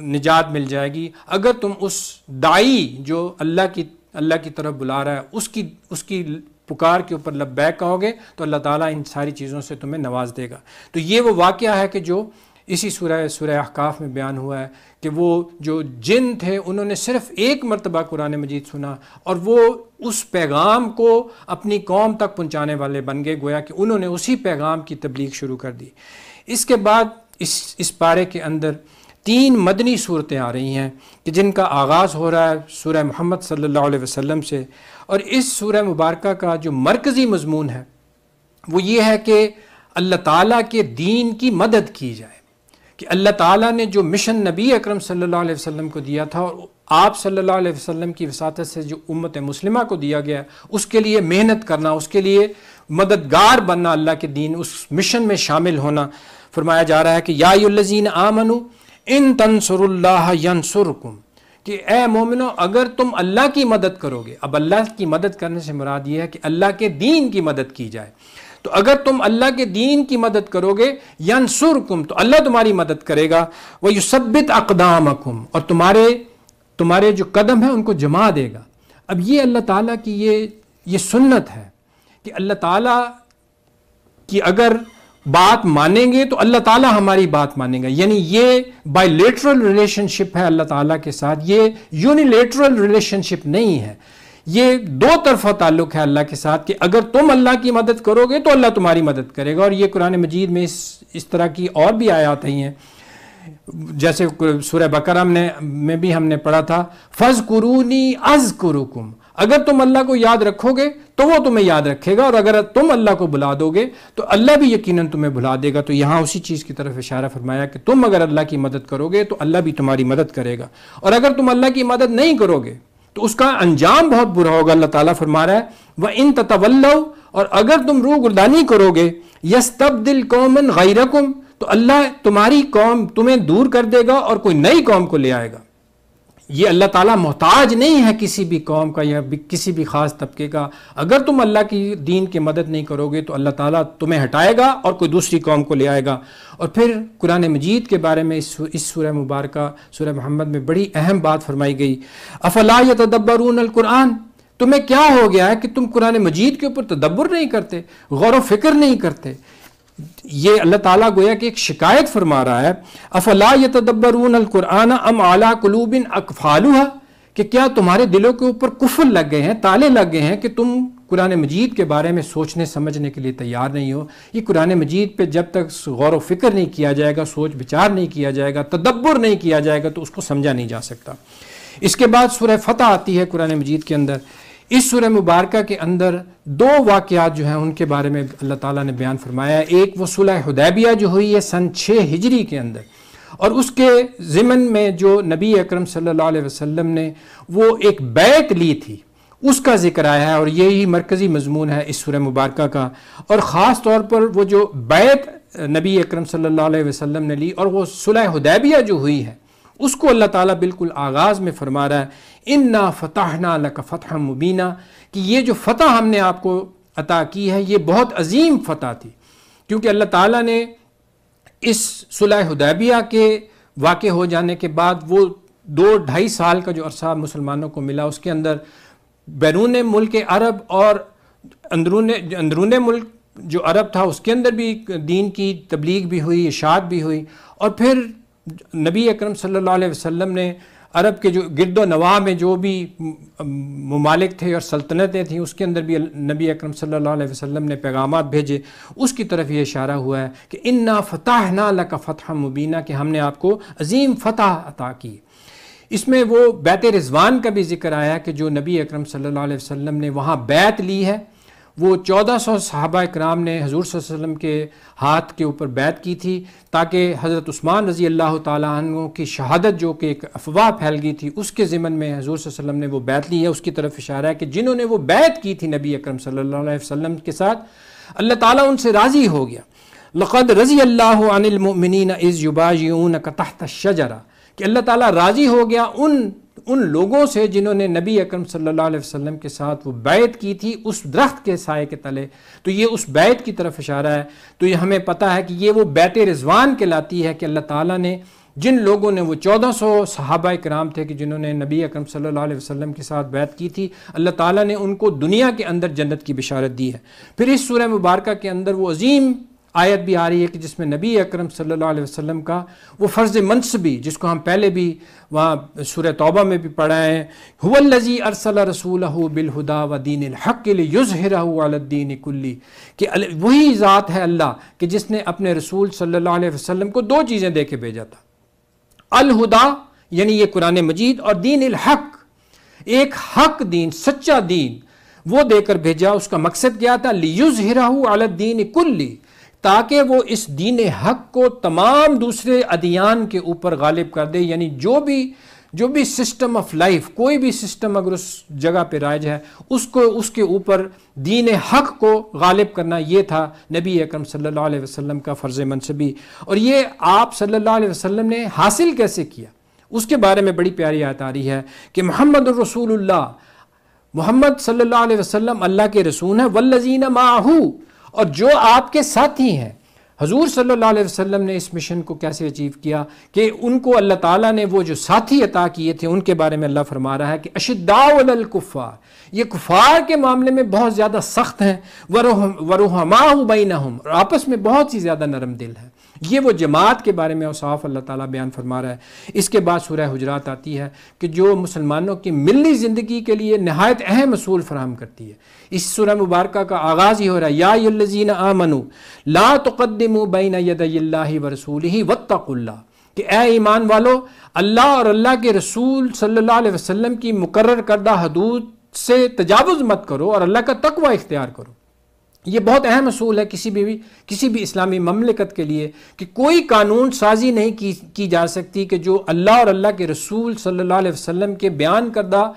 نجات مل جائے گی۔ اگر تم اس دائی جو اللہ کی اللہ کی طرف بلا رہا ہے، اس کی اس کی پکار کے اوپر لبیک کہو گے، تو اللہ تعالیٰ ان ساری چیزوں سے تمہیں نواز دے گا۔ تو یہ وہ واقعہ ہے کہ جو اسی سورہ سورہ احقاف میں بیان ہوا ہے کہ وہ جو جن تھے، انہوں نے صرف ایک مرتبہ قرآن مجید سنا اور وہ اس پیغام کو اپنی قوم تک پہنچانے والے بن گئے، گویا کہ انہوں نے اسی پیغام کی تبلیغ شروع کر دی۔ اس کے بعد اس اس پارے کے اندر تین مدنی صورتیں آ رہی ہیں کہ جن کا آغاز ہو رہا ہے سورہ محمد صلی اللہ علیہ وسلم سے اور اس سورہ مبارکہ کا جو مرکزی مضمون ہے وہ یہ ہے کہ اللہ تعالیٰ کے دین کی مدد کی جائے کہ اللہ تعالیٰ نے جو مشن نبی اکرم صلی اللہ علیہ وسلم کو دیا تھا اور آپ صلی اللہ علیہ وسلم کی وساطت سے جو امت مسلمہ کو دیا گیا اس کے لیے محنت کرنا، اس کے لیے مددگار بننا اللہ کے دین، اس مشن میں شامل ہونا فرمایا جا رہا ہے کہ یا الزین آمنو ان تنصر اللہ ینصرکم، کہ اے مومنو اگر تم اللہ کی مدد کرو گے اب اللہ کی مدد کرنے سے مراد یہ ہے کہ اللہ کے دین کی مدد کی جائے۔ تو اگر تم اللہ کے دین کی مدد کرو گے ینصرکم، تو اللہ تمہاری مدد کرے گا۔ وہ یثبت اقدامکم، اور تمہارے تمہارے جو قدم ہیں، ان کو جما دے گا۔ اب یہ اللہ تعالیٰ کی یہ یہ سنت ہے کہ اللہ تعالیٰ کی اگر بات مانیں گے تو اللہ تعالیٰ ہماری بات مانیں گا۔ یعنی یہ بائی لیٹرل ریلیشن شپ ہے اللہ تعالیٰ کے ساتھ۔ یہ یونیلیٹرل ریلیشن شپ نہیں ہے۔ یہ دو طرفہ تعلق ہے اللہ کے ساتھ کہ اگر تم اللہ کی مدد کرو گے تو اللہ تمہاری مدد کرے گا۔ اور یہ قرآن مجید میں اس اس طرح کی اور بھی آیات ہی ہیں۔ جیسے سورہ بکرم نے، میں بھی ہم نے پڑھا تھا فض قرونی از قروکم اگر تم اللہ کو یاد رکھو گے تو وہ تمہیں یاد رکھے گا اور اگر تم اللہ کو بلا دو گے تو اللہ بھی یقیناً تمہیں بلا دے گا تو یہاں اسی چیز کی طرف اشارہ فرمایا کہ تم اگر اللہ کی مدد کرو گے تو اللہ بھی تمہاری مدد کرے گا اور اگر تم اللہ کی مدد نہیں کرو گے تو اس کا انجام بہت برا ہوگا، اللہ تعالیٰ فرما رہا ہے وہ ان تطول اور اگر تم روح گردانی کرو گے یس تب دل قومن غیرکم تو اللہ تمہاری قوم تمہیں دور کر دے گا اور کوئی نئی قوم کو لے آئے گا۔ یہ اللہ تعالیٰ محتاج نہیں ہے کسی بھی قوم کا یا کسی بھی خاص طبقے کا۔ اگر تم اللہ کی دین کی مدد نہیں کرو گے تو اللہ تعالیٰ تمہیں ہٹائے گا اور کوئی دوسری قوم کو لے آئے گا۔ اور پھر قرآن مجید کے بارے میں اس سورہ مبارکہ، سورہ محمد میں بڑی اہم بات فرمائی گئی۔ افلا یتدبرون القرآن؟ تمہیں کیا ہو گیا ہے کہ تم قرآن مجید کے اوپر تدبر نہیں کرتے، غور و فکر نہیں کرتے؟ یہ اللہ تعالیٰ گویا کہ ایک شکایت فرما رہا ہے، افلا یتدبرون القرآن ام اعلیٰ قلوب اکفالوہ کہ کیا تمہارے دلوں کے اوپر کفل لگ گئے ہیں، تالے لگ گئے ہیں کہ تم قرآن مجید کے بارے میں سوچنے، سمجھنے کے لیے تیار نہیں ہو؟ یہ قرآن مجید پہ جب تک غور و فکر نہیں کیا جائے گا، سوچ بچار نہیں کیا جائے گا، تدبر نہیں کیا جائے گا، تو اس کو سمجھا نہیں جا سکتا۔ اس کے بعد سورہ فتح آتی ہے قرآن مجید کے اندر۔ اس سورہ مبارکہ کے اندر دو واقعات جو ہیں ان کے بارے میں اللہ تعالیٰ نے بیان فرمایا ایک وہ صلح حدیبیہ جو ہوئی ہے سن چھ ہجری کے اندر۔ اور اس کے ضمن میں جو نبی اکرم صلی اللہ علیہ وسلم نے وہ ایک بیت لی تھی۔ اس کا ذکر آیا ہے اور یہی مرکزی مضمون ہے اس سورہ مبارکہ کا۔ اور خاص طور پر وہ جو بیت نبی اکرم صلی اللہ علیہ وسلم نے لی اور وہ صلح حدیبیہ جو ہوئی ہے، اس کو اللہ تعالیٰ بالکل آغاز میں فرما رہا ہے۔ ان نا فتح لک فتح مبینہ کہ یہ جو فتح ہم نے آپ کو عطا کی ہے، یہ بہت عظیم فتح تھی۔ کیونکہ اللہ تعالیٰ نے اس صلح حدیبیہ کے واقع ہو جانے کے بعد وہ دو ڈھائی سال کا جو عرصہ مسلمانوں کو ملا، اس کے اندر بیرون ملک عرب اور اندرون اندرون ملک جو عرب تھا، اس کے اندر بھی دین کی تبلیغ بھی ہوئی، اشاعت بھی ہوئی۔ اور پھر نبی اکرم صلی اللہ علیہ وسلم نے عرب کے جو گرد و نواح میں جو بھی ممالک تھے اور سلطنتیں تھیں، اس کے اندر بھی نبی اکرم صلی اللہ علیہ وسلم نے پیغامات بھیجے۔ اس کی طرف یہ اشارہ ہوا ہے کہ ان نا فتح نا کا فتح مبینہ کہ ہم نے آپ کو عظیم فتح عطا کی۔ اس میں وہ بیت رضوان کا بھی ذکر آیا کہ جو نبی اکرم صلی اللہ علیہ وسلم نے وہاں بیت لی ہے۔ وہ چودہ سو صحابہ اکرام نے حضور صلی اللہ علیہ وسلم کے ہاتھ کے اوپر بیعت کی تھی تاکہ حضرت عثمان رضی اللہ تعالیٰ عنہ کی شہادت جو کہ ایک افواہ پھیل گئی تھی، اس کے ضمن میں حضور صلی اللہ علیہ وسلم نے وہ بیعت لی ہے۔ اس کی طرف اشارہ ہے کہ جنہوں نے وہ بیعت کی تھی نبی اکرم صلی اللہ علیہ وسلم کے ساتھ، اللہ تعالیٰ ان سے راضی ہو گیا۔ لقد رضی اللہ عن المؤمنین از یباجعونک تحت الشجرہ، کہ اللہ تعالیٰ راضی ہو گیا ان ان لوگوں سے جنہوں نے نبی اکرم صلی اللہ علیہ وسلم کے ساتھ وہ بیعت کی تھی، اس درخت کے سائے کے تلے۔ تو یہ اس بیعت کی طرف اشارہ ہے۔ تو یہ ہمیں پتہ ہے کہ یہ وہ بیت رضوان کے لاتی ہے کہ اللہ تعالیٰ نے جن لوگوں نے وہ چودہ سو صحابہ کرام تھے کہ جنہوں نے نبی اکرم صلی اللہ علیہ وسلم کے ساتھ بیعت کی تھی، اللہ تعالیٰ نے ان کو دنیا کے اندر جنت کی بشارت دی ہے۔ پھر اس سورہ مبارکہ کے اندر وہ عظیم آیت بھی آ رہی ہے کہ جس میں نبی اکرم صلی اللہ علیہ وسلم کا وہ فرض منصبی جس کو ہم پہلے بھی وہاں سورہ توبہ میں بھی پڑھا ہے الزی ارسل رسول بالہدا و دین الحق الدین کلی کہ وہی ذات ہے اللہ کہ جس نے اپنے رسول صلی اللہ علیہ وسلم کو دو چیزیں دے کے بھیجا تھا۔ الہدا یعنی یہ قرآن مجید اور دین الحق۔ ایک حق دین، سچا دین وہ دے کر بھیجا، اس کا مقصد کیا تھا؟ الدین کلی تاکہ وہ اس دین حق کو تمام دوسرے ادیان کے اوپر غالب کر دے یعنی جو بھی جو بھی سسٹم آف لائف کوئی بھی سسٹم اگر اس جگہ پہ رائج ہے، اس کو اس کے اوپر دین حق کو غالب کرنا یہ تھا نبی اکرم صلی اللہ علیہ وسلم کا فرض منصبی۔ اور یہ آپ صلی اللہ علیہ وسلم نے حاصل کیسے کیا؟ اس کے بارے میں بڑی پیاری آیت آ رہی ہے کہ محمد الرسول اللہ، محمد صلی اللہ علیہ وسلم اللہ کے رسول ہیں، والذین معہو اور جو آپ کے ساتھی ہیں۔ حضور صلی اللہ علیہ وسلم نے اس مشن کو کیسے اچیو کیا کہ ان کو اللہ تعالیٰ نے وہ جو ساتھی عطا کیے تھے، ان کے بارے میں اللہ فرما رہا ہے کہ اشداء الکفار، یہ کفار کے معاملے میں بہت زیادہ سخت ہیں۔ وروحماہ بینہم اور آپس میں بہت ہی زیادہ نرم دل ہے۔ یہ وہ جماعت کے بارے میں اوصاف اللہ تعالیٰ بیان فرما رہا ہے۔ اس کے بعد سورہ حجرات آتی ہے کہ جو مسلمانوں کی ملی زندگی کے لیے نہایت اہم اصول فراہم کرتی ہے۔ اس سورہ مبارکہ کا آغاز ہی ہو رہا ہے۔ یا الذین آمنو لا تقدموا بین ید اللہ و واتقوا اللہ۔ کہ اے ایمان والو، اللہ اور اللہ کے رسول صلی اللہ علیہ وسلم کی مقرر کردہ حدود سے تجاوز مت کرو اور اللہ کا تقوی اختیار کرو۔ یہ بہت اہم اصول ہے کسی بھی کسی بھی اسلامی مملکت کے لیے کہ کوئی قانون سازی نہیں کی کی جا سکتی کہ جو اللہ اور اللہ کے رسول صلی اللہ علیہ وسلم کے بیان کردہ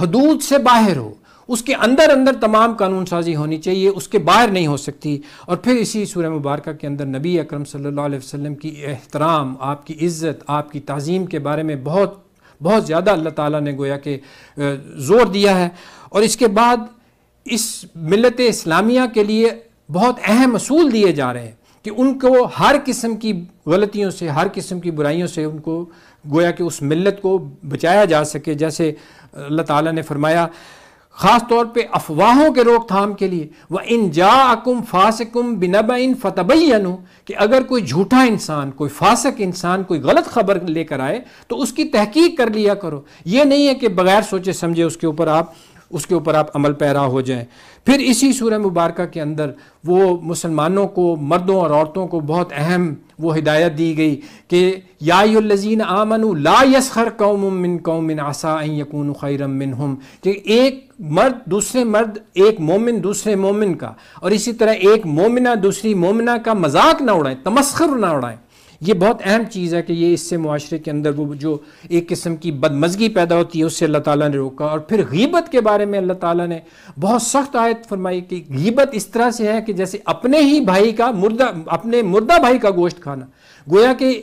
حدود سے باہر ہو۔ اس کے اندر اندر تمام قانون سازی ہونی چاہیے، اس کے باہر نہیں ہو سکتی۔ اور پھر اسی سورہ مبارکہ کے اندر نبی اکرم صلی اللہ علیہ وسلم کی احترام، آپ کی عزت، آپ کی تعظیم کے بارے میں بہت بہت زیادہ اللہ تعالیٰ نے گویا کہ زور دیا ہے۔ اور اس کے بعد اس ملت اسلامیہ کے لیے بہت اہم اصول دیے جا رہے ہیں کہ ان کو ہر قسم کی غلطیوں سے، ہر قسم کی برائیوں سے ان کو گویا کہ اس ملت کو بچایا جا سکے۔ جیسے اللہ تعالیٰ نے فرمایا، خاص طور پہ افواہوں کے روک تھام کے لیے وہ ان جا اکم فاسکم بنب ان فتبین کہ اگر کوئی جھوٹا انسان، کوئی فاسق انسان، کوئی غلط خبر لے کر آئے تو اس کی تحقیق کر لیا کرو۔ یہ نہیں ہے کہ بغیر سوچے سمجھے اس کے اوپر آپ اس کے اوپر آپ عمل پیرا ہو جائیں۔ پھر اسی سورہ مبارکہ کے اندر وہ مسلمانوں کو، مردوں اور عورتوں کو بہت اہم وہ ہدایت دی گئی کہ یا الزین آمن لا یسخر قوم من قوم عسا ان یکون خیرم منہم۔ کہ ایک مرد دوسرے مرد، ایک مومن دوسرے مومن کا۔ اور اسی طرح ایک مومنہ دوسری مومنہ کا مذاق نہ اڑائیں، تمسخر نہ اڑائیں۔ یہ بہت اہم چیز ہے کہ یہ اس سے معاشرے کے اندر وہ جو ایک قسم کی بدمزگی پیدا ہوتی ہے، اس سے اللہ تعالیٰ نے روکا۔ اور پھر غیبت کے بارے میں اللہ تعالیٰ نے بہت سخت آیت فرمائی کہ غیبت اس طرح سے ہے کہ جیسے اپنے ہی بھائی کا مردہ، اپنے مردہ بھائی کا گوشت کھانا۔ گویا کہ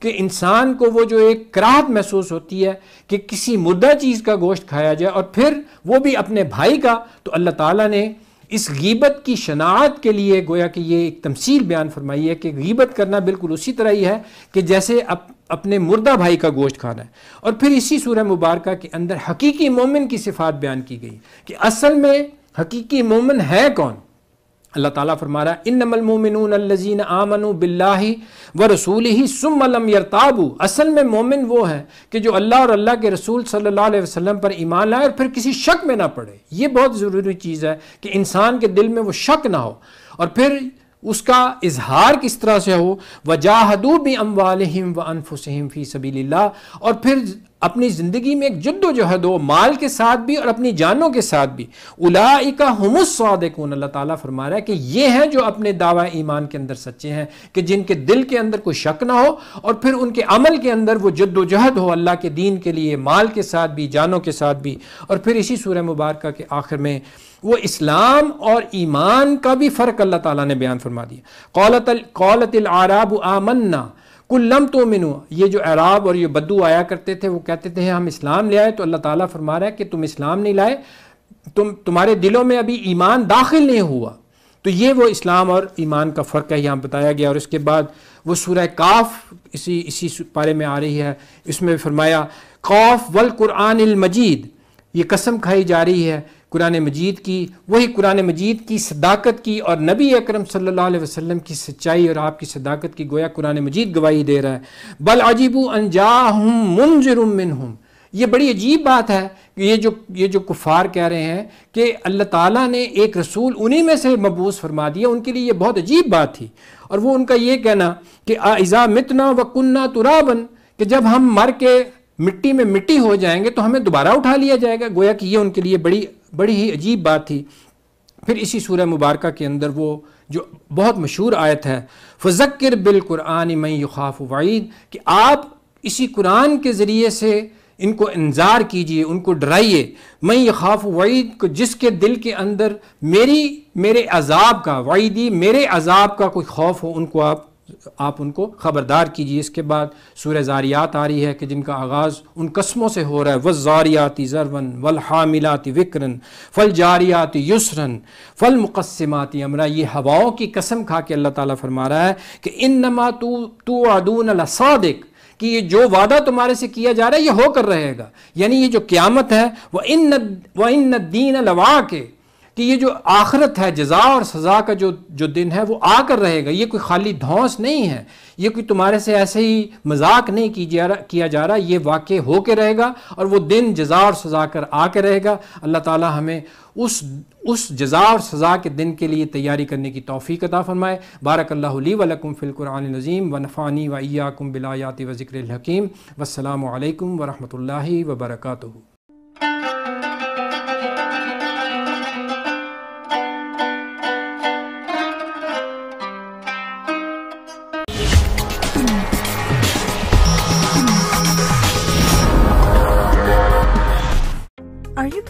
کہ انسان کو وہ جو ایک کراہت محسوس ہوتی ہے کہ کسی مردہ چیز کا گوشت کھایا جائے اور پھر وہ بھی اپنے بھائی کا، تو اللہ تعالیٰ نے اس غیبت کی شناعت کے لیے گویا کہ یہ ایک تمثیل بیان فرمائی ہے کہ غیبت کرنا بالکل اسی طرح ہی ہے کہ جیسے اپنے مردہ بھائی کا گوشت کھانا ہے۔ اور پھر اسی سورہ مبارکہ کے اندر حقیقی مومن کی صفات بیان کی گئی کہ اصل میں حقیقی مومن ہے کون؟ اللہ تعالیٰ فرما رہا ہے انم المومنون الذین آمنوا باللہ ورسولہ ثم لم یرتابوا. اصل میں مومن وہ ہے کہ جو اللہ اور اللہ کے رسول صلی اللہ علیہ وسلم پر ایمان لائے اور پھر کسی شک میں نہ پڑے۔ یہ بہت ضروری چیز ہے کہ انسان کے دل میں وہ شک نہ ہو اور پھر اس کا اظہار کس طرح سے ہو؟ وجاہدوا باموالہم وانفسہم فی سبیل اللہ اور پھر اپنی زندگی میں ایک جد و جہد ہو مال کے ساتھ بھی اور اپنی جانوں کے ساتھ بھی۔ اولائکا ہم الصادقون، اللہ تعالیٰ فرما رہا ہے کہ یہ ہیں جو اپنے دعوی ایمان کے اندر سچے ہیں، کہ جن کے دل کے اندر کوئی شک نہ ہو اور پھر ان کے عمل کے اندر وہ جد و جہد ہو، اللہ کے دین کے لیے، مال کے ساتھ بھی، جانوں کے ساتھ بھی۔ اور پھر اسی سورہ مبارکہ کے آخر میں وہ اسلام اور ایمان کا بھی فرق اللہ تعالیٰ نے بیان فرما دیا۔ قولت قولت العراب آمنا کلم تو منو یہ جو عراب اور یہ بدو آیا کرتے تھے، وہ کہتے تھے ہاں، ہم اسلام لے آئے، تو اللہ تعالیٰ فرما رہا ہے کہ تم اسلام نہیں لائے، تم، تمہارے دلوں میں ابھی ایمان داخل نہیں ہوا۔ تو یہ وہ اسلام اور ایمان کا فرق ہے، یہاں بتایا گیا۔ اور اس کے بعد وہ سورہ کاف اسی اسی پارے میں آ رہی ہے۔ اس میں فرمایا قوف والقرآن المجید، یہ قسم کھائی جا رہی ہے قرآن مجید کی، وہی قرآن مجید کی صداقت کی اور نبی اکرم صلی اللہ علیہ وسلم کی سچائی اور آپ کی صداقت کی گویا قرآن مجید گواہی دے رہا ہے۔ بل عجیب انجاہم منظر منہم۔ یہ بڑی عجیب بات ہے کہ یہ جو یہ جو کفار کہہ رہے ہیں کہ اللہ تعالیٰ نے ایک رسول انہی میں سے مبوس فرما دیا، ان کے لیے یہ بہت عجیب بات تھی۔ اور وہ ان کا یہ کہنا کہ اذا متنا و کنہ ترابن کہ جب ہم مر کے مٹی میں مٹی ہو جائیں گے تو ہمیں دوبارہ اٹھا لیا جائے گا۔ گویا کہ یہ ان کے لیے بڑی بڑی ہی عجیب بات تھی۔ پھر اسی سورہ مبارکہ کے اندر وہ جو بہت مشہور آیت ہے، فذکر بالقرآن میں یخاف وعید کہ آپ اسی قرآن کے ذریعے سے ان کو انظار کیجیے، ان کو ڈرائیے۔ میں یخاف وعید کو جس کے دل کے اندر میری، میرے عذاب کا، وعیدی میرے عذاب کا کوئی خوف ہو، ان کو آپ آپ ان کو خبردار کیجیے اس کے بعد سورہ زاریات آ رہی ہے کہ جن کا آغاز ان قسموں سے ہو رہا ہے۔ وزاریاتی ضرون والحاملاتی وکرن فل جاریاتی یسرن فل مقسماتی امرا۔ یہ ہواؤں کی قسم کھا کے اللہ تعالیٰ فرما رہا ہے کہ ان نما تو عدون الصادق کہ یہ جو وعدہ تمہارے سے کیا جا رہا ہے، یہ ہو کر رہے گا۔ یعنی یہ جو قیامت ہے وہ ان وہ ان دین لوا کے کہ یہ جو آخرت ہے، جزا اور سزا کا جو جو دن ہے، وہ آ کر رہے گا۔ یہ کوئی خالی دھونس نہیں ہے۔ یہ کوئی تمہارے سے ایسے ہی مذاق نہیں کیا جا رہا۔ یہ واقع ہو کے رہے گا اور وہ دن جزا اور سزا کر آ کے رہے گا۔ اللہ تعالی ہمیں اس اس جزا اور سزا کے دن کے لیے تیاری کرنے کی توفیق عطا فرمائے۔ بارک اللہ علی ولکم فی القرآن العظیم و نفانی و ایاکم بلایاتی و ذکر الحکیم۔ والسلام علیکم ورحمۃ اللہ وبرکاتہ۔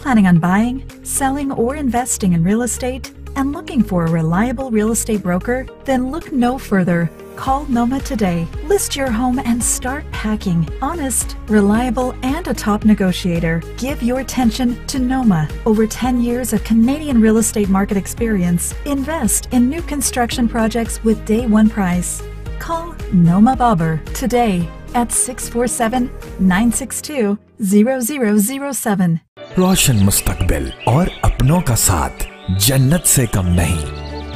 Planning on buying, selling, or investing in real estate and looking for a reliable real estate broker? Then look no further. Call Noma today. List your home and start packing. Honest, reliable, and a top negotiator. Give your attention to Noma. Over 10 years of Canadian real estate market experience. Invest in new construction projects with day one price. Call Noma Bobber today at 647 962 0007. روشن مستقبل اور اپنوں کا ساتھ جنت سے کم نہیں۔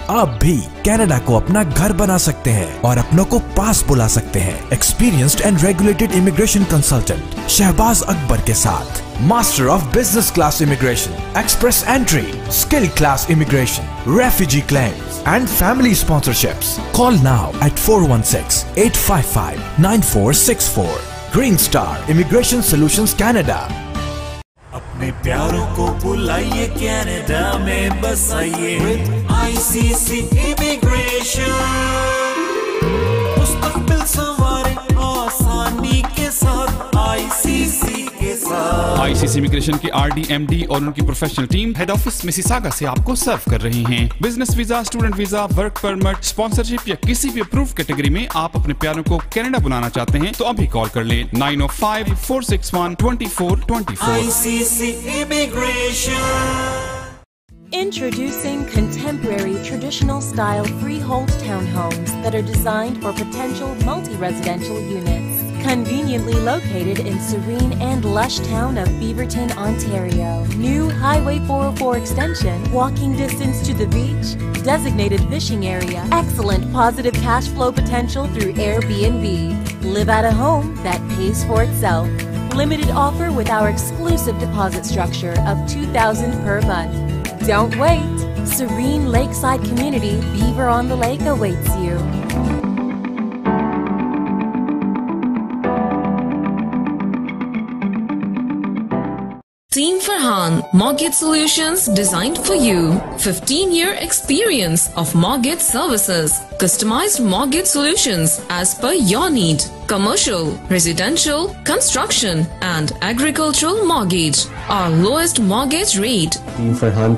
آپ بھی کینیڈا کو اپنا گھر بنا سکتے ہیں اور اپنوں کو پاس بلا سکتے ہیں۔ Experienced and regulated immigration consultant Shahbaz Akbar کے ساتھ۔ Master of business class immigration express entry skill class immigration refugee claim and family sponsorships call now at four one six eight five five nine four six four green star immigration solutions Canada اپنے پیاروں کو بلائیے Canada میں بس آئیے آئی C C immigration مستقبل سوارے آسانی کے ساتھ I C C I C C immigration کے آر ڈی ایم ڈی اور ان کی professional team head office Mississauga سے آپ کو سرو کر رہی ہیں۔ Business visa student visa work permit sponsorship یا کسی بھی اپروف کیٹیگری میں آپ اپنے پیاروں کو کینیڈا بلانا چاہتے ہیں تو ابھی کال کر لیں۔ Nine O five four six one twenty four twenty four. Introducing contemporary traditional style freehold townhomes that are designed for potential multi residential units. Conveniently located in serene and lush town of Beaverton, Ontario. New Highway 404 extension, walking distance to the beach, designated fishing area, excellent positive cash flow potential through Airbnb. Live at a home that pays for itself. Limited offer with our exclusive deposit structure of 2000 per month. Don't wait. Serene lakeside community Beaver on the Lake awaits you. Team Farhan, Mortgage Solutions designed for you. 15 year experience of mortgage services. Customized mortgage solutions as per your need. Commercial, residential, construction, and agricultural mortgage. Our lowest mortgage rate. Team Farhan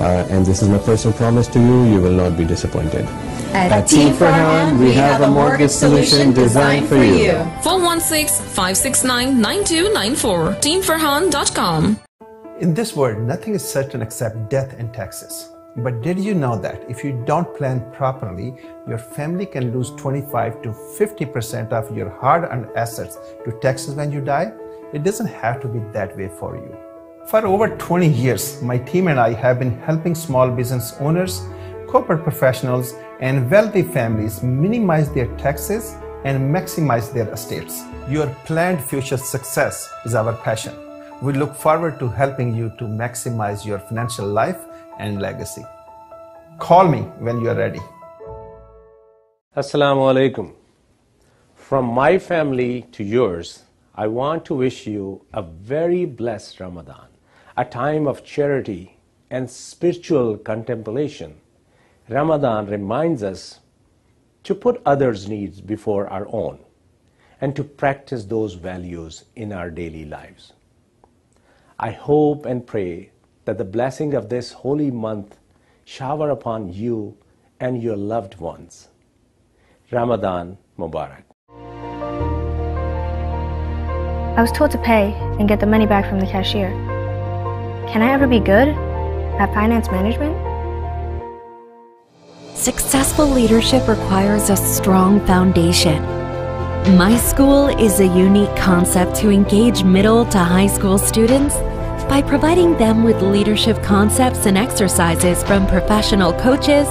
uh, and this is my personal promise to you, you will not be disappointed. At, At Team Farhan, we, have, have a mortgage solution designed for you. 416-569-9294. TeamFarhan.com In this world, nothing is certain except death and taxes. But did you know that if you don't plan properly, your family can lose 25 to 50% of your hard-earned assets to taxes when you die? It doesn't have to be that way for you. For over 20 years, my team and I have been helping small business owners, corporate professionals, and wealthy families minimize their taxes and maximize their estates. Your planned future success is our passion. We look forward to helping you to maximize your financial life and legacy. Call me when you are ready. Assalamu alaikum. From my family to yours, I want to wish you a very blessed Ramadan, a time of charity and spiritual contemplation. Ramadan reminds us to put others' needs before our own and to practice those values in our daily lives. I hope and pray that the blessing of this holy month shower upon you and your loved ones. Ramadan Mubarak. I was told to pay and get the money back from the cashier. Can I ever be good at finance management? Successful leadership requires a strong foundation. My School is a unique concept to engage middle to high school students by providing them with leadership concepts and exercises from professional coaches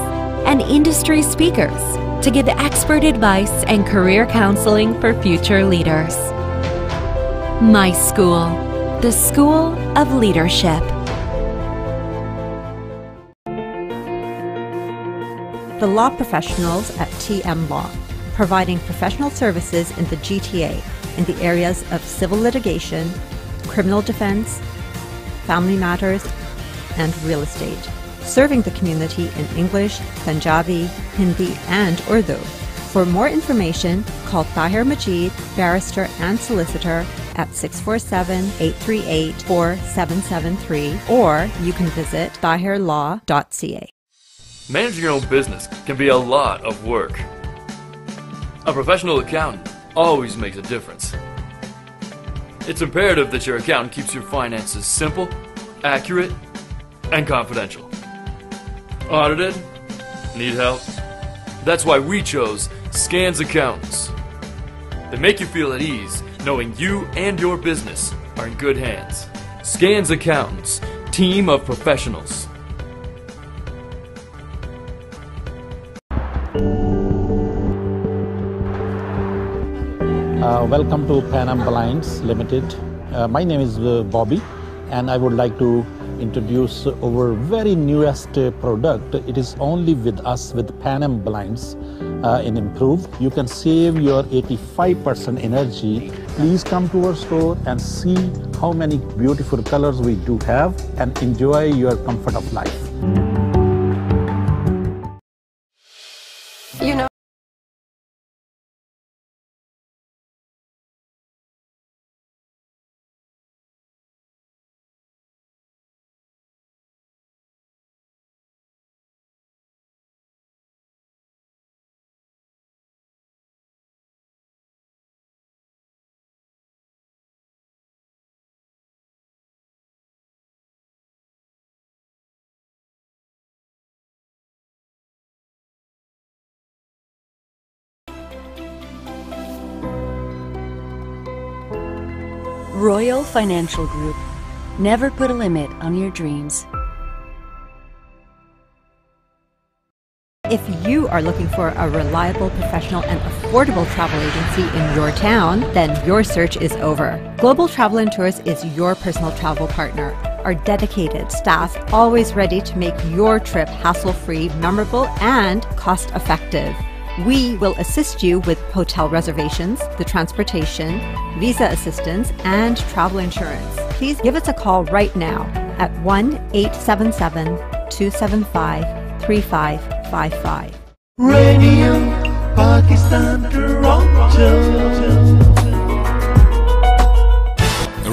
and industry speakers to give expert advice and career counseling for future leaders. My School, the School of Leadership. The law professionals at TM Law, providing professional services in the GTA in the areas of civil litigation, criminal defense, family matters, and real estate, serving the community in English, Punjabi, Hindi, and Urdu. For more information, call Tahir Majid, barrister and solicitor at 647-838-4773 or you can visit tahirlaw.ca. Managing your own business can be a lot of work. A professional accountant always makes a difference. It's imperative that your accountant keeps your finances simple, accurate, and confidential. Audited? Need help? That's why we chose Scans Accountants. They make you feel at ease knowing you and your business are in good hands. Scans Accountants, team of professionals. Uh, welcome to Pan Am Blinds Limited. Uh, my name is uh, Bobby, and I would like to introduce our very newest uh, product. It is only with us with Pan Am Blinds uh, in Improve. You can save your 85% energy. Please come to our store and see how many beautiful colors we do have and enjoy your comfort of life. You know, Royal Financial Group. Never put a limit on your dreams. If you are looking for a reliable, professional, and affordable travel agency in your town, then your search is over. Global Travel and Tours is your personal travel partner. Our dedicated staff always ready to make your trip hassle-free, memorable, and cost-effective. We will assist you with hotel reservations, the transportation, visa assistance, and travel insurance. Please give us a call right now at 1 877 275 3555. Radio Pakistan Toronto.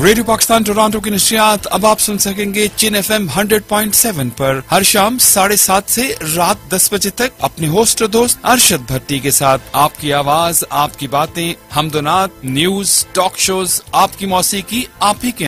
Radio Pakistan Toronto کی نشریات اب آپ سن سکیں گے Chin F M hundred point seven پر۔ ہر شام ساڑھے سات سے رات دس بجے تک اپنے ہوسٹ دوست ارشد بھٹی کے ساتھ۔ آپ کی آواز، آپ کی باتیں ہمدونات نیوز، ٹاک شوز، آپ کی موسیقی، آپ ہی کے